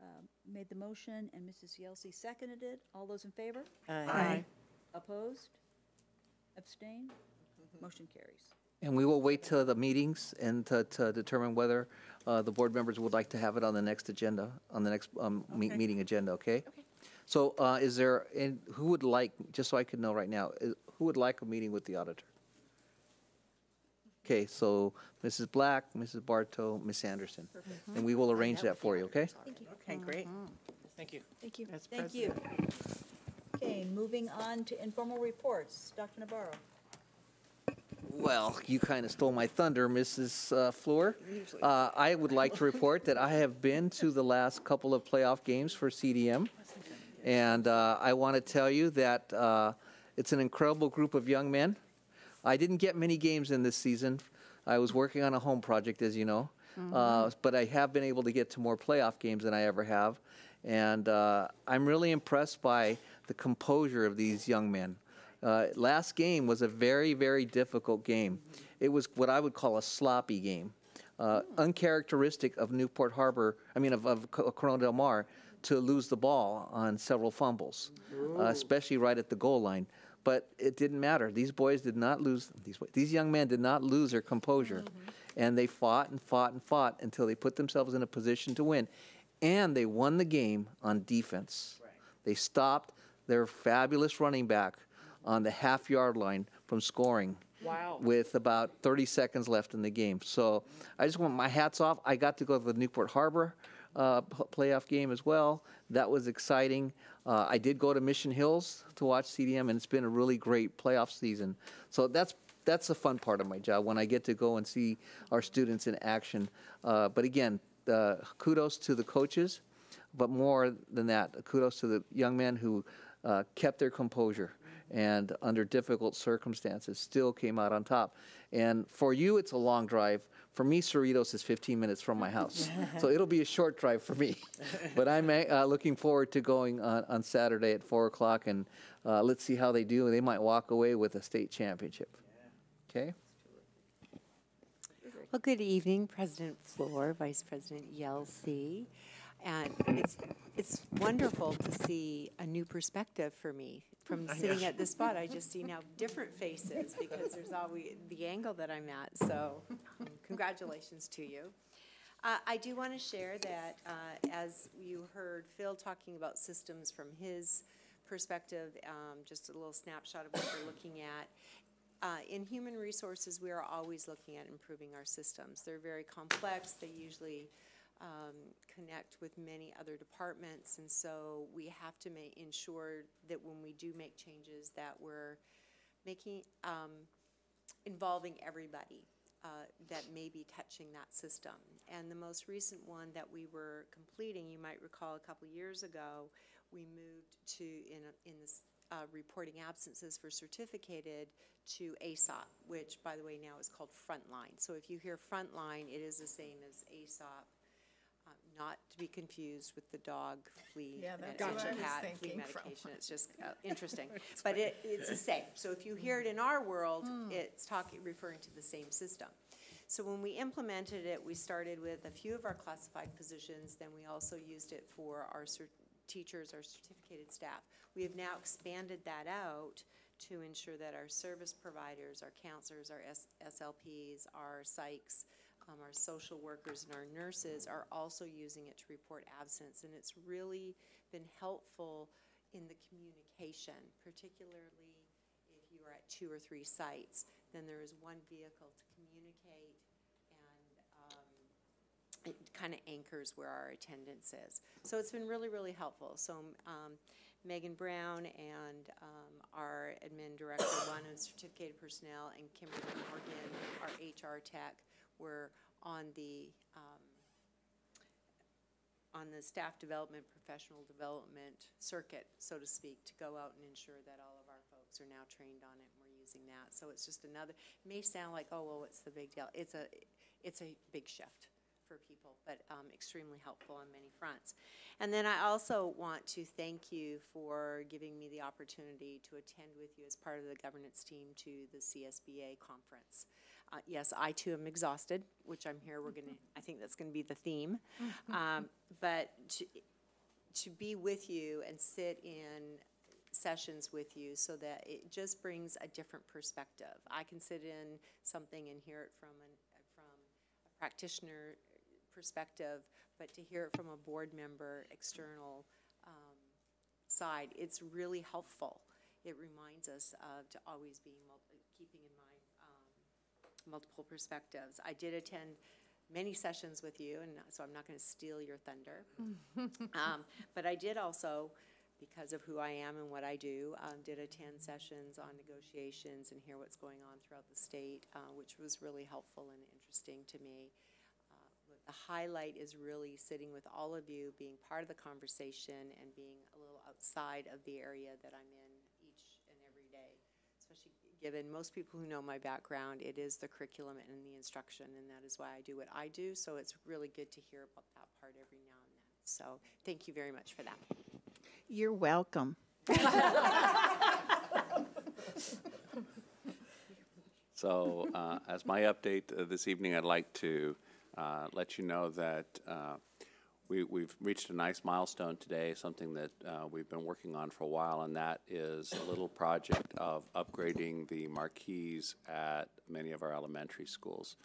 uh, made the motion, and Mrs. Yelsey seconded it. All those in favor? Aye. Opposed? Abstain? Motion carries. And we will wait till the meetings and to, to determine whether uh, the board members would like to have it on the next agenda, on the next um, me- Okay. meeting agenda, okay? Okay. So uh, is there, and who would like, just so I could know right now, is- who would like a meeting with the auditor? Okay, so Mrs. Black, Mrs. Barto, Ms. Anderson. And we will arrange that for you, okay? Okay, great. Thank you. Thank you. Thank you. Okay, moving on to informal reports. Dr. Navarro? Well, you kind of stole my thunder, Mrs. uh, Fluor. Uh, I would like to report that I have been to the last couple of playoff games for CDM. And uh, I want to tell you that uh, it's an incredible group of young men. I didn't get many games in this season. I was working on a home project, as you know. Uh, but I have been able to get to more playoff games than I ever have. And uh, I'm really impressed by the composure of these young men. Uh, last game was a very, very difficult game. It was what I would call a sloppy game, uh, uncharacteristic of Newport Harbor, I mean, of, of Corona Del Mar, to lose the ball on several fumbles, uh, especially right at the goal line. But it didn't matter. These boys did not lose, these, these young men did not lose their composure. And they fought and fought and fought until they put themselves in a position to win. And they won the game on defense. They stopped their fabulous running back on the half yard line from scoring. Wow. With about 30 seconds left in the game. So I just want my hats off. I got to go to the Newport Harbor uh, pl- playoff game as well. That was exciting. Uh, I did go to Mission Hills to watch CDM, and it's been a really great playoff season. So that's that's the fun part of my job when I get to go and see our students in action. Uh, but again, uh, kudos to the coaches, but more than that, kudos to the young men who uh, kept their composure and under difficult circumstances still came out on top. And for you, it's a long drive. For me, Cerritos is 15 minutes from my house. so it'll be a short drive for me. but I'm uh, looking forward to going on, on Saturday at 4 o'clock and uh, let's see how they do. They might walk away with a state championship. Okay? Well, good evening, President Fluor, Vice President Yelsey. And it's, it's wonderful to see a new perspective for me. From sitting at this spot, I just see now different faces because there's always the angle that I'm at. So congratulations to you. Uh, I do want to share that uh, as you heard Phil talking about systems from his perspective, um, just a little snapshot of what we're looking at. Uh, in human resources, we are always looking at improving our systems. They're very complex. They usually um, connect with many other departments, and so we have to make ensure that when we do make changes, that we're making um, involving everybody uh, that may be touching that system. And the most recent one that we were completing, you might recall, a couple years ago, we moved to in in this uh, reporting absences for certificated to Aesop, which, by the way, now is called Frontline. So if you hear Frontline, it is the same as Aesop, not to be confused with the dog flea, Yeah, that's what I and was cat flea thinking, medication. It's just uh, interesting. But it, it's the same. So if you hear it in our world, Hmm. it's talking, referring to the same system. So when we implemented it, we started with a few of our classified positions, then we also used it for our cer- teachers, our certificated staff. We have now expanded that out to ensure that our service providers, our counselors, our S- SLPs, our psychs, um, our social workers and our nurses are also using it to report absence. And it's really been helpful in the communication, particularly if you are at two or three sites, then there is one vehicle to communicate and um, it kind of anchors where our attendance is. So it's been really, really helpful. So um, Megan Brown and um, our admin director, one of certificated personnel, and Kimberly Morgan, our HR tech, were on the um, on the staff development, professional development circuit, so to speak, to go out and ensure that all of our folks are now trained on it and we're using that. So it's just another, it may sound like, oh, well, what's the big deal? It's a, it's a big shift for people, but um, extremely helpful on many fronts. And then I also want to thank you for giving me the opportunity to attend with you as part of the governance team to the CSBA conference. Uh, yes, I too am exhausted, which I'm here, we're gonna, I think that's gonna be the theme. Um, but to, to be with you and sit in sessions with you so that it just brings a different perspective. I can sit in something and hear it from an, from a practitioner perspective, but to hear it from a board member, external, um, side, it's really helpful. It reminds us of to always be mul- keeping um, multiple perspectives. I did attend many sessions with you, and so I'm not gonna steal your thunder. Um, but I did also, because of who I am and what I do, um, did attend sessions on negotiations and hear what's going on throughout the state, uh, which was really helpful and interesting to me. Uh, The highlight is really sitting with all of you, being part of the conversation and being a little outside of the area that I'm in each and every day. Especially given most people who know my background, it is the curriculum and the instruction, and that is why I do what I do. So it's really good to hear about that part every now and then. So thank you very much for that. You're welcome. So, uh, as my update uh, this evening, I'd like to uh, let you know that uh, we, we've reached a nice milestone today, something that uh, we've been working on for a while, and that is a little project of upgrading the marquees at many of our elementary schools.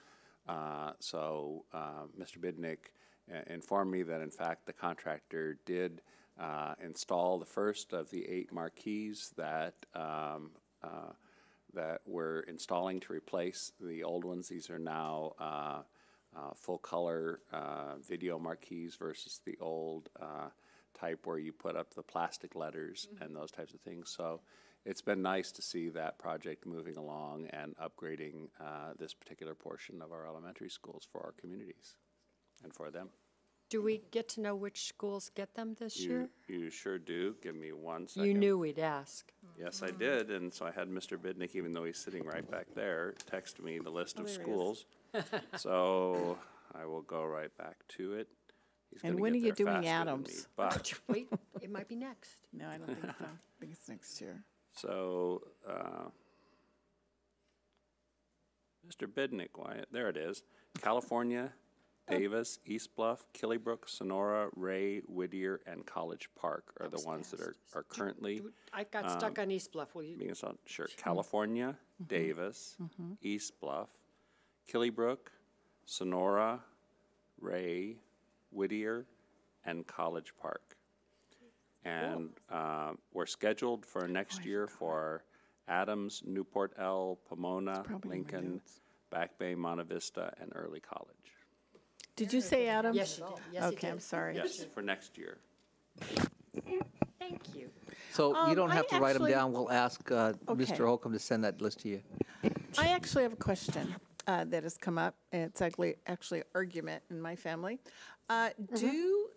Uh, So, uh, Mr. Bidnick uh, informed me that in fact the contractor did uh, install the first of the eight marquees that um, uh, that we're installing to replace the old ones. These are now uh, uh, full-color uh, video marquees versus the old uh, type where you put up the plastic letters and those types of things. So it's been nice to see that project moving along and upgrading uh, this particular portion of our elementary schools for our communities and for them. Do we get to know which schools get them this year? You, you sure do. Give me one second. You knew we'd ask. Yes, I did, and so I had Mr. Bidnick, even though he's sitting right back there, text me the list Oh, of schools. is. Schools. So I will go right back to it. He's And gonna when get are you there doing faster than me, Adams? But, Wait, it might be next. No, I don't think so. I think it's next year. so, uh, Mr. Bidnick, why, there it is. California, Davis, Eastbluff, Killybrook, Sonora, Rea, Whittier, and College Park are the ones that are, are currently I got stuck Um, on Eastbluff, will you? being installed. Sure. California, Davis, Eastbluff, Killybrook, Sonora, Rea, Whittier, and College Park. And uh, we're scheduled for next year for Adams, Newport L, Pomona, Lincoln, Back Bay, Monte Vista, and Early College. Did you say Adams? Yes, you did. Yes, you Okay, I'm sorry. Yes, for next year. Thank you. So you Um, don't I have to write them actually- down. We'll ask uh, Okay. Mr. Holcomb to send that list to you. I actually have a question uh, that has come up. and It's actually actually argument in my family. Uh, Do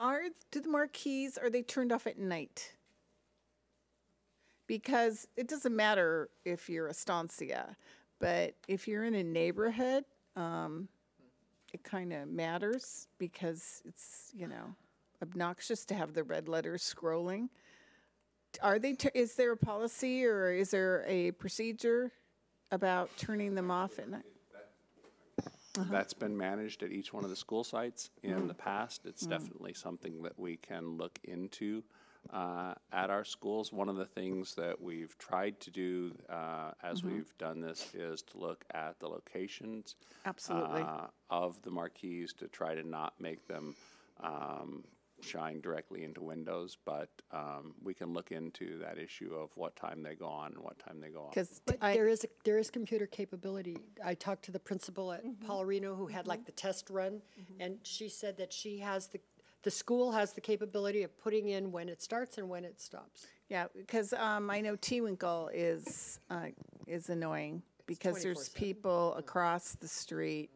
are do the marquees are they turned off at night? Because it doesn't matter if you're a Estancia, but if you're in a neighborhood, um, it kind of matters because it's, you know, obnoxious to have the red letters scrolling. Are they, tu- is there a policy or is there a procedure about turning them off at night? That's been managed at each one of the school sites in Mm. the past. It's Mm. definitely something that we can look into uh, at our schools. One of the things that we've tried to do uh, as Mhm. we've done this is to look at the locations Absolutely. uh, of the marquees to try to not make them um, shine directly into windows, but um, we can look into that issue of what time they go on and what time they go off. Because there is, a- there is computer capability. I talked to the principal at Paularino who had like the test run, and she said that she has the, the school has the capability of putting in when it starts and when it stops. Yeah, because um, I know TeWinkle is, uh, is annoying because there's 24/7. people across the street.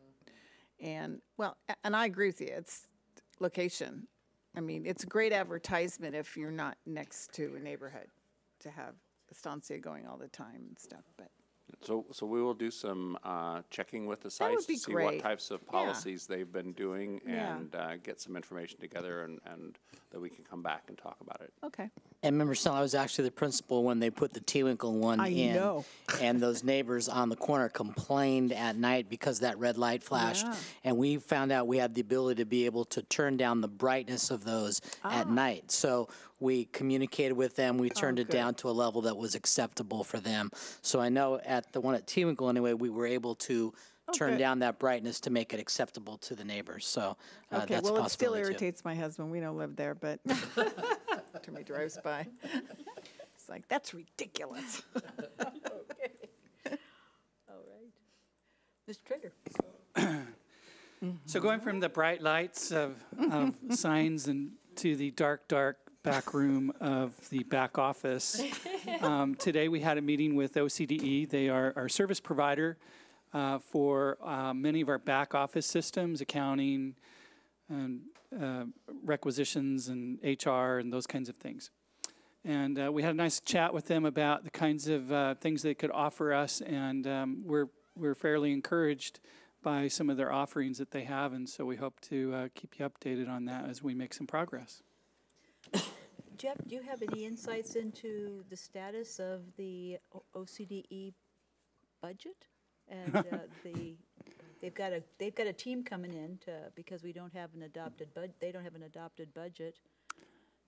And, well, and I agree with you, it's location. I mean, it's a great advertisement if you're not next to a neighborhood to have Estancia going all the time and stuff, but. So, so we will do some uh, checking with the That would sites be to see what great. types of Yeah. policies they've been doing Yeah. and uh, get some information together and, and that we can come back and talk about it. Okay. And Member Snell, I was actually the principal when they put the TeWinkle one I in. know. And those neighbors on the corner complained at night because that red light flashed. Yeah. And we found out we had the ability to be able to turn down the brightness of those at Ah. night. So we communicated with them, we turned it good. down to a level that was acceptable for them. So I know at the one at TeWinkle anyway, we were able to turn good. down that brightness to make it acceptable to the neighbors. So uh, Okay, that's a well, it still possibility too. irritates my husband, we don't live there, but time he drives by. It's like, that's ridiculous. Okay. All right. Mr. Trader? So going from the bright lights of, of signs and to the dark, dark back room of the back office. Um, today we had a meeting with OCDE. They are our service provider uh, for uh, many of our back office systems, accounting, and uh, requisitions, and HR, and those kinds of things. And uh, we had a nice chat with them about the kinds of uh, things they could offer us, and um, we're we're fairly encouraged by some of their offerings that they have, and so we hope to uh, keep you updated on that as we make some progress. Jeff, do you have any insights into the status of the O- OCDE budget? And uh, the, they've got a, they've got a team coming in to, because we don't have an adopted bud, they don't have an adopted budget.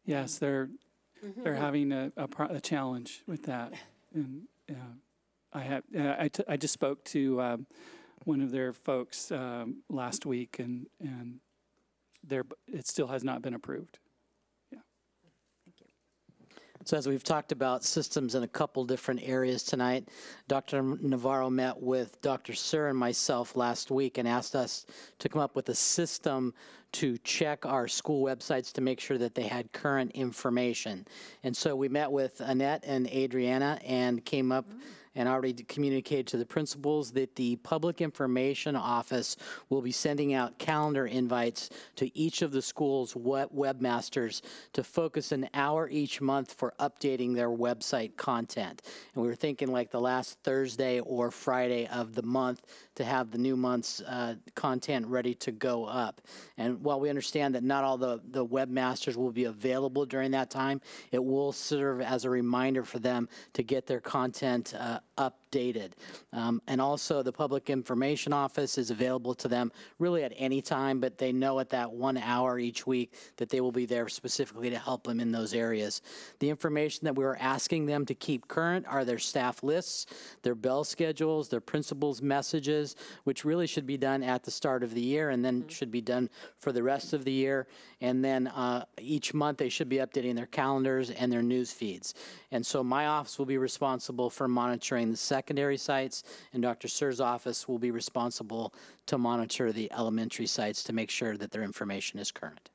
Yes, they're they're Mhm. having a, a, pro- a challenge with that, and uh, I had uh, I, t- I just spoke to um, one of their folks um, last week, and and their it still has not been approved. So as we've talked about systems in a couple different areas tonight, Dr. Navarro met with Dr. Sir and myself last week and asked us to come up with a system to check our school websites to make sure that they had current information. And so we met with Annette and Adriana and came up and already communicated to the principals that the Public Information Office will be sending out calendar invites to each of the schools' web webmasters to focus an hour each month for updating their website content. And we were thinking like the last Thursday or Friday of the month to have the new month's uh, content ready to go up. And while we understand that not all the, the webmasters will be available during that time, it will serve as a reminder for them to get their content uh, updated. Um, and also, the Public Information Office is available to them really at any time, but they know at that one hour each week that they will be there specifically to help them in those areas. The information that we are asking them to keep current are their staff lists, their bell schedules, their principals' messages, which really should be done at the start of the year and then should be done for the rest of the year. And then uh, each month they should be updating their calendars and their news feeds. And so my office will be responsible for monitoring the secondary sites, and Dr. Sir's office will be responsible to monitor the elementary sites to make sure that their information is current.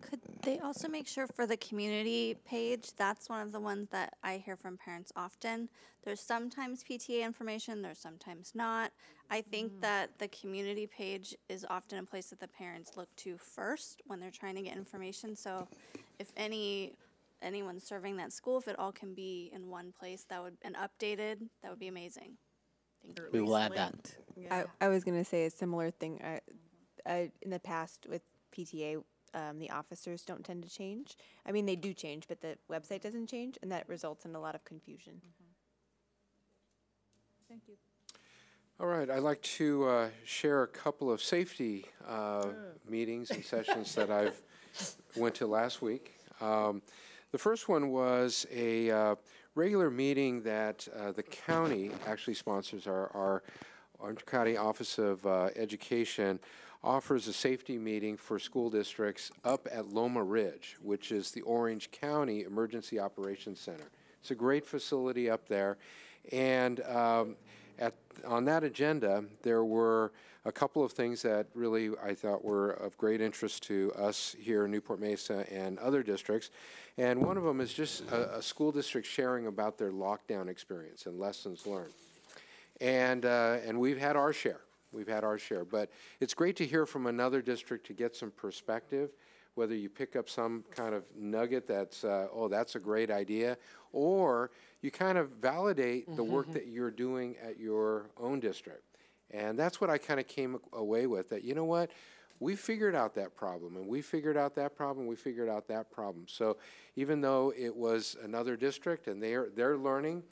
Could they also make sure for the community page, that's one of the ones that I hear from parents often. There's sometimes PTA information, there's sometimes not. I think mm. that the community page is often a place that the parents look to first when they're trying to get information. So if any anyone serving that school, if it all can be in one place, that would, and updated, that would be amazing. Thank you. We will add that. I, I was gonna say a similar thing. I, I, in the past with PTA, um, the officers don't tend to change. I mean, they do change, but the website doesn't change, and that results in a lot of confusion. Thank you. All right, I'd like to uh, share a couple of safety uh, meetings and sessions that I've went to last week. Um, The first one was a uh, regular meeting that uh, the county actually sponsors. Our, our Orange County Office of uh, Education offers a safety meeting for school districts up at Loma Ridge, which is the Orange County Emergency Operations Center. It's a great facility up there. And um, at, on that agenda, there were a couple of things that really I thought were of great interest to us here in Newport Mesa and other districts. And one of them is just a, a school district sharing about their lockdown experience and lessons learned. And, uh, and we've had our share. We've had our share. But it's great to hear from another district to get some perspective, whether you pick up some kind of nugget that's, uh, oh, that's a great idea, or you kind of validate the work that you're doing at your own district. And that's what I kind of came away with that, you know what? We figured out that problem, and we figured out that problem, we figured out that problem. So even though it was another district and they're, they're learning,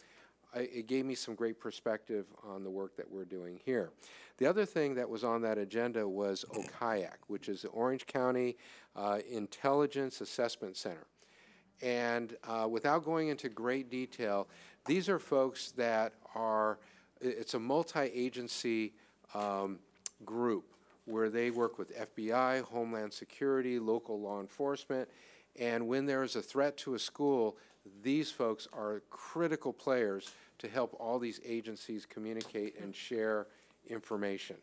I, it gave me some great perspective on the work that we're doing here. The other thing that was on that agenda was OCIAC, which is the Orange County uh, Intelligence Assessment Center. And uh, without going into great detail, these are folks that are, it's a multi-agency um, group where they work with FBI, Homeland Security, local law enforcement, and when there is a threat to a school, these folks are critical players to help all these agencies communicate and share information.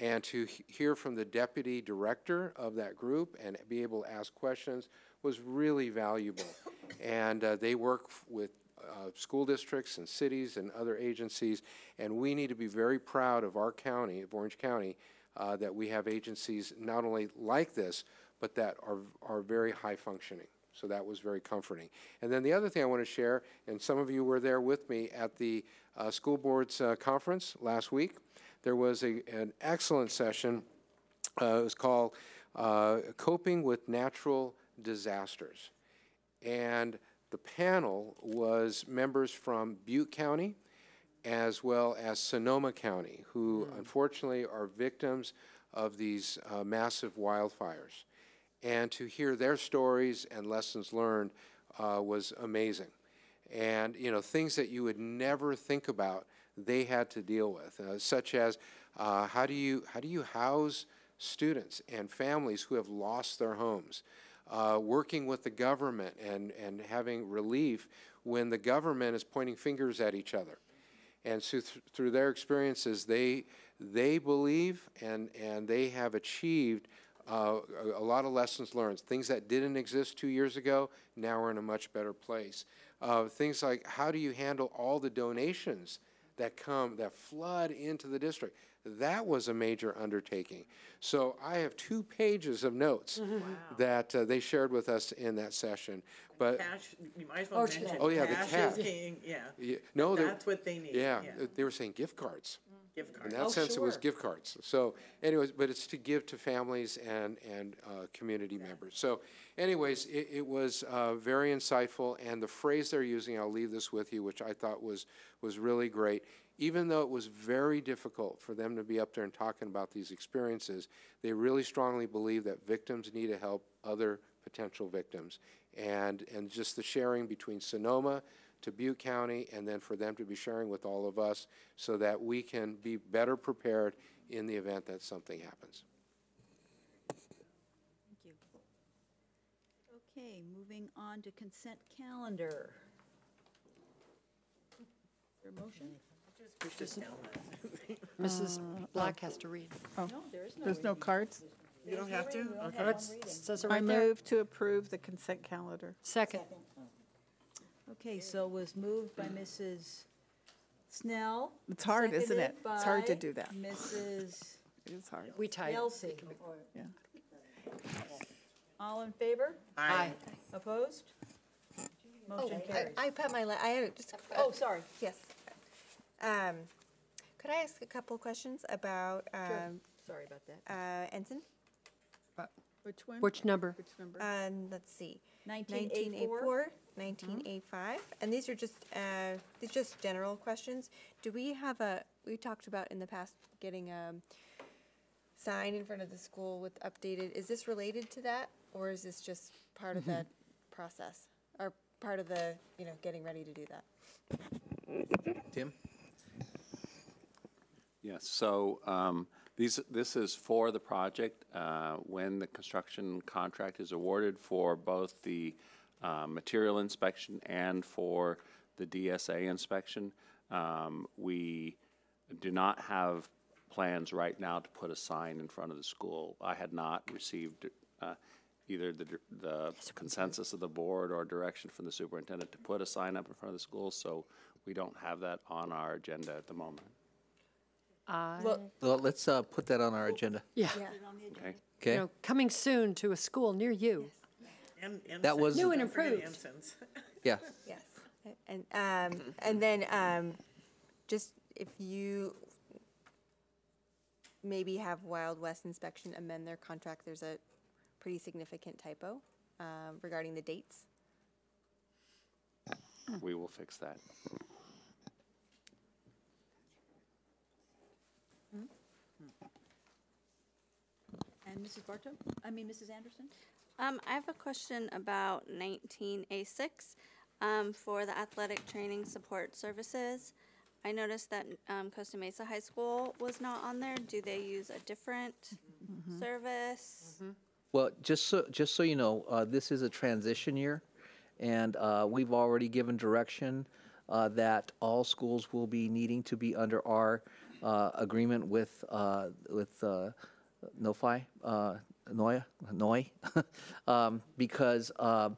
And to he- hear from the deputy director of that group and be able to ask questions was really valuable. And uh, they work with uh, school districts and cities and other agencies, and we need to be very proud of our county, of Orange County, uh, that we have agencies not only like this, but that are, are very high functioning. So that was very comforting. And then the other thing I want to share, and some of you were there with me at the uh, school board's uh, conference last week, there was a, an excellent session. Uh, it was called uh, Coping with Natural Disasters. And the panel was members from Butte County as well as Sonoma County, who unfortunately are victims of these uh, massive wildfires. And to hear their stories and lessons learned uh, was amazing. And, you know, things that you would never think about, they had to deal with, uh, such as uh, how, do you, how do you house students and families who have lost their homes? Uh, working with the government and, and having relief when the government is pointing fingers at each other. And so th- through their experiences, they, they believe and, and they have achieved uh, a, a lot of lessons learned. Things that didn't exist two years ago, now we're in a much better place. Uh, things like how do you handle all the donations that come, that flood into the district? That was a major undertaking. So I have two pages of notes that uh, they shared with us in that session. But Cash, you might as Oh, well to mention. that. Oh, yeah, the cash cash. is king, yeah. Yeah, no, they're- That's what they need, Yeah, yeah. they were saying gift cards. Gift In cards. that Oh, sense, it was sure. gift cards. So anyways, but it's to give to families and, and uh, community members. So anyways, it, it was uh, very insightful, and the phrase they're using, I'll leave this with you, which I thought was, was really great. Even though it was very difficult for them to be up there and talking about these experiences, they really strongly believe that victims need to help other potential victims. And, and just the sharing between Sonoma, to Butte County, and then for them to be sharing with all of us so that we can be better prepared in the event that something happens. Thank you. Okay, moving on to consent calendar. There a motion? Push this down. Mrs. Uh, oh. Black has to read. Oh, No, there is no There's no reading. cards? You don't have to? Okay. have one. Says it I right there. move to approve the consent calendar. Second. Okay, so was moved by Mrs. Snell. It's hard, isn't it? seconded It's hard to by do that. Mrs. It is hard. We tied. Yelsey. Yeah. All in favor? Aye. Opposed? Oh, motion I- carries. I put my, la- I had just. Oh, sorry. Yes. Um, could I ask a couple questions about, um, Sorry about that. uh, Ensign? Which one? Which number? Which number? Um, let's see. 1984? 1985, and these are just, uh, these are just general questions. Do we have a, we talked about in the past getting a sign in front of the school with updated, is this related to that? Or is this just part of that process? Or part of the, you know, getting ready to do that? Tim? Yes, so um, these, this is for the project. uh, When the construction contract is awarded for both the uh, material inspection and for the DSA inspection, um, we do not have plans right now to put a sign in front of the school. I had not received uh, either the the consensus of the board or direction from the superintendent to put a sign up in front of the school, so we don't have that on our agenda at the moment. I, Well, let's uh, put that on our agenda. yeah, Okay? you Okay? know, coming soon to a school near you. That was, New and improved. yeah. Yes. And, um, and then, um, just if you maybe have Wild West Inspection amend their contract, there's a pretty significant typo, um, regarding the dates. We will fix that. And Mrs. Barto? I mean, Mrs. Anderson? Um, I have a question about nineteen A six, um, for the athletic training support services. I noticed that, um, Costa Mesa High School was not on there. Do they use a different service? Well, just so, just so you know, uh, this is a transition year, and uh, we've already given direction uh, that all schools will be needing to be under our uh, agreement with, uh, with uh, NOFI, uh, NOIA, NOI, um, because uh,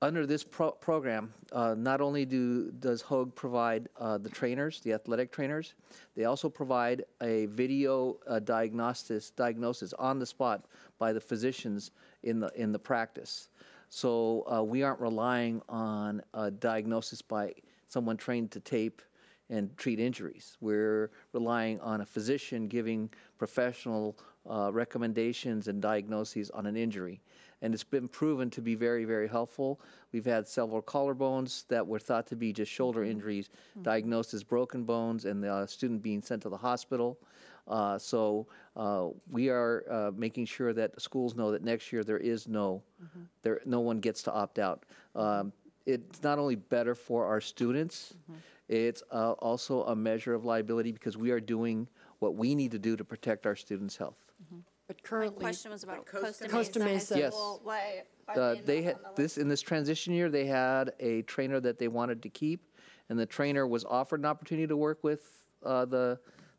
under this pro- program, uh, not only do, does Hoag provide uh, the trainers, the athletic trainers, they also provide a video uh, diagnosis, diagnosis on the spot by the physicians in the, in the practice. So uh, we aren't relying on a diagnosis by someone trained to tape and treat injuries. We're relying on a physician giving professional uh, recommendations and diagnoses on an injury. And it's been proven to be very, very helpful. We've had several collarbones that were thought to be just shoulder injuries diagnosed as broken bones, and the uh, student being sent to the hospital. Uh, so uh, we are uh, making sure that schools know that next year there is no, there no one gets to opt out. Um, it's not only better for our students, it's uh, also a measure of liability because we are doing what we need to do to protect our students' health. But currently, My question was about Costa Costa Mesa High Mesa. School. Yes. Why Uh, they they had the this in this transition year. They had a trainer that they wanted to keep, and the trainer was offered an opportunity to work with uh, the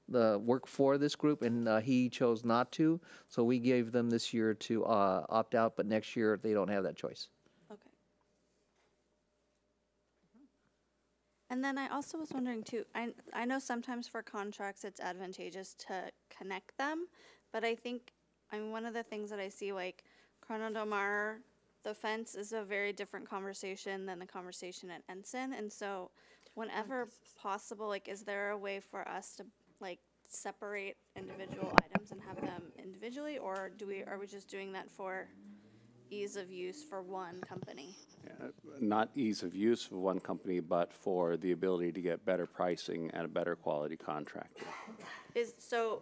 the work for this group, and uh, he chose not to. So we gave them this year to uh, opt out, but next year they don't have that choice. Okay. And then I also was wondering too, I, I know sometimes for contracts, it's advantageous to connect them, but I think, I mean, one of the things that I see, like, Corona Del Mar, the fence is a very different conversation than the conversation at Ensign, and so whenever possible, like, is there a way for us to, like, separate individual items and have them individually, or do we, are we just doing that for ease of use for one company? Uh, Not ease of use for one company, but for the ability to get better pricing and a better quality contractor. Is, so,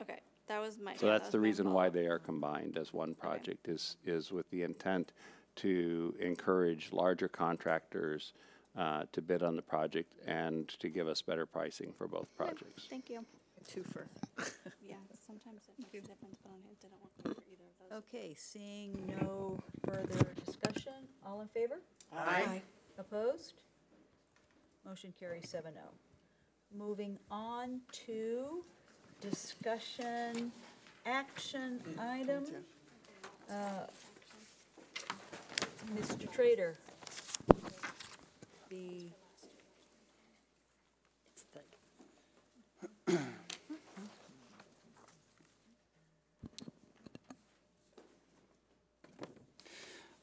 okay, that was my. So yeah, that's that the was my reason why they are combined as one project, is, is with the intent to encourage larger contractors uh, to bid on the project and to give us better pricing for both projects. Thank you. Twofer. Yeah, sometimes it makes a difference, but on it didn't work for either of those. Okay, seeing no further discussion, all in favor? Aye. Opposed? Motion carries seven oh. Moving on to discussion action item. Uh, Mr. Trader. The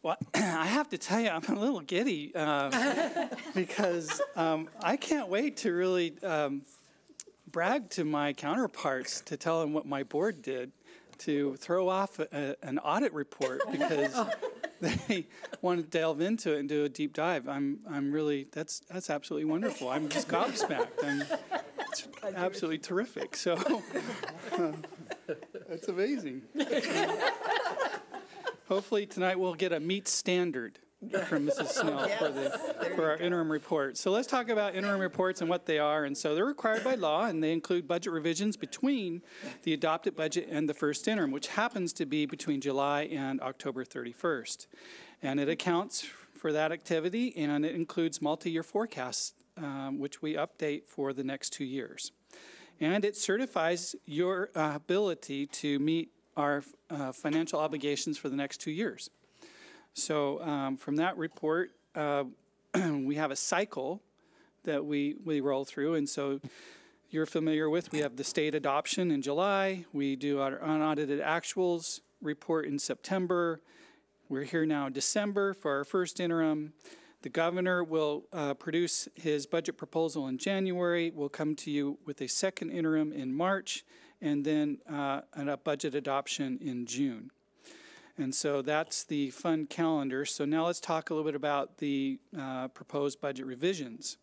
Well, I have to tell you, I'm a little giddy uh, because um, I can't wait to really um, brag to my counterparts to tell them what my board did to throw off a, an audit report because they want to delve into it and do a deep dive. I'm, I'm really, that's, that's absolutely wonderful. I'm just gobsmacked. I'm, it's absolutely terrific. So uh, that's amazing. Hopefully tonight we'll get a meet standard from Mrs. Snell for the, for our interim report. So let's talk about interim reports and what they are. And so they're required by law and they include budget revisions between the adopted budget and the first interim, which happens to be between July and October 31st. And it accounts for that activity and it includes multi-year forecasts, um, which we update for the next two years. And it certifies your uh, ability to meet our uh, financial obligations for the next two years. So um, from that report, uh, we have a cycle that we, we roll through. And so you're familiar with, we have the state adoption in July. We do our unaudited actuals report in September. We're here now in December for our first interim. The governor will uh, produce his budget proposal in January. We'll come to you with a second interim in March and then uh, a budget adoption in June. And so that's the fund calendar. So now let's talk a little bit about the uh, proposed budget revisions.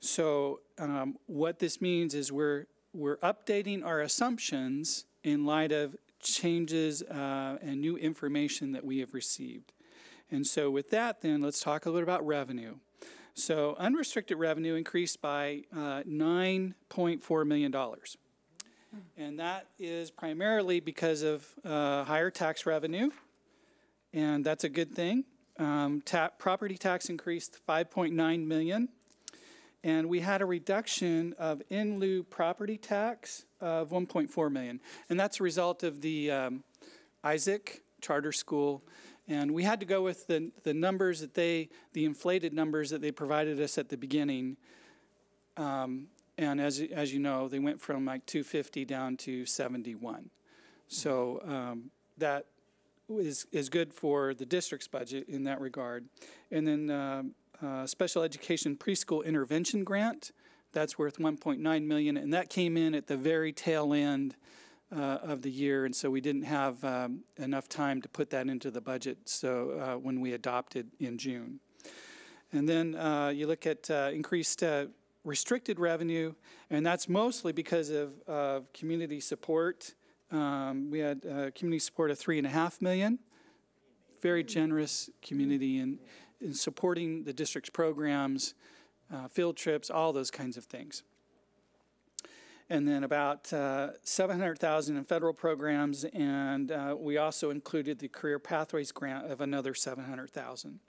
So um, what this means is we're we're updating our assumptions in light of changes uh, and new information that we have received. And so with that, then let's talk a little bit about revenue. So unrestricted revenue increased by uh, $9.4 million. And that is primarily because of uh, higher tax revenue, and that's a good thing. Um, ta- property tax increased 5.9 million, and we had a reduction of in lieu property tax of 1.4 million, and that's a result of the um, ISSAC Charter School. And we had to go with the, the numbers that they, the inflated numbers that they provided us at the beginning. Um, and as, as you know, they went from like 250 down to 71. So um, that is, is good for the district's budget in that regard. And then um, uh, special education preschool intervention grant, that's worth 1.9 million, and that came in at the very tail end uh, of the year, and so we didn't have um, enough time to put that into the budget. So uh, when we adopted in June, and then uh, you look at uh, increased uh, restricted revenue, and that's mostly because of, community support. Um, we had uh, community support of three and a half million. Very generous community in, in supporting the district's programs, uh, field trips, all those kinds of things. And then about uh, 700,000 in federal programs, and uh, we also included the Career Pathways grant of another 700,000.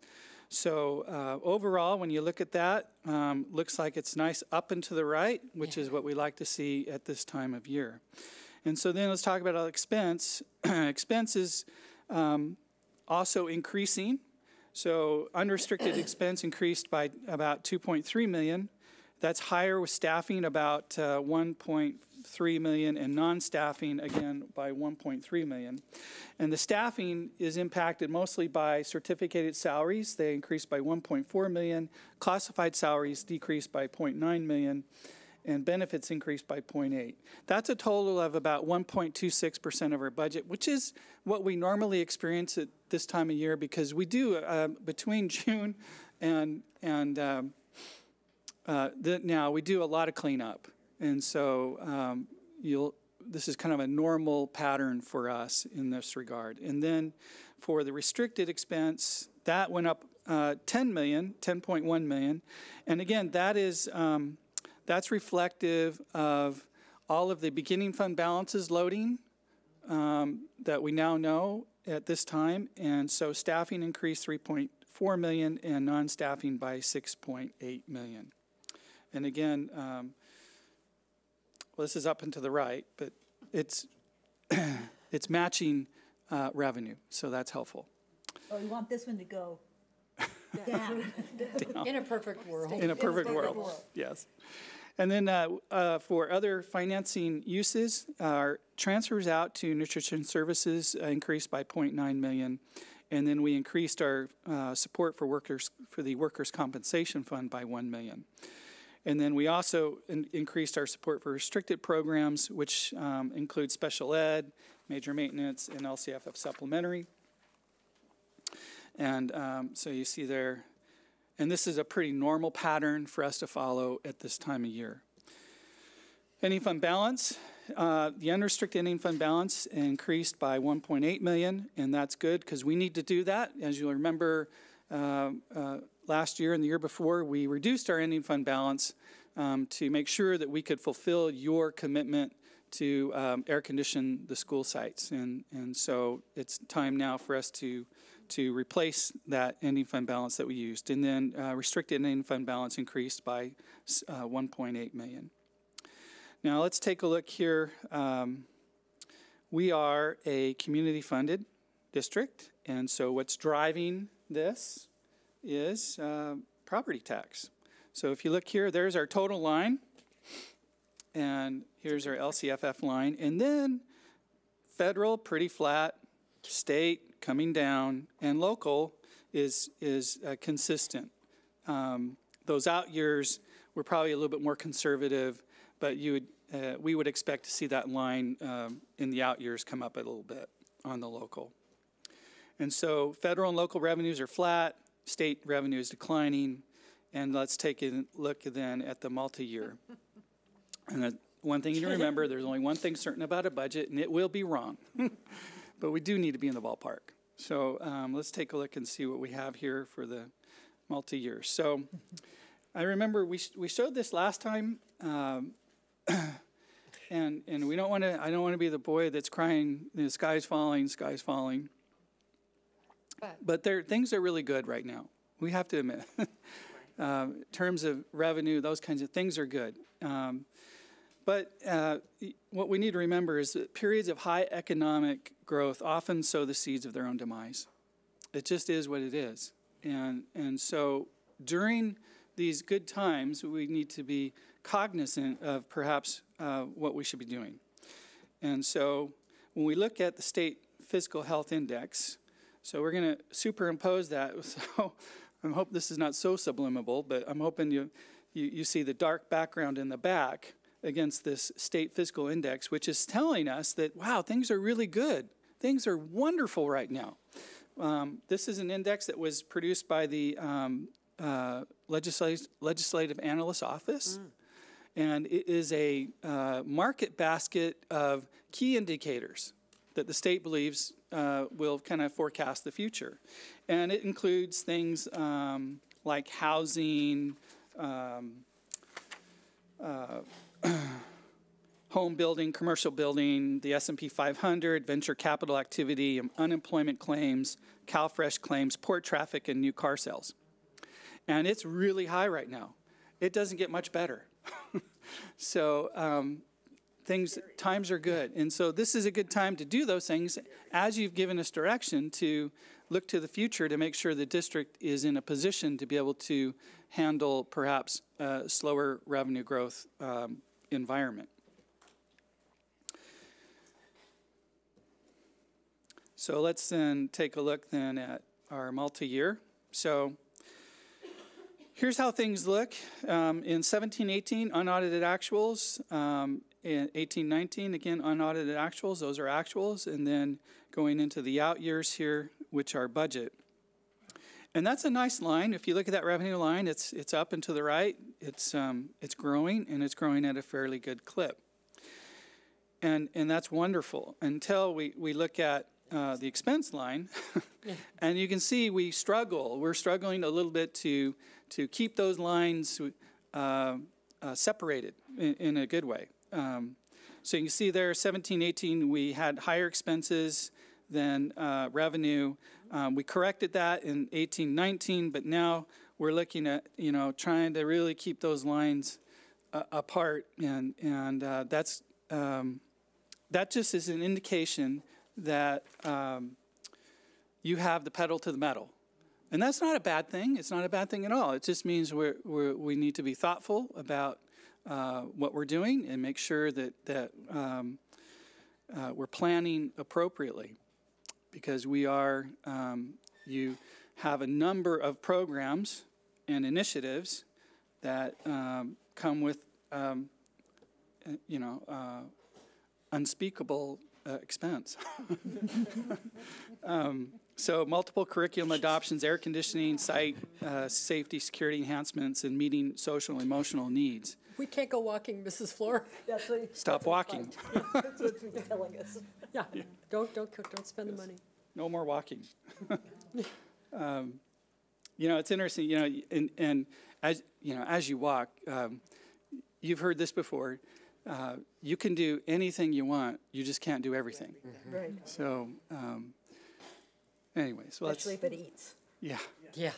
So uh, overall, when you look at that, um, looks like it's nice up and to the right, which yeah. is what we like to see at this time of year. And so then let's talk about our expense. expense is um, also increasing. So unrestricted expense increased by about 2.3 million. That's higher with staffing about uh, 1.3 million and non-staffing again by 1.3 million. And the staffing is impacted mostly by certificated salaries. They increased by 1.4 million. Classified salaries decreased by 0.9 million and benefits increased by 0.8. That's a total of about 1.26% of our budget, which is what we normally experience at this time of year because we do uh, between June and and um, uh, the, now we do a lot of cleanup, and so um, you'll. This is kind of a normal pattern for us in this regard. And then for the restricted expense, that went up uh, 10 million, 10.1 million, and again that is um, that's reflective of all of the beginning fund balances loading um, that we now know at this time, and so staffing increased 3.4 million and non-staffing by 6.8 million. And again, um, well, this is up and to the right, but it's it's matching uh, revenue, so that's helpful. Oh, you want this one to go down. Down. In a perfect world. In a perfect world, yes. And then uh, uh, for other financing uses, our transfers out to nutrition services uh, increased by 0.9 million, And then we increased our uh, support for workers, for the Workers' Compensation Fund by 1 million. And then we also in- increased our support for restricted programs, which um, include special ed, major maintenance, and LCFF supplementary. And um, so you see there, and this is a pretty normal pattern for us to follow at this time of year. Ending fund balance, uh, the unrestricted ending fund balance increased by 1.8 million, and that's good because we need to do that. As you'll remember, uh, uh, last year and the year before, we reduced our ending fund balance um, to make sure that we could fulfill your commitment to um, air condition the school sites. And, and so it's time now for us to, to replace that ending fund balance that we used. And then uh, restricted ending fund balance increased by uh, 1.8 million. Now let's take a look here. Um, we are a community funded district, and so what's driving this is uh, property tax. So if you look here, there's our total line, and here's our LCFF line, and then federal pretty flat, state coming down, and local is is uh, consistent. Um, those out years were probably a little bit more conservative, but you would uh, we would expect to see that line um, in the out years come up a little bit on the local. And so federal and local revenues are flat, state revenue is declining, and let's take a look then at the multi-year. and that, one thing to remember, there's only one thing certain about a budget, and it will be wrong. but we do need to be in the ballpark. So um, let's take a look and see what we have here for the multi-year. So I remember we, we showed this last time. Um, and and we don't want to. I don't want to be the boy that's crying. The sky's falling, sky's falling. But, but things are really good right now. We have to admit. um, in terms of revenue, those kinds of things are good. Um, but uh, what we need to remember is that periods of high economic growth often sow the seeds of their own demise. It just is what it is, and and so during these good times, we need to be cognizant of perhaps uh, what we should be doing. And so when we look at the state physical health index, so we're going to superimpose that. So I hope this is not so subliminal, but I'm hoping you, you, you see the dark background in the back against this state fiscal index, which is telling us that, wow, things are really good. Things are wonderful right now. Um, this is an index that was produced by the um, uh, legislative, legislative analyst office. Mm and it is a uh, market basket of key indicators that the state believes uh, will kind of forecast the future. And it includes things um, like housing, um, uh, home building, commercial building, the S&P 500, venture capital activity, unemployment claims, CalFresh claims, port traffic, and new car sales. And it's really high right now. It doesn't get much better. so um, things times are good and so this is a good time to do those things as you've given us direction to look to the future to make sure the district is in a position to be able to handle perhaps a slower revenue growth um, environment so let's then take a look then at our multi-year so Here's how things look. Um, in 17, 18, unaudited actuals. Um, in 18, 19, again, unaudited actuals. Those are actuals. And then going into the out years here, which are budget. And that's a nice line. If you look at that revenue line, it's, it's up and to the right. It's, um, it's growing, and it's growing at a fairly good clip. And, and that's wonderful until we, we look at uh, the expense line. and you can see we struggle. We're struggling a little bit to to keep those lines uh, uh, separated in, in, a good way. Um, so you can see there, 17, 18, we had higher expenses than uh, revenue. Um, we corrected that in 18, 19, but now we're looking at you know trying to really keep those lines uh, apart, and and uh, that's um, that just is an indication that um, you have the pedal to the metal. And that's not a bad thing. It's not a bad thing at all. It just means we're we need to be thoughtful about uh, what we're doing and make sure that, that um, uh, we're planning appropriately. because we are, um, you have a number of programs and initiatives that um, come with, um, uh, you know, uh, unspeakable uh, expense. um, so, multiple curriculum adoptions, air conditioning, site uh, safety, security enhancements, and meeting social and emotional needs. We can't go walking, Mrs. Fluor. That's what. Stop walking. That's what you're telling us. Yeah, don't, don't, don't spend the money. No more walking. um, you know, it's interesting. You know, and, and as you know, as you walk, um, you've heard this before. Uh, you can do anything you want. You just can't do everything. Right. So, um, anyways, well, Especially if it eats. yeah. Yeah.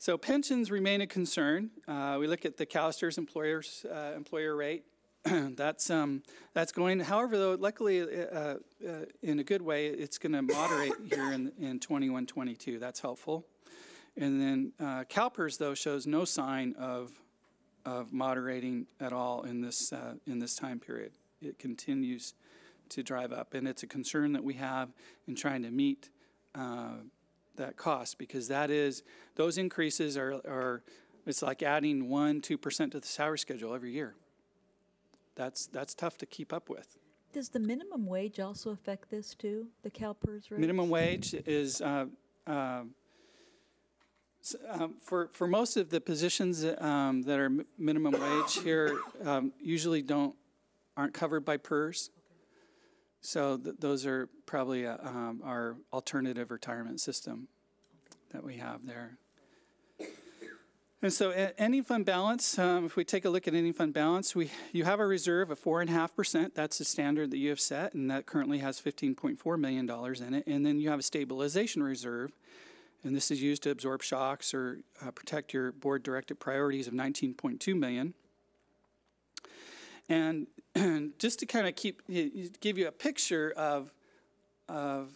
So pensions remain a concern. Uh, we look at the CalSTRS employers uh, employer rate. that's um, that's going. However, though, luckily, uh, uh, in a good way, it's going to moderate here in in 21, 22. That's helpful. And then uh, CalPERS though shows no sign of of moderating at all in this uh, in this time period. It continues to drive up, and it's a concern that we have in trying to meet that cost because that is those increases are, are it's like adding one two percent to the salary schedule every year. That's that's tough to keep up with. Does the minimum wage also affect this too, the CalPERS rate? Minimum wage is uh, uh, um, for for most of the positions um, that are minimum wage here um, usually don't aren't covered by PERS. So th- those are probably uh, um, our alternative retirement system that we have there. And so, any fund balance, um, if we take a look at any fund balance, we you have a reserve of four and a half percent. That's the standard that you have set, and that currently has fifteen point four million dollars in it. And then you have a stabilization reserve, and this is used to absorb shocks or uh, protect your board directed priorities of nineteen point two million. And just to kind of keep give you a picture of of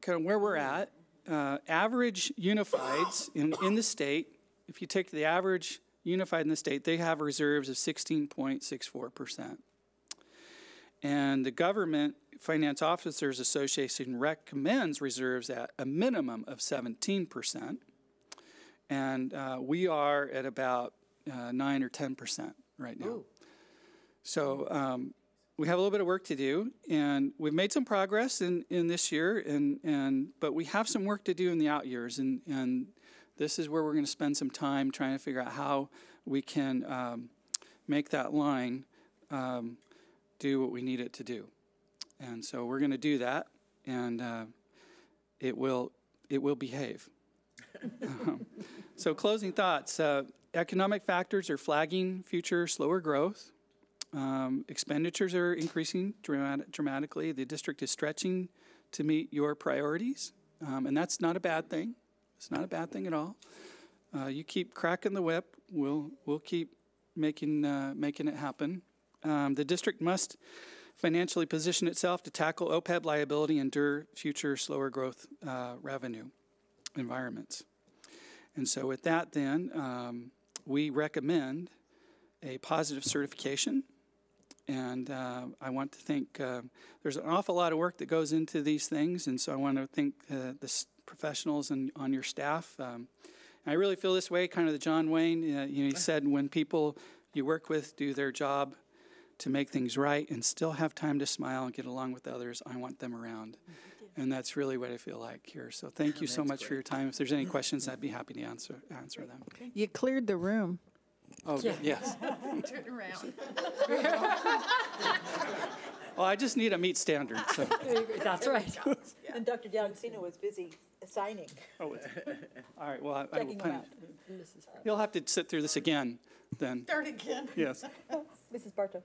kind of where we're at, uh, average unifieds in, in the state, if you take the average unified in the state, they have reserves of 16.64%. And the Government Finance Officers Association recommends reserves at a minimum of 17%. And uh, we are at about uh, 9 or 10% right now. So um, we have a little bit of work to do, and we've made some progress in, in this year, and, and but we have some work to do in the out years, and, and this is where we're going to spend some time trying to figure out how we can um, make that line um, do what we need it to do. And so we're going to do that, and uh, it will it will behave. Um, so closing thoughts: uh, economic factors are flagging future slower growth. Um, expenditures are increasing dramat- dramatically. The district is stretching to meet your priorities, um, and that's not a bad thing. It's not a bad thing at all. Uh, you keep cracking the whip. We'll we'll keep making uh, making it happen. Um, the district must financially position itself to tackle OPEB liability and endure future slower growth uh, revenue environments. And so, with that, then um, we recommend a positive certification. And uh, I want to thank, uh, there's an awful lot of work that goes into these things, and so I want to thank uh, the professionals and on your staff. Um, I really feel this way, kind of the John Wayne, uh, you know, he said when people you work with do their job to make things right and still have time to smile and get along with others, I want them around. And that's really what I feel like here. So thank you so much for your time. If there's any questions, I'd be happy to answer, answer them. You cleared the room. Oh, Yeah. yes. Turn around. Well, I just need a meet standard, so. That's right. And Dr. D'Agostino was busy signing. Oh, All right, well, I- I will plan, you'll have to sit through this again, then. Start again. Yes. Mrs. Barto.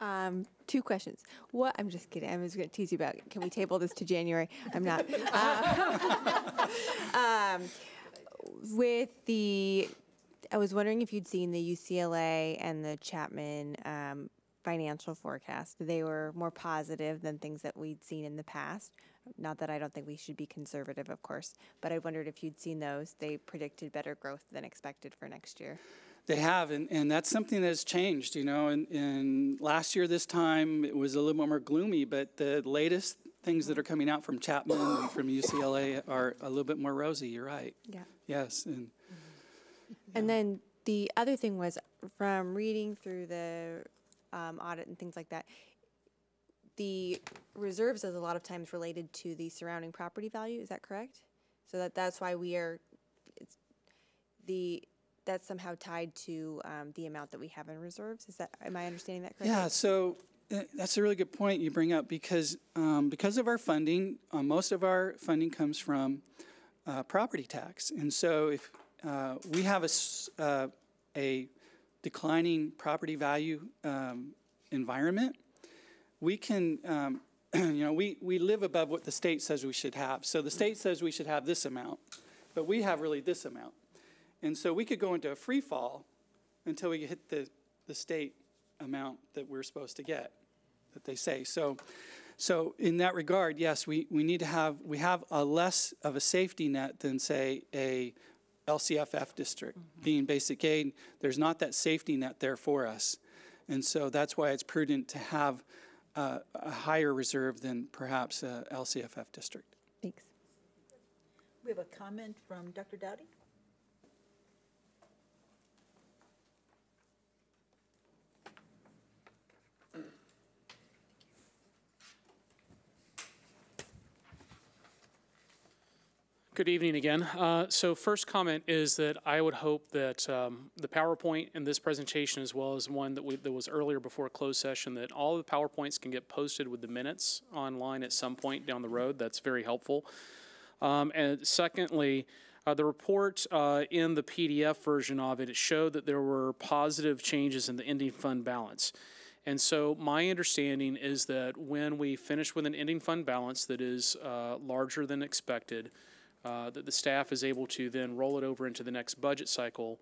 Um, two questions. What, I'm just kidding. I was going to tease you about, can we table this to January? I'm not. Uh, um, with the, I was wondering if you'd seen the UCLA and the Chapman um, financial forecast. They were more positive than things that we'd seen in the past. Not that I don't think we should be conservative, of course, but I wondered if you'd seen those. They predicted better growth than expected for next year. They have, and, and that's something that has changed, you know. And, and last year, this time, it was a little bit more gloomy, but the latest things that are coming out from Chapman and from UCLA are a little bit more rosy, you're right. Yeah. Yes, and And then the other thing was from reading through the um, audit and things like that, the reserves is a lot of times related to the surrounding property value. Is that correct? So that that's why we are, it's the that's somehow tied to um, the amount that we have in reserves. Is that am I understanding that correctly? Yeah, so uh, that's a really good point you bring up because um, because of our funding, uh, most of our funding comes from uh, property tax, and so if uh, we have a uh, a declining property value um, environment, we can. Um, you know, we, we live above what the state says we should have. So the state says we should have this amount, but we have really this amount. And so we could go into a free fall until we hit the, the state amount that we're supposed to get, that they say. So, so in that regard, yes, we, we need to have, we have a less of a safety net than, say, a LCFF district. Being basic aid, there's not that safety net there for us. And so that's why it's prudent to have uh, a higher reserve than perhaps a LCFF district. Thanks. We have a comment from Dr. Dowdy? Good evening again. Uh, So first comment is that I would hope that um, the PowerPoint in this presentation, as well as one that we, that was earlier before closed session, that all the PowerPoints can get posted with the minutes online at some point down the road. That's very helpful. Um, And secondly, uh, the report uh, in the PDF version of it, it showed that there were positive changes in the ending fund balance. And so my understanding is that when we finish with an ending fund balance that is uh, larger than expected, uh, that the staff is able to then roll it over into the next budget cycle.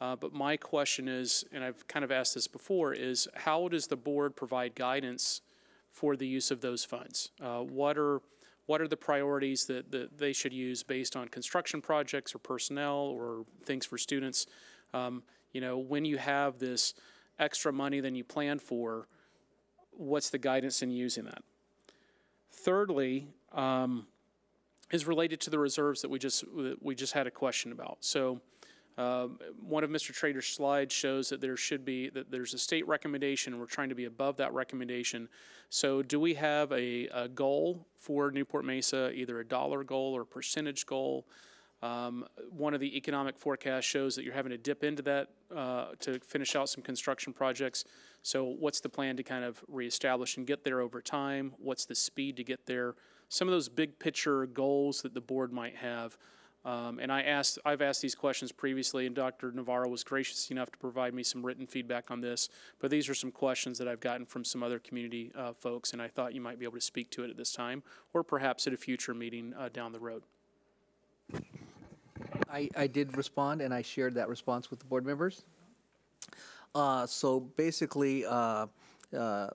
Uh, But my question is, and I've kind of asked this before, is how does the board provide guidance for the use of those funds? Uh, What are, what are the priorities that, that they should use based on construction projects or personnel or things for students? Um, You know, when you have this extra money than you planned for, what's the guidance in using that? Thirdly, um, is related to the reserves that we just, we just had a question about. So, um, one of Mr. Trader's slides shows that there should be, that there's a state recommendation, we're trying to be above that recommendation. So do we have a, a goal for Newport Mesa, either a dollar goal or percentage goal? Um, one of the economic forecasts shows that you're having to dip into that uh, to finish out some construction projects. So what's the plan to kind of reestablish and get there over time? What's the speed to get there? Some of those big picture goals that the board might have. Um, and I asked, I've asked these questions previously, and Dr. Navarro was gracious enough to provide me some written feedback on this. But these are some questions that I've gotten from some other community uh, folks, and I thought you might be able to speak to it at this time, or perhaps at a future meeting uh, down the road. I, I did respond, and I shared that response with the board members. Uh, so basically, uh, uh,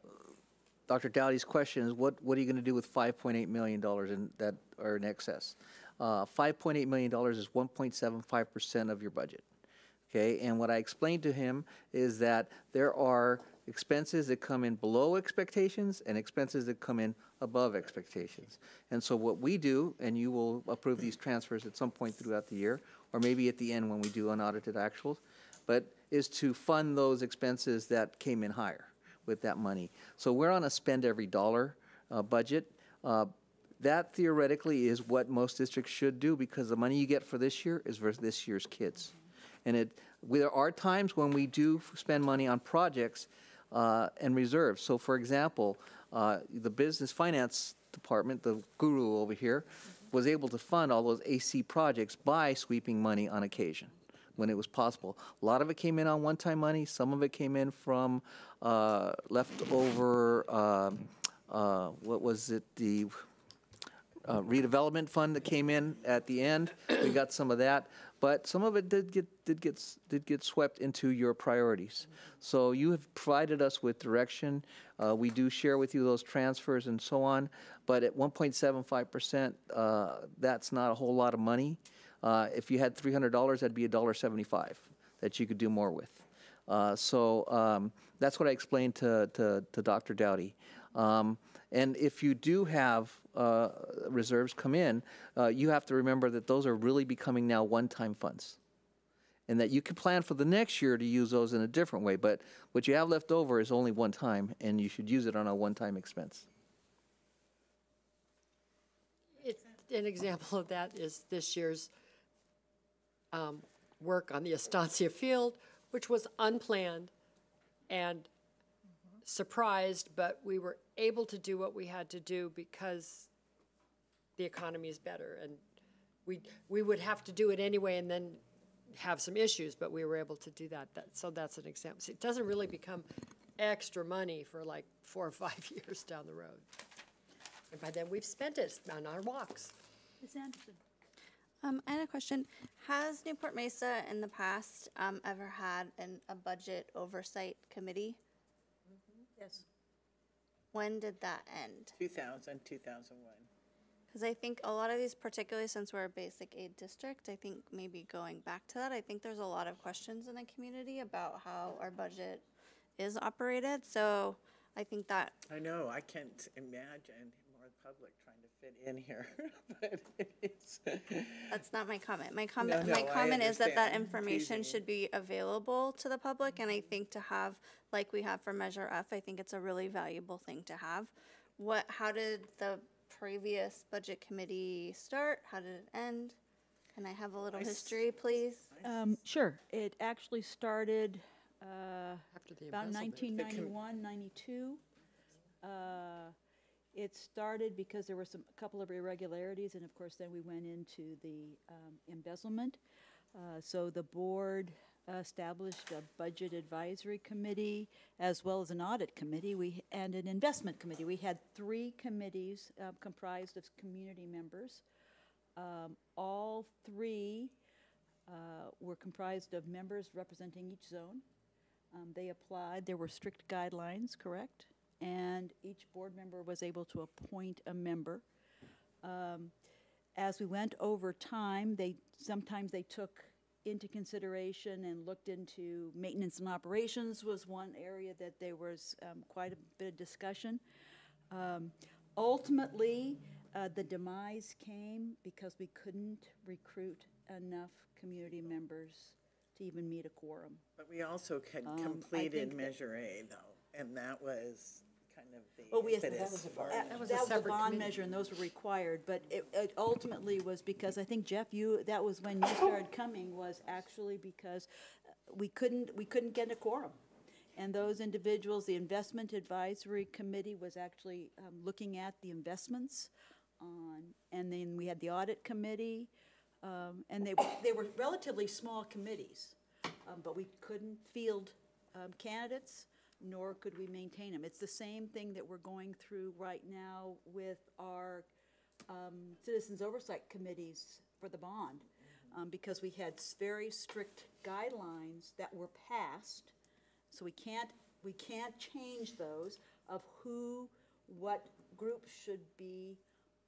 Dr. Dowdy's question is, what, what are you going to do with $5.8 million in that are in excess? Uh, $5.8 million is 1.75% of your budget. Okay, and what I explained to him is that there are expenses that come in below expectations and expenses that come in above expectations. And so what we do, and you will approve these transfers at some point throughout the year, or maybe at the end when we do unaudited actuals, but is to fund those expenses that came in higher with that money. So we're on a spend every dollar uh, budget. Uh, that theoretically is what most districts should do because the money you get for this year is for this year's kids. And it, there are times when we do spend money on projects uh, and reserves. So, for example, uh, the business finance department, the guru over here, was able to fund all those AC projects by sweeping money on occasion when it was possible. A lot of it came in on one-time money. Some of it came in from uh, leftover. um uh, what was it? The uh, redevelopment fund that came in at the end. We got some of that, but some of it did get did get did get swept into your priorities. So you have provided us with direction. Uh, we do share with you those transfers and so on, but at 1.75 percent, uh, that's not a whole lot of money. Uh, if you had $300, that'd be $1.75 that you could do more with. Uh, so um, that's what I explained to, to, to Dr. Dowdy. Um, And if you do have uh, reserves come in, uh, you have to remember that those are really becoming now one-time funds. And that you can plan for the next year to use those in a different way, but what you have left over is only one time, and you should use it on a one-time expense. It, an example of that is this year's um, work on the Estancia Field, which was unplanned and surprised, but we were able to do what we had to do because the economy is better. And we, we would have to do it anyway and then have some issues, but we were able to do that. That, so that's an example. See, It doesn't really become extra money for like four or five years down the road. And by then, we've spent it on our walks. Ms. Anderson? Um, I had a question. Has Newport Mesa in the past, um, ever had an, a budget oversight committee? Yes. When did that end? 2000, 2001. Because I think a lot of these, particularly since we're a basic aid district, I think maybe going back to that, I think there's a lot of questions in the community about how our budget is operated. So I think that I know, I can't imagine public trying to fit in here, but it's. That's not my comment. My comment, no, my I comment is that that understand. information Teasing should be available to the public, and I think to have, like we have for Measure F, I think it's a really valuable thing to have. What, how did the previous budget committee start? How did it end? Can I have a little I s- history, please? Um, sure. It actually started, uh, After the about embezzlement. 1991, 92. Uh, It started because there were some, a couple of irregularities, and of course, then we went into the um, embezzlement. Uh, So the board established a budget advisory committee as well as an audit committee, we, and an investment committee. We had three committees uh, comprised of community members. Um, All three uh, were comprised of members representing each zone. Um, They applied, there were strict guidelines, correct? And each board member was able to appoint a member. Um, As we went over time, they, sometimes they took into consideration and looked into maintenance and operations was one area that there was um, quite a bit of discussion. Um, Ultimately, uh, the demise came because we couldn't recruit enough community members to even meet a quorum. But we also had Um, completed Measure A though, and that was kind of the Oh, yes, impetus for. That was a separate bond committee. measure, and those were required, but it, it ultimately was because, I think, Jeff, you, that was when you started coming, was actually because uh, we couldn't, we couldn't get a quorum. And those individuals, the Investment Advisory Committee was actually um, looking at the investments on, and then we had the Audit Committee, um, and they, they were relatively small committees, um, but we couldn't field um, candidates, nor could we maintain them. It's the same thing that we're going through right now with our um, Citizens Oversight Committees for the bond, um, because we had s- very strict guidelines that were passed, so we can't, we can't change those of who, what group should be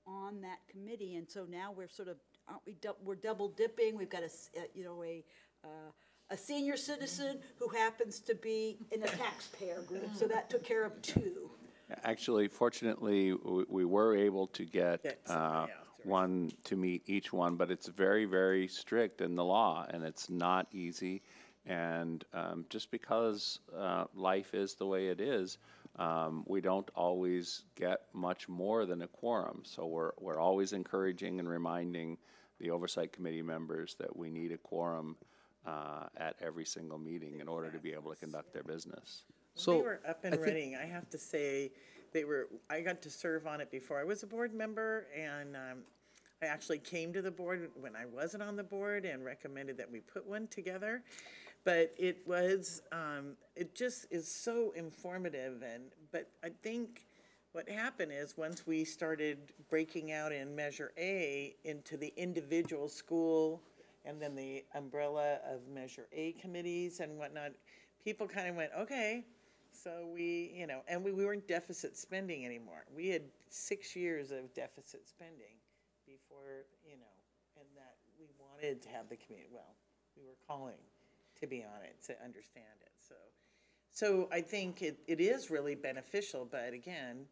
on that committee, and so now we're sort of, aren't we, dou- we're double dipping, we've got a, s- uh, you know, a, uh, a senior citizen who happens to be in a taxpayer group, so that took care of two. Actually, fortunately, we, we were able to get, Get uh, somebody else, one to meet each one, but it's very, very strict in the law, and it's not easy. And um, just because uh, life is the way it is, um, we don't always get much more than a quorum. So we're, we're always encouraging and reminding the oversight committee members that we need a quorum uh, at every single meeting in order to be able to conduct their business. So They were up and I think- running. I have to say, they were, I got to serve on it before I was a board member, and um, I actually came to the board when I wasn't on the board and recommended that we put one together. But it was, um, it just is so informative, and, but I think what happened is, once we started breaking out in Measure A into the individual school, and then the umbrella of Measure A committees and whatnot, people kind of went, okay, so we, you know, and we, we weren't deficit spending anymore. We had six years of deficit spending before, you know, and that we wanted to have the community, well, we were calling to be on it, to understand it, so. So I think it, it is really beneficial, but again,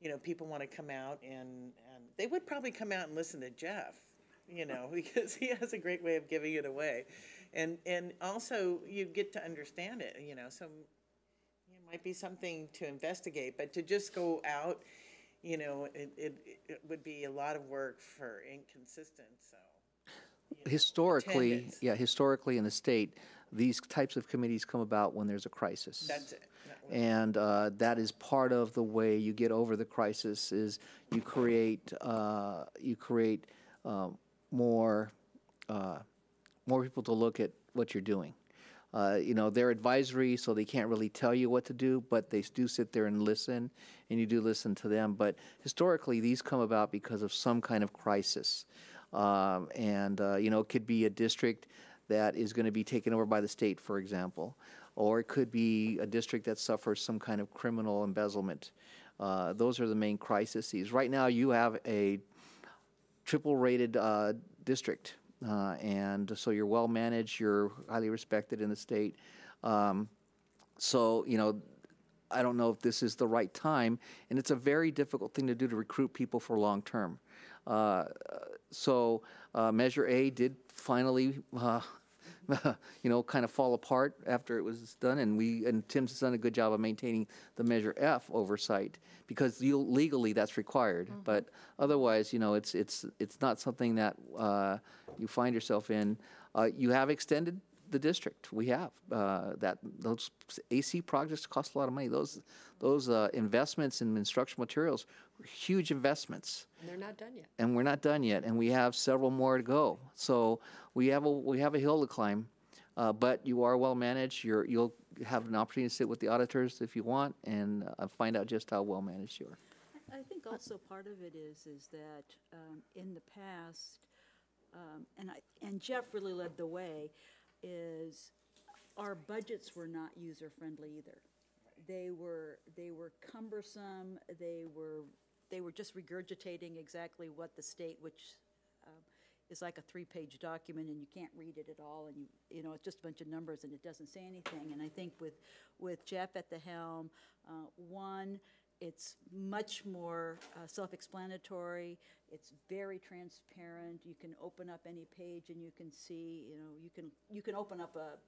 you know, people want to come out and, and they would probably come out and listen to Jeff, you know, because he has a great way of giving it away. And, and also you get to understand it, you know, so it might be something to investigate, but to just go out, you know, it, it, it would be a lot of work for inconsistent, so. Historically, attendance. yeah, historically in the state, these types of committees come about when there's a crisis. That's it. That was- And uh, that is part of the way you get over the crisis is you create, uh, you create um, more, uh, more people to look at what you're doing. Uh, You know, they're advisory, so they can't really tell you what to do, but they do sit there and listen, and you do listen to them. But historically, these come about because of some kind of crisis. Um, And, uh, you know, it could be a district that is going to be taken over by the state, for example, or it could be a district that suffers some kind of criminal embezzlement. Uh, Those are the main crises. Right now, you have a triple-rated uh, district, uh, and so you're well-managed, you're highly respected in the state. Um, So, you know, I don't know if this is the right time, and it's a very difficult thing to do to recruit people for long-term. Uh, So uh, Measure A did finally, uh, you know, kind of fall apart after it was done, and we, and Tim's done a good job of maintaining the Measure F oversight, because you- legally that's required. But otherwise, you know, it's, it's, it's not something that uh, you find yourself in. Uh, You have extended the district, we have. Uh, That, those AC projects cost a lot of money. Those, those uh, investments in instructional materials were huge investments And they're not done yet. and we're not done yet, and we have several more to go. So we have a we have a hill to climb, uh, but you are well managed. You're you'll have an opportunity to sit with the auditors if you want and uh, find out just how well managed you are. I think also part of it is, is that um, in the past, um, and I, and Jeff really led the way, is our budgets were not user-friendly either. They were, they were cumbersome, they were, they were just regurgitating exactly what the state, which um, is like a three-page document, and you can't read it at all, and you, you know, it's just a bunch of numbers, and it doesn't say anything. And I think with, with Jeff at the helm, uh, one, it's much more uh, self-explanatory. It's very transparent. You can open up any page and you can see, you know, you can, you can open up a,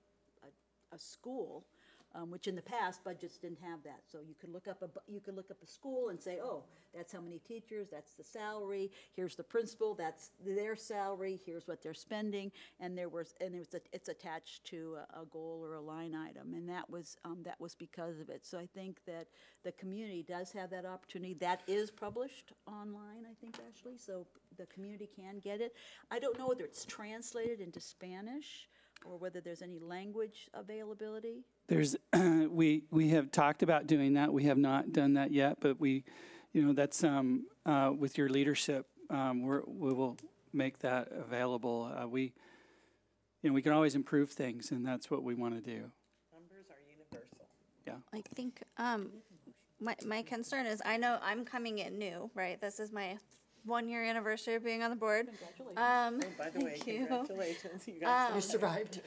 a, a school, um, which in the past budgets didn't have that. So you could look up a, you could look up a school and say, oh, that's how many teachers, that's the salary, here's the principal, that's their salary, here's what they're spending, and there was, and it was, a- it's attached to a, a goal or a line item, and that was, um, that was because of it. So I think that the community does have that opportunity. That is published online, I think, Ashley, so the community can get it. I don't know whether it's translated into Spanish or whether there's any language availability. There's, we, we have talked about doing that. We have not done that yet, but we, you know, that's, um, uh, with your leadership, um, we're, we will make that available. Uh, we, you know, we can always improve things and that's what we want to do. Numbers are universal. Yeah. I think um, my my concern is I know I'm coming in new, right? This is my one year anniversary of being on the board. Um, Oh, by the way, you. congratulations, you guys. Um, You survived.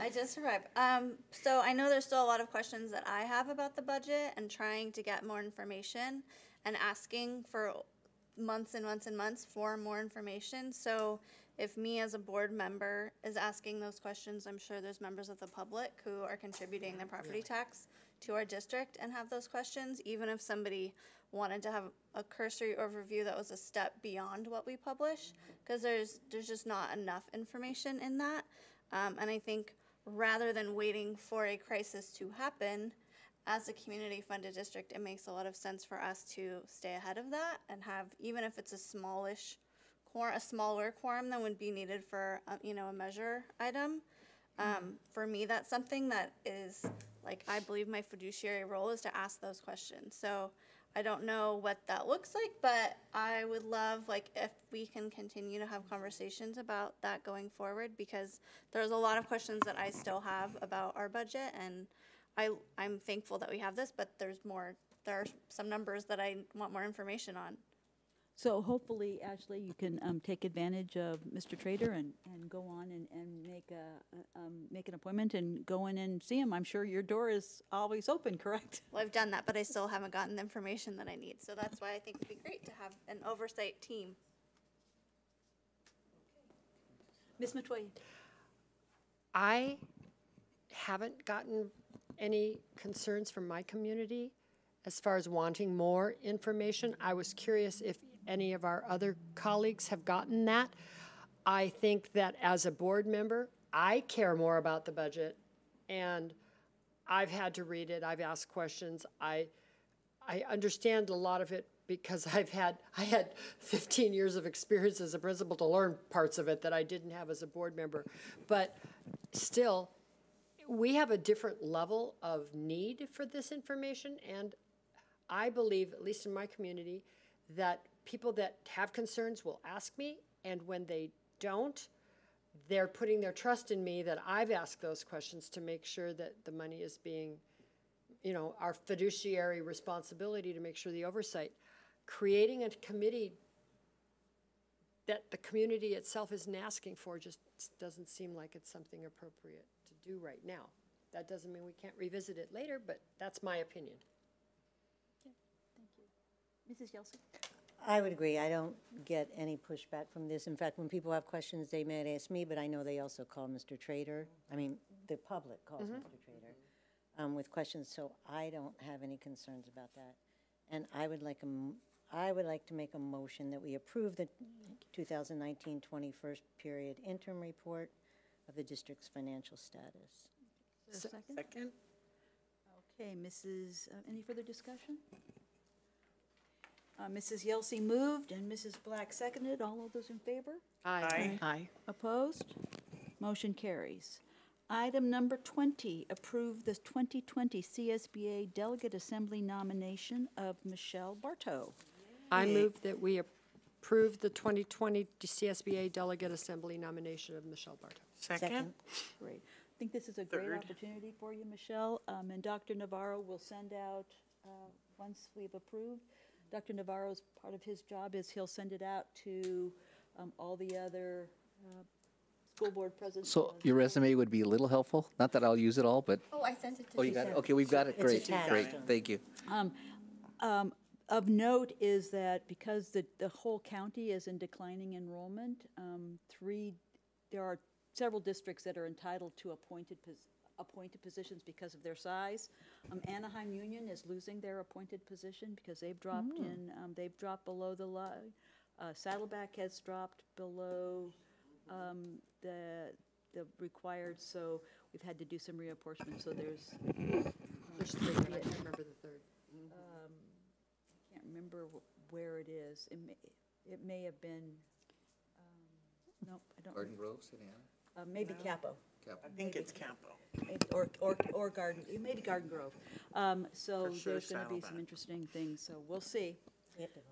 I just survived. Um, so I know there's still a lot of questions that I have about the budget and trying to get more information and asking for months and months and months for more information. So if me as a board member is asking those questions, I'm sure there's members of the public who are contributing their property tax to our district and have those questions, even if somebody wanted to have a cursory overview that was a step beyond what we publish, because there's, there's just not enough information in that. Um, and I think rather than waiting for a crisis to happen, as a community funded district, it makes a lot of sense for us to stay ahead of that and have, even if it's a smallish quor, a smaller quorum than would be needed for, uh, you know, a measure item. Um, for me, that's something that is, like, I believe my fiduciary role is to ask those questions. So I don't know what that looks like, but I would love, like, if we can continue to have conversations about that going forward, because there's a lot of questions that I still have about our budget, and I, I'm thankful that we have this, but there's more, there are some numbers that I want more information on. So hopefully, Ashley, you can um, take advantage of Mr. Trader and, and go on and, and make a, a- um, make an appointment and go in and see him. I'm sure your door is always open, correct? Well, I've done that, but I still haven't gotten the information that I need. So that's why I think it'd be great to have an oversight team. Ms. Metoyer? I haven't gotten any concerns from my community as far as wanting more information. I was curious if any of our other colleagues have gotten that. I think that as a board member, I care more about the budget, and I've had to read it, I've asked questions, I, I understand a lot of it because I've had, I had 15 years of experience as a principal to learn parts of it that I didn't have as a board member. But still, we have a different level of need for this information, and I believe, at least in my community, that people that have concerns will ask me, and when they don't, they're putting their trust in me that I've asked those questions to make sure that the money is being, you know, our fiduciary responsibility to make sure the oversight. Creating a committee that the community itself isn't asking for just doesn't seem like it's something appropriate to do right now. That doesn't mean we can't revisit it later, but that's my opinion. Thank you. Mrs. Yelsey? I would agree. I don't get any pushback from this. In fact, when people have questions, they may ask me, but I know they also call Mr. Trader. I mean, the public calls. Mr. Trader um, with questions, so I don't have any concerns about that. And I would like a, m- I would like to make a motion that we approve the 2019-20 first period interim report of the district's financial status. Is there a second? Second. Okay, Mrs., uh, any further discussion? Uh, Mrs. Yelsey moved and Mrs. Black seconded. All of those in favor? Aye. Aye. Opposed? Motion carries. Item number 20, approve the 2020 CSBA Delegate Assembly nomination of Michelle Barto. I move that we approve the 2020 CSBA Delegate Assembly nomination of Michelle Barto. Second. Great. I think this is a great Third. opportunity for you, Michelle. Um, And Dr. Navarro will send out, uh, once we've approved, Dr. Navarro's, part of his job is he'll send it out to um, all the other uh, school board presidents. So your resume would be a little helpful. Not that I'll use it all, but, Oh, I sent it to oh, you got it? Okay, we've got it. It's Great, attached. great. Thank you. Um, um, Of note is that because the, the whole county is in declining enrollment, um, three, there are several districts that are entitled to appointed, pos- appointed positions because of their size. Um, Anaheim Union is losing their appointed position because they've dropped Mm. in, um, they've dropped below the line. Uh, Saddleback has dropped below, um, the, the required, so we've had to do some reapportionment, so there's. There's three, but I can't remember the third. Um, Can't remember wh- where it is. It may, it may have been, um, nope, I don't. Garden Grove, City Uh, maybe Capo. I think it's Campo. Or, or, or Garden, maybe Garden Grove. Um, so For sure there's gonna be some Saddleback. interesting things, so we'll see. We have to vote.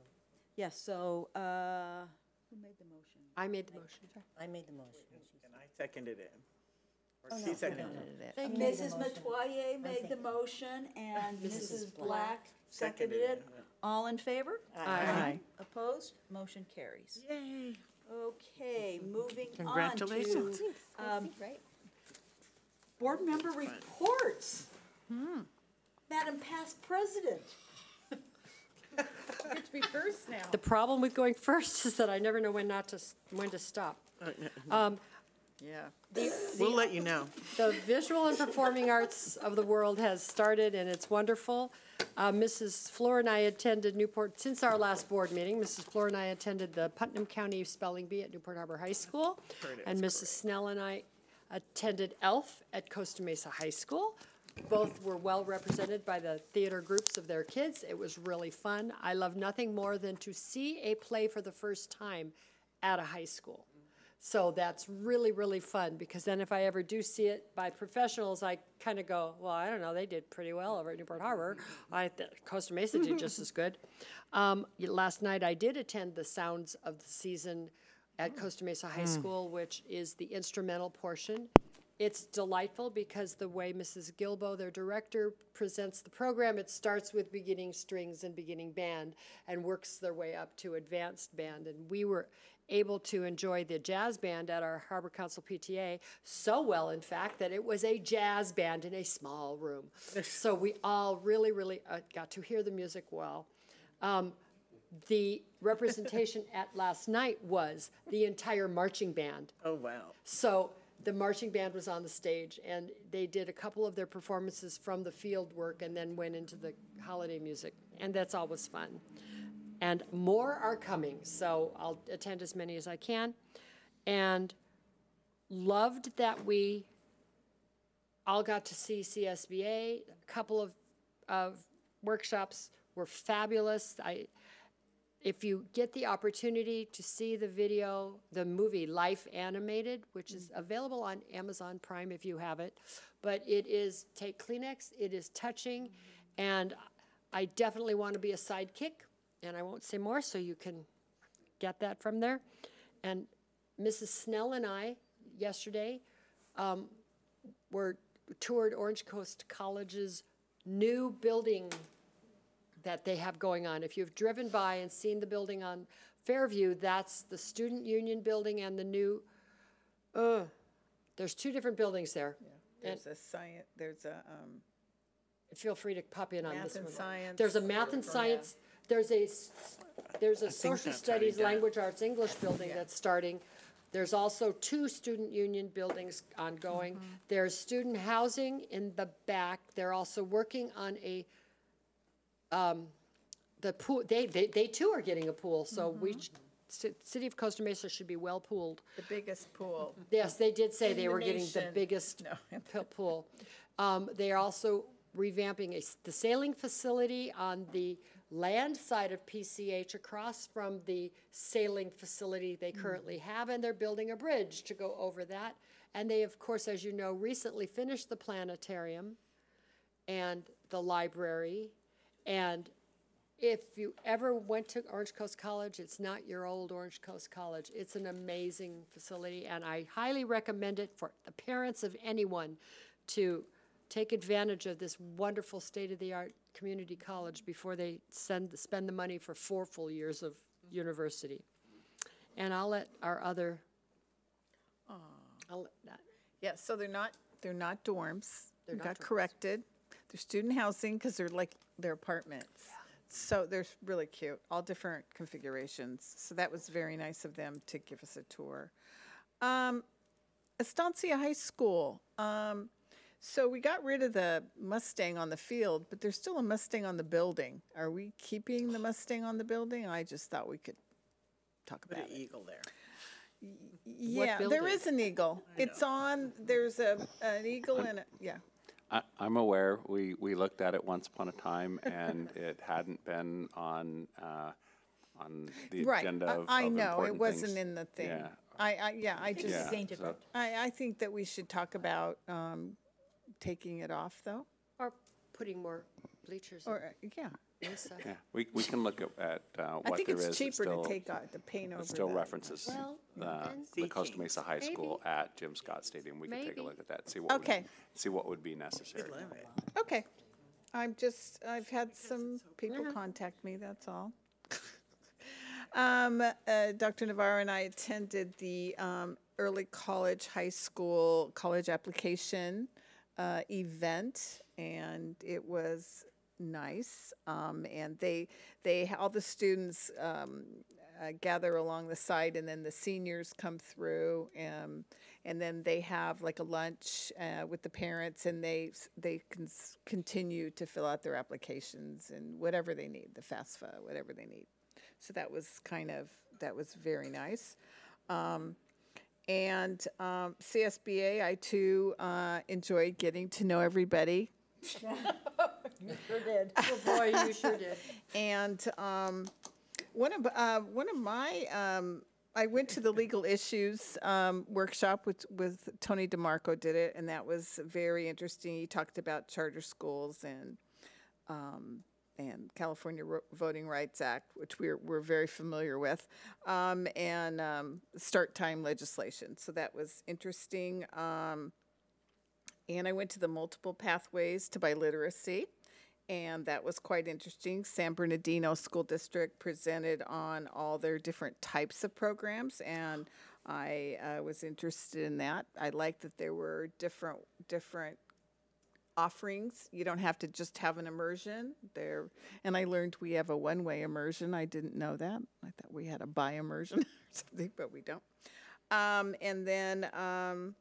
Yes, so, uh, who made the motion? I made the motion. I made the motion. And I seconded it. Or Oh, she no, seconded it. I made the Mrs. motion. Metoyer made the motion and Mrs. Mrs. Black Black seconded Seconded it. All in favor? Aye. Aye. Opposed? Motion carries. Yay. Okay, moving on to. Congratulations. um, Board member reports. Madam Past President. Get to be first now. The problem with going first is that I never know when not to, s- when to stop. Um, Yeah. the- We'll the- let you know. The visual and performing arts of the world has started, and it's wonderful. Uh, Mrs. Fluor and I attended Newport, since our last board meeting, Mrs. Fluor and I attended the Putnam County Spelling Bee at Newport Harbor High School. And was Mrs. Snell and I attended ELF at Costa Mesa High School. Both were well represented by the theater groups of their kids. It was really fun. I love nothing more than to see a play for the first time at a high school. So that's really, really fun, because then if I ever do see it by professionals, I kind of go, well, I don't know, they did pretty well over at Newport Harbor. I, Costa Mesa did just as good. Um, last night I did attend the Sounds of the Season at Costa Mesa High Mm. School, which is the instrumental portion. it's delightful because the way Mrs. Gilbo, their director, presents the program, it starts with beginning strings and beginning band and works their way up to advanced band. And we were able to enjoy the jazz band at our Harbor Council PTA so well, in fact, that it was a jazz band in a small room. So we all really, really uh, got to hear the music well. Um, the representation at last night was the entire marching band. Oh, wow. So the marching band was on the stage and they did a couple of their performances from the field work and then went into the holiday music. And that's always fun. And more are coming, so I'll attend as many as I can. And loved that we all got to see CSBA. A couple of, of workshops were fabulous. I, if you get the opportunity to see the video, the movie Life Animated, which is available on Amazon Prime if you have it, but it is take Kleenex, it is touching, and I definitely want to be a sidekick, and I won't say more, so you can get that from there. And Mrs. Snell and I, yesterday, um, were toured Orange Coast College's new building that they have going on. If you've driven by and seen the building on Fairview, that's the Student Union Building and the new, uh, there's two different buildings there. And There's a science, there's a, um, feel free to pop in on Math this and one. science. There's a math and science, there's a, s- there's a social that's already studies, done. language arts, English building that's starting. There's also two student union buildings ongoing. Mm-hmm. There's student housing in the back. They're also working on a, um, the pool, they, they, they too are getting a pool, so we, Mm-hmm. sh- ci- City of Costa Mesa should be well pooled. the biggest pool. Yes, they did say In they the were getting the nation. biggest p- pool. Um, they are also revamping a s- the sailing facility on the land side of PCH across from the sailing facility they currently have, and they're building a bridge to go over that. And they, of course, as you know, recently finished the planetarium and the library. And if you ever went to Orange Coast College, it's not your old Orange Coast College. It's an amazing facility, and I highly recommend it for the parents of anyone to take advantage of this wonderful state-of-the-art community college before they send, spend the money for four full years of university. And I'll let our other, I'll let that, Yeah, so they're not, they're not dorms. They're We not Got dorms. corrected. They're student housing because they're like, they're apartments. So they're really cute, all different configurations. So that was very nice of them to give us a tour. Um, Estancia High School, um, so we got rid of the Mustang on the field, but there's still a Mustang on the building. Are we keeping the Mustang on the building? I just thought we could talk about it. eagle there. Yeah, there building? is an eagle. It's on, there's a, an eagle and, a yeah. I, I'm aware, we, we looked at it once upon a time, and it hadn't been on, uh, on the Right, agenda I- of, I of know, it important wasn't things. in the thing. Yeah. I, I, yeah, I just, Yeah, so- I, I think that we should talk about, um, taking it off though, or putting more bleachers in or, uh, yeah. And stuff. Yeah, we, we can look at, at uh, I what think there is. it's that cheaper to still- take, out- to paint over that still that. references Well, uh, then- the Costa Mesa High School at Jim Scott Stadium. We can take a Maybe. look at that, see what, would- Okay. see what would be necessary. Okay, I'm just, I've had some people contact me, that's all. Um, uh, Dr. Navarro and I attended the, um, early college, high school, college application, uh, event, and it was nice. Um, and they, they, all the students, um, uh, gather along the side, and then the seniors come through, um, and then they have like a lunch uh, with the parents, and they they can continue to fill out their applications and whatever they need, the FAFSA, whatever they need. So that was kind of that was very nice. Um, and um, CSBA, I too uh, enjoyed getting to know everybody. You sure did. Oh, boy, you sure did. And um, one of uh, one of my um, I went to the legal issues um, workshop with with Tony DeMarco did it, and that was very interesting. He talked about charter schools and um, and California Ro- Voting Rights Act, which we're we're very familiar with, um, and um, start time legislation. So that was interesting. And I went to the multiple pathways to biliteracy. And that was quite interesting. San Bernardino School District presented on all their different types of programs, and I uh, was interested in that. I liked that there were different different offerings. You don't have to just have an immersion there. And I learned we have a one-way immersion. I didn't know that. I thought we had a bi-immersion or something, but we don't. Um, and then um,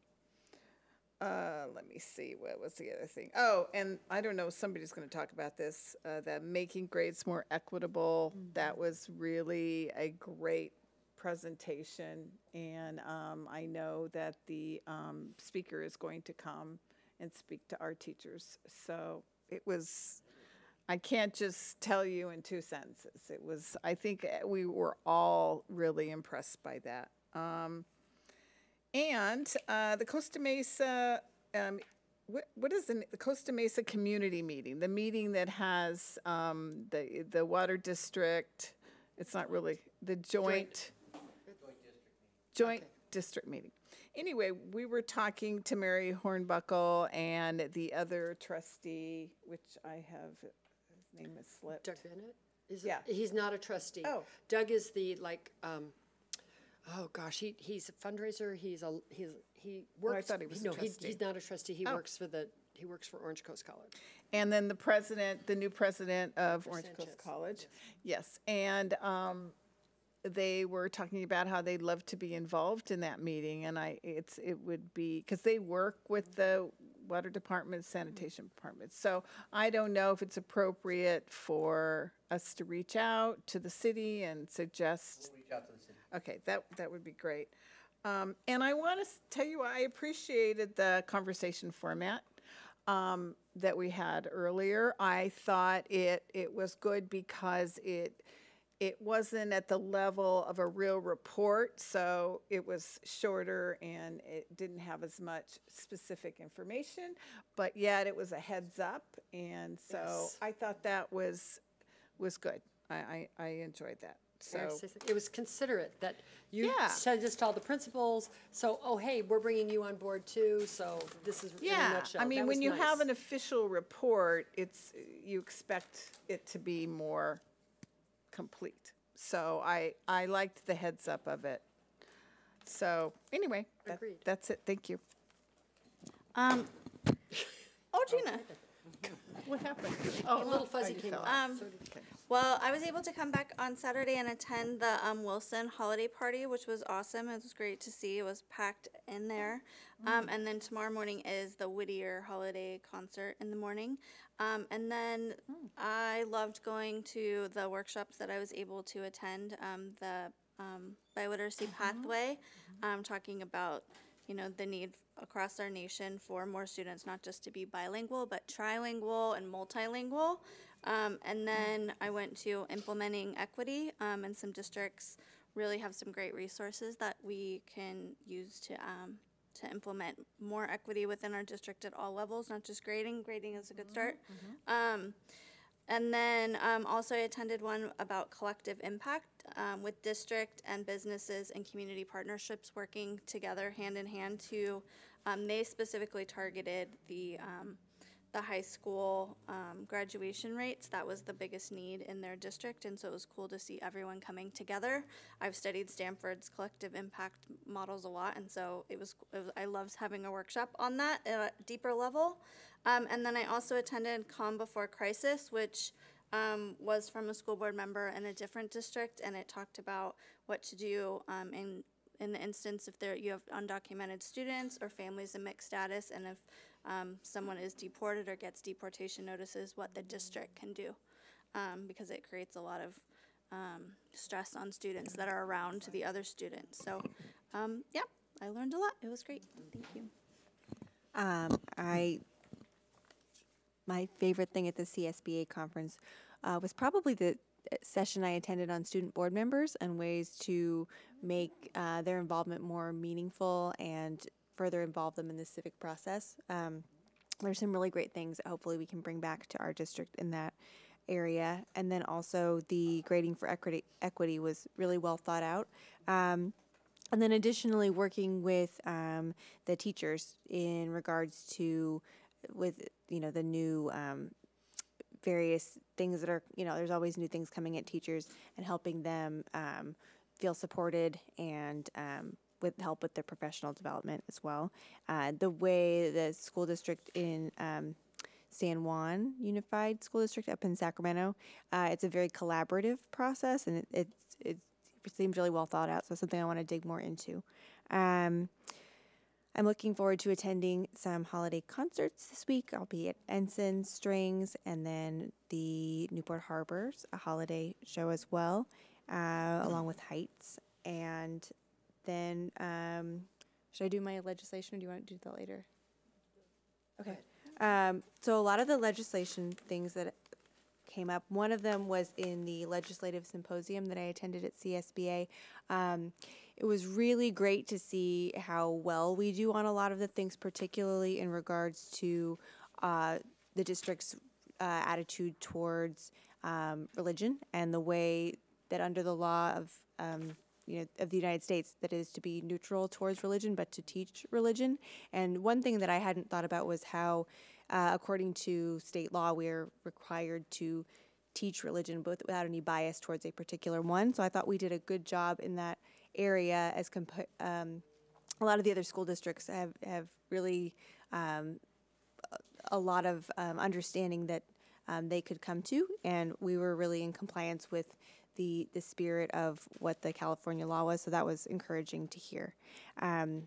uh, let me see, what was the other thing? Oh, and I don't know, somebody's going to talk about this, uh, that making grades more equitable. That was really a great presentation. And um, I know that the um, speaker is going to come and speak to our teachers. So it was, I can't just tell you in two sentences. It was, I think uh, we were all really impressed by that. Um, and uh, the Costa Mesa, um, what, what is the, the Costa Mesa Community Meeting? The meeting that has um, the the water district. It's not really the joint. Joint district meeting. Anyway, we were talking to Mary Hornbuckle and the other trustee, which I have, his name is slipped. Doug Bennett? Is it- Yeah. He's not a trustee. Oh. Doug is the, like, um, oh gosh, he, he's a fundraiser, he's a, he's, he Oh, I works. thought he was a No, he- he's not a trustee, he Oh. works for the, he works for Orange Coast College. And then the president, the new president of For Orange Coast College. Yes, and um, they were talking about how they'd love to be involved in that meeting, and I, it's, it would be, because they work with the water department, sanitation department. So I don't know if it's appropriate for us to reach out to the city and suggest. Reach out to the city. Okay, that, that would be great. Um, and I want to tell you, I appreciated the conversation format um, that we had earlier. I thought it, it was good because it, it wasn't at the level of a real report, so it was shorter and it didn't have as much specific information, but yet it was a heads up, and so Yes. I thought that was, was good. I, I, I enjoyed that, so. May I say something? It was considerate that you Yeah. to all the principals, so, oh, hey, we're bringing you on board too, so this is Yeah. I mean, That when you have an official report, it's, you expect it to be more complete. So I, I liked the heads up of it. So, anyway, that- Agreed. that's it, thank you. Um, oh, Gina. What happened? Oh, A little fuzzy you came fell out. out. Um, Well, I was able to come back on Saturday and attend the um, Wilson holiday party, which was awesome. It was great to see. It was packed in there. Um, and then tomorrow morning is the Whittier holiday concert in the morning. Um, and then I loved going to the workshops that I was able to attend. Um, the um, biliteracy pathway, um, talking about you know the need across our nation for more students not just to be bilingual but trilingual and multilingual. Um, and then I went to implementing equity, um, and some districts really have some great resources that we can use to um, to implement more equity within our district at all levels, not just grading. Grading is a good start. Um, and then um, also I attended one about collective impact um, with district and businesses and community partnerships working together hand in hand to, um, they specifically targeted the, um, the high school um, graduation rates. That was the biggest need in their district, and so it was cool to see everyone coming together. I've studied Stanford's collective impact models a lot, and so it was, it was I loved having a workshop on that at a deeper level. Um, and then I also attended Calm Before Crisis, which um, was from a school board member in a different district, and it talked about what to do um, in in the instance if there you have undocumented students or families in mixed status, and if um, someone is deported or gets deportation notices, what the district can do, um, because it creates a lot of um, stress on students that are around to the other students. So, um, yeah, I learned a lot. It was great. Thank you. Um, I, my favorite thing at the CSBA conference uh, was probably the uh, session I attended on student board members and ways to make uh, their involvement more meaningful and further involve them in the civic process. Um, there's some really great things that hopefully we can bring back to our district in that area. And then also the grading for equity equity was really well thought out. Um, and then additionally, working with um, the teachers in regards to with you know the new um, various things that are you know there's always new things coming at teachers and helping them um, feel supported and um, with help with their professional development as well. Uh, the way the school district in um, San Juan Unified School District up in Sacramento, uh, it's a very collaborative process and it, it's it seems really well thought out. So something I want to dig more into. Um, I'm looking forward to attending some holiday concerts this week. I'll be at Ensign Strings and then the Newport Harbors, a holiday show as well, uh, along with Heights. And then, um, should I do my legislation or do you want to do that later? Okay. Um, so a lot of the legislation things that came up, one of them was in the legislative symposium that I attended at CSBA. Um, it was really great to see how well we do on a lot of the things, particularly in regards to uh, the district's uh, attitude towards um, religion and the way that under the law of um, you know of the United States that is to be neutral towards religion, but to teach religion. And one thing that I hadn't thought about was how, uh, according to state law, we are required to teach religion both without any bias towards a particular one. So I thought we did a good job in that area as compa- um, a lot of the other school districts have, have really um, a lot of um, understanding that um, they could come to, and we were really in compliance with the the spirit of what the California law was. So that was encouraging to hear. Um,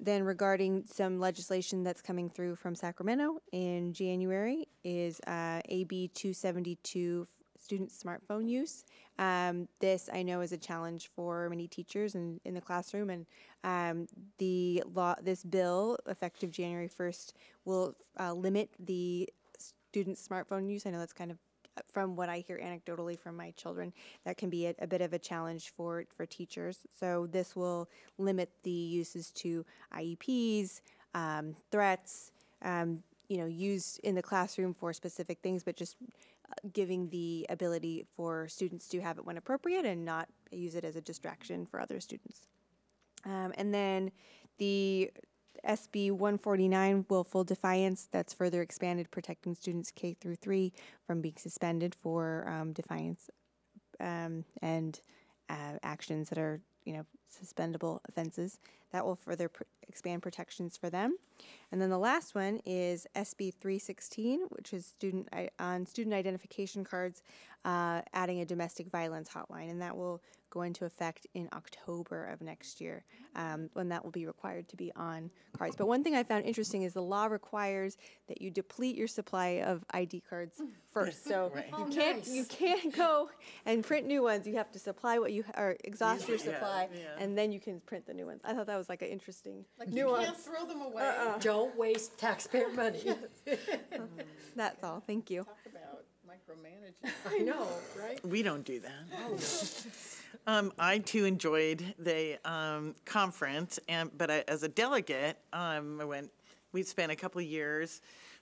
then, regarding some legislation that's coming through from Sacramento in January, is uh, AB 272 student smartphone use. Um, this I know is a challenge for many teachers in, in the classroom, and um, the law, this bill, effective January 1st, will uh, limit the student smartphone use. I know that's kind of from what I hear anecdotally from my children, that can be a, a, bit of a challenge for for teachers. So this will limit the uses to IEPs, um, threats, um, you know, used in the classroom for specific things, but just uh, giving the ability for students to have it when appropriate and not use it as a distraction for other students. Um, and then the SB 149 willful defiance that's further expanded protecting students K through 3 from being suspended for um, defiance um, and uh, actions that are you know suspendable offenses. That will further pr- expand protections for them and then the last one is sb 316 which is student on student identification cards uh, adding a domestic violence hotline and that will go into effect in October of next year, um, when that will be required to be on cards. But one thing I found interesting is the law requires that you deplete your supply of ID cards first. So Right. you Oh, can't nice. you can't go and print new ones. You have to supply what you or exhaust your supply, yeah. and then you can print the new ones. I thought that was like an interesting Like you can't throw them away. Don't waste taxpayer money. That's all. Thank you. Talk about micromanaging. I know, right? We don't do that. Um, I too enjoyed the um, conference, and but I, as a delegate, um, I went. We spent a couple of years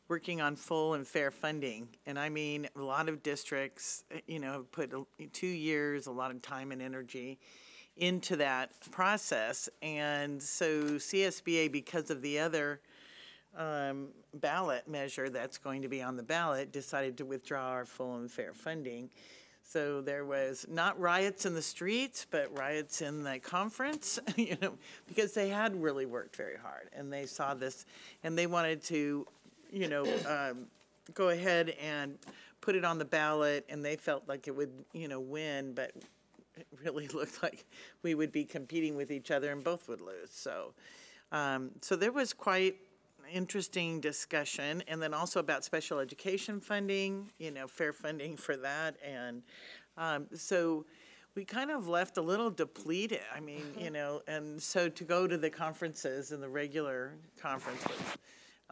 working on full and fair funding, and I mean a lot of districts, eh, you know, put a- two years, a lot of time and energy into that process, and so CSBA, because of the other um, ballot measure that's going to be on the ballot, decided to withdraw our full and fair funding. So there was not riots in the streets, but riots in the conference, you know, because they had really worked very hard and they saw this and they wanted to, you know, um, go ahead and put it on the ballot and they felt like it would, you know, win, but it really looked like we would be competing with each other and both would lose. So, um, so there was quite interesting discussion, and then also about special education funding, you know, fair funding for that, and um, so we kind of left a little depleted. I mean, you know, and so to go to the conferences and the regular conference was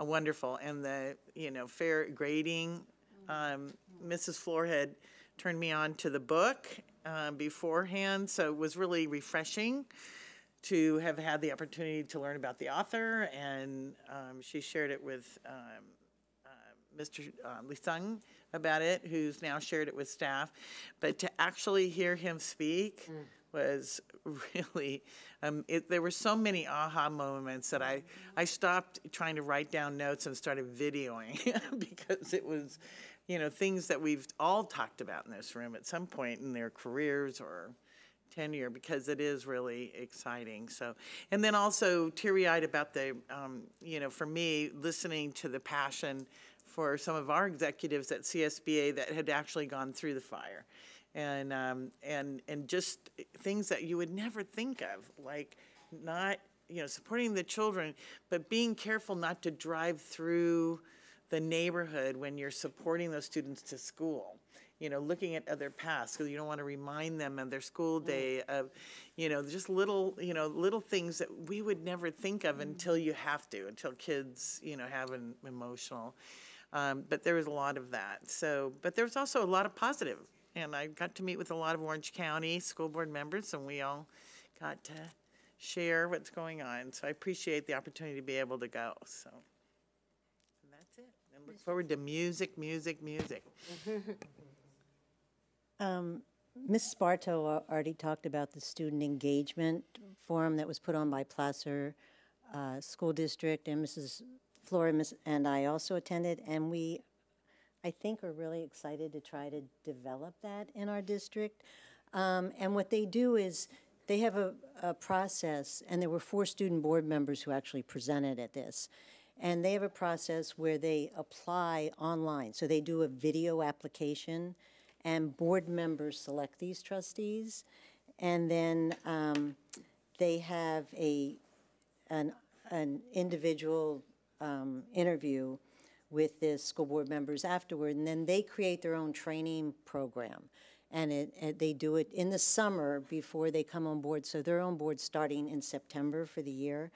uh, wonderful, and the you know fair grading. Um, Mrs. Fluor had turned me on to the book uh, beforehand, so it was really refreshing to have had the opportunity to learn about the author, and um, she shared it with um, uh, Mr. Uh, Lee-Sung about it, who's now shared it with staff. But to actually hear him speak was really, um, it, there were so many aha moments that I, I stopped trying to write down notes and started videoing because it was, you know, things that we've all talked about in this room at some point in their careers or tenure because it is really exciting. So, and then also teary eyed about the, um, you know, for me, listening to the passion for some of our executives at CSBA that had actually gone through the fire. And, um, and, and just things that you would never think of, like not, you know, supporting the children, but being careful not to drive through the neighborhood when you're supporting those students to school you know, looking at other paths because you don't want to remind them of their school day of, you know, just little, you know, little things that we would never think of until you have to, until kids, you know, have an emotional. Um, but there was a lot of that. So, but there was also a lot of positive, and I got to meet with a lot of Orange County school board members, and we all got to share what's going on. So I appreciate the opportunity to be able to go. So. And that's it. And look forward to music, music, music. Um, Ms. Barto already talked about the student engagement forum that was put on by Placer uh, School District, and Mrs. Fluor and I also attended, and we, I think, are really excited to try to develop that in our district. Um, And what they do is, they have a, a process, and there were four student board members who actually presented at this. And they have a process where they apply online. So they do a video application, and board members select these trustees. And then um, they have a, an, an individual um, interview with the school board members afterward, and then they create their own training program. And it, it- they do it in the summer before they come on board, so they're on board starting in September for the year.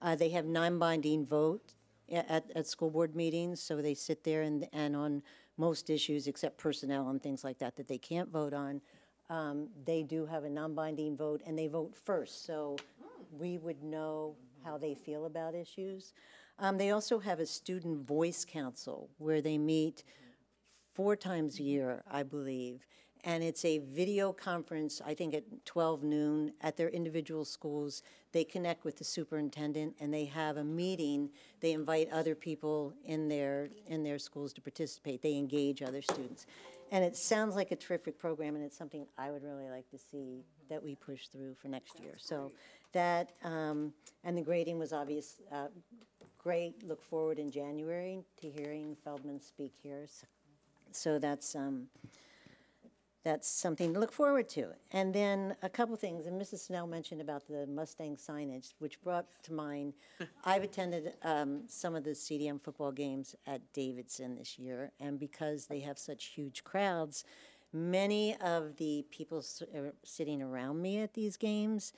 Uh, they have non-binding vote a- at, at school board meetings, so they sit there and, and on most issues, except personnel and things like that, that they can't vote on, um, they do have a non-binding vote, and they vote first, so we would know how they feel about issues. Um, they also have a student voice council where they meet four times a year, I believe. And it's a video conference, I think at 12 noon, at their individual schools. They connect with the superintendent and they have a meeting. They invite other people in their, in their schools to participate. They engage other students. And it sounds like a terrific program and it's something I would really like to see that we push through for next year. So that, um, and the grading was obvious, uh, great. Look forward in January to hearing Feldman speak here. So- So that's, um, that's something to look forward to. And then a couple things, and Mrs. Snell mentioned about the Mustang signage, which brought to mind, I've attended um, some of the CDM football games at Davidson this year, and because they have such huge crowds, many of the people s- uh, sitting around me at these games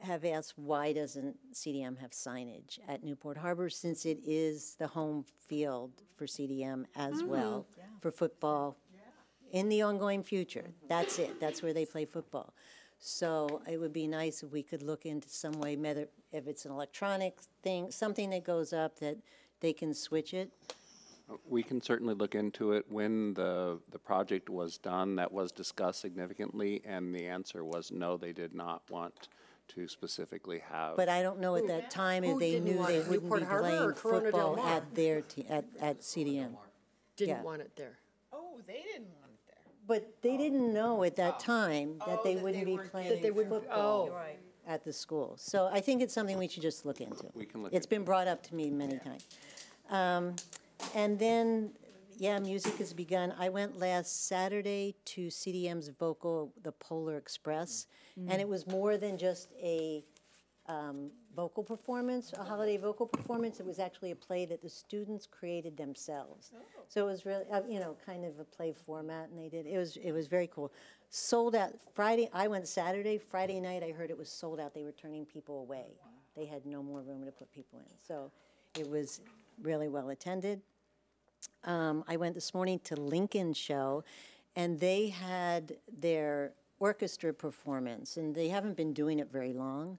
have asked, why doesn't CDM have signage at Newport Harbor, since it is the home field for CDM as well, for football, in the ongoing future. That's it. That's where they play football. So it would be nice if we could look into some way, whether if it's an electronic thing, something that goes up that they can switch it. We can certainly look into it. When the, the project was done, that was discussed significantly, and the answer was no, they did not want to specifically have. But I don't know at that time if who they didn't knew want they it? wouldn't Newport be Harbor or playing Corona del football Mar? at their, te- at, at CDM. Didn't want it there. Oh, they didn't want it there. But they didn't know at that time that they wouldn't be playing That they wouldn't- football oh. at the school. So I think it's something we should just look into. We can look It's been brought up to me many times. Um, And then, yeah, music has begun. I went last Saturday to CDM's vocal, the Polar Express, and it was more than just a um, vocal performance, a holiday vocal performance. It was actually a play that the students created themselves. So it was really, uh, you know, kind of a play format, and they did. It was it was very cool. Sold out Friday. I went Saturday. Friday night, I heard it was sold out. They were turning people away. They had no more room to put people in. So it was really well attended. Um, I went this morning to Lincoln Show, and they had their orchestra performance, and they haven't been doing it very long.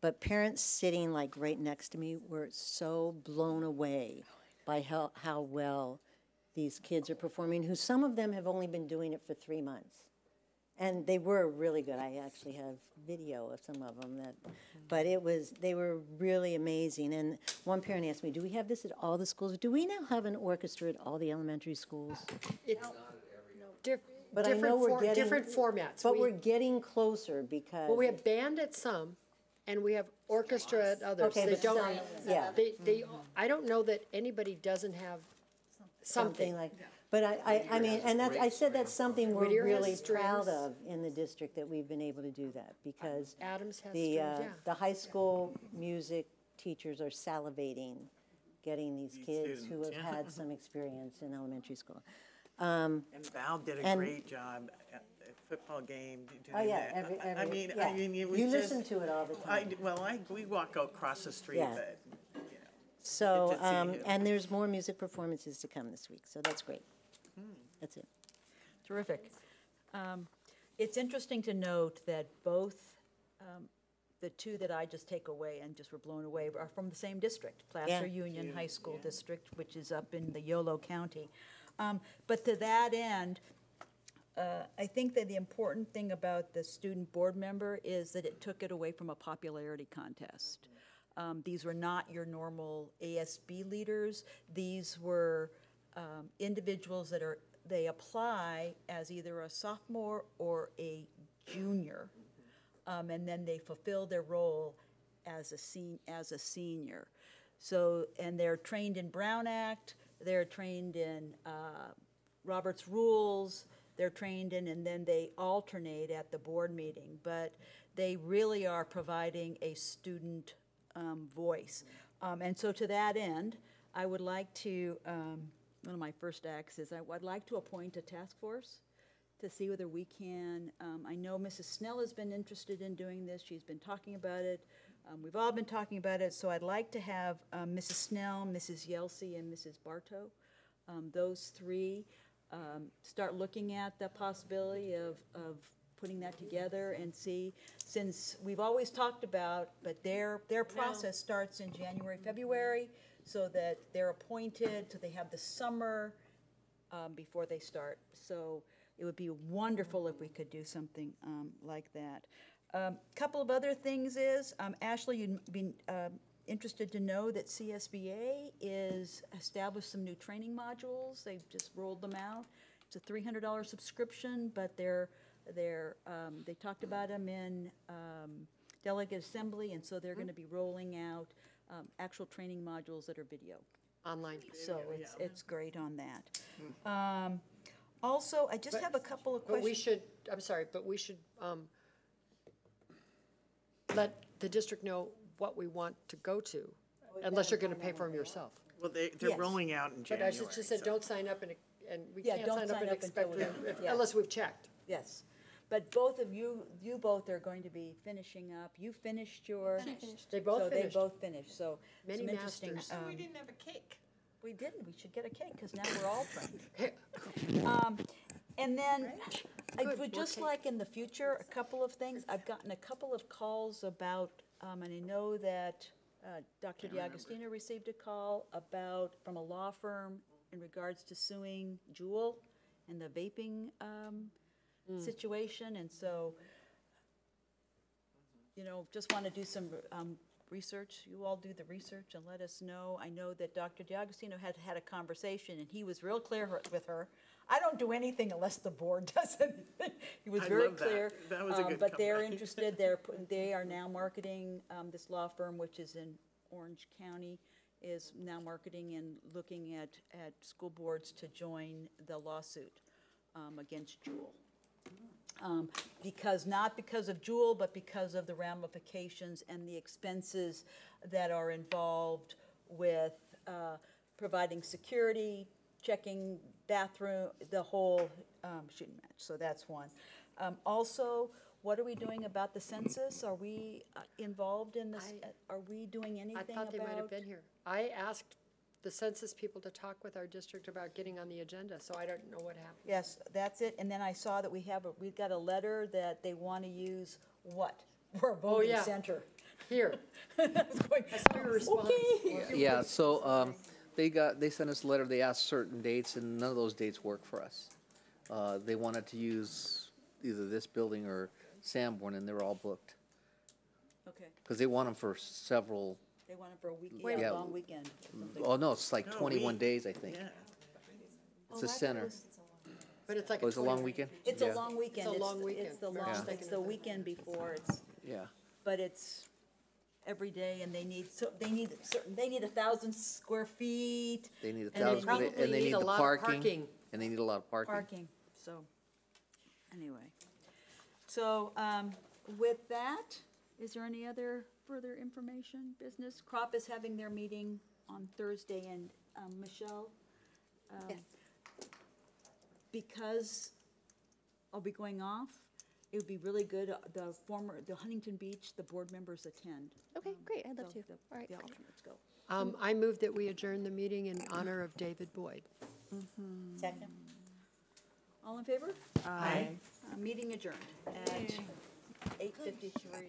But parents sitting like right next to me were so blown away by how, how well these kids are performing, who some of them have only been doing it for three months. And they were really good. I actually have video of some of them that, but it was, they were really amazing. And one parent asked me, do we have this at all the schools? Do we now have an orchestra at all the elementary schools? It's diff- But I know different, we're for- getting. different formats. But We- we're getting closer because. Well, we have band at some, and we have orchestra at others. Okay, They but don't, some- yeah. they, they, I don't know that anybody doesn't have something. like, that. but I, I, I mean, and that's, I said that's something we're Whittier has really proud strings. of in the district, that we've been able to do that, because Adams has the, strings, uh, yeah. the high school music teachers are salivating, getting these kids who have had some experience in elementary school. Um, And Val did a and- great job at the football game doing Oh, yeah, that. every, I- I mean, yeah. I mean, it was You just. listen to it all the I, time. well, I, we walk across the street, Yeah. but So, Good to see um, you. and there's more music performances to come this week, so that's great. That's it. Terrific. Um, It's interesting to note that both, um, the two that I just take away and just were blown away are from the same district, Placer Union High School District, which is up in the Yolo County. Um, But to that end, uh, I think that the important thing about the student board member is that it took it away from a popularity contest. Um, These were not your normal ASB leaders. These were um, individuals that are, they apply as either a sophomore or a junior. Um, And then they fulfill their role as a as a senior. So, and they're trained in Brown Act, they're trained in uh, Robert's Rules, they're trained in, and then they alternate at the board meeting. But they really are providing a student um, voice. Um, And so to that end, I would like to, um, one of my first acts is I would like to appoint a task force to see whether we can, um, I know Mrs. Snell has been interested in doing this, she's been talking about it, um, we've all been talking about it, so I'd like to have, um, Mrs. Snell, Mrs. Yelsey, and Mrs. Barto, um, those three, um, start looking at the possibility of, of putting that together and see, since we've always talked about, but their, their process starts in January, February, so that they're appointed, so they have the summer, um, before they start. So it would be wonderful if we could do something um, like that. Um, Couple of other things is, um, Ashley, you'd be um, interested to know that CSBA is established some new training modules. They've just rolled them out. It's a three hundred dollar subscription, but they're, they're, um, they talked about them in um, delegate assembly, and so they're gonna be rolling out um, actual training modules that are video. Online. So it's, it's great on that. Um, Also, I just But- have a couple of But we questions. should, I'm sorry, but we should um, let the district know what we want to go to, unless you're going to pay for them yourself. Well, they, they're Yes. rolling out in But January. I just just said, so- don't sign up and, and we Yeah, can't don't sign up sign and up until expect, we- to- if- yeah. unless we've checked. Yes. But both of you, you both are going to be finishing up. You finished your. They both So finished. they both finished, so. Many some interesting, masters. um, we didn't have a cake. We didn't, we should get a cake, because now we're all trained. Um, And then, I Good, would more just cake. like in the future, a couple of things, I've gotten a couple of calls about, um, and I know that uh, Dr. D'Agostino received a call about, from a law firm in regards to suing Juul and the vaping um, situation, and so, you know, just want to do some um, research. You all do the research and let us know. I know that Dr. D'Agostino had had a conversation, and he was real clear her- with her. I don't do anything unless the board does anything. He was I very love that. clear. That was a Um, good But they're comeback. interested, they're, put- they are now marketing, um, this law firm, which is in Orange County, is now marketing and looking at, at school boards to join the lawsuit um, against Juul. um, because, not because of Juul, but because of the ramifications and the expenses that are involved with uh, providing security, checking bathroom, the whole um, shooting match, so that's one. Um, Also, what are we doing about the census? Are we uh, involved in this, uh, are we doing anything? I anything thought they might have about? been here. I asked the census people to talk with our district about getting on the agenda, so I don't know what happened. Yes, that's it, and then I saw that we have, a we've got a letter that they want to use what? For a voting Oh, yeah. center. Here. I was going, I saw your response. Okay. Yeah, so, um, they got, they sent us a letter, they asked certain dates, and none of those dates work for us. Uh, they wanted to use either this building or Sanborn, and they're all booked. Okay, Because they want them for several, they want it for a week, Wait. yeah, Yeah. a long weekend. or something. oh, no, it's like No, 21 week. days, I think. Yeah. It's a center. But it's like. Oh, it's a long weekend? It's a Yeah. long weekend. It's a long weekend. It's the Very long, second it's the weekend before, it's, Yeah. but it's every day and they need, so, they need certain, they need a thousand square feet. They need a And they thousand, square feet, probably and they need need a the lot of parking. parking. And they need a lot of parking. Parking, so, anyway. So, um, with that, is there any other further information, business? Crop is having their meeting on Thursday, and, um, Michelle? um, Yes. Because I'll be going off, it would be really good, uh, the former, the Huntington Beach, the board members attend. Okay, great, I'd love So to. the- All right, The great. alternates go. Um, I move that we adjourn the meeting in honor of David Boyd. Second? All in favor? Aye. Uh, Meeting adjourned at eight fifty-three.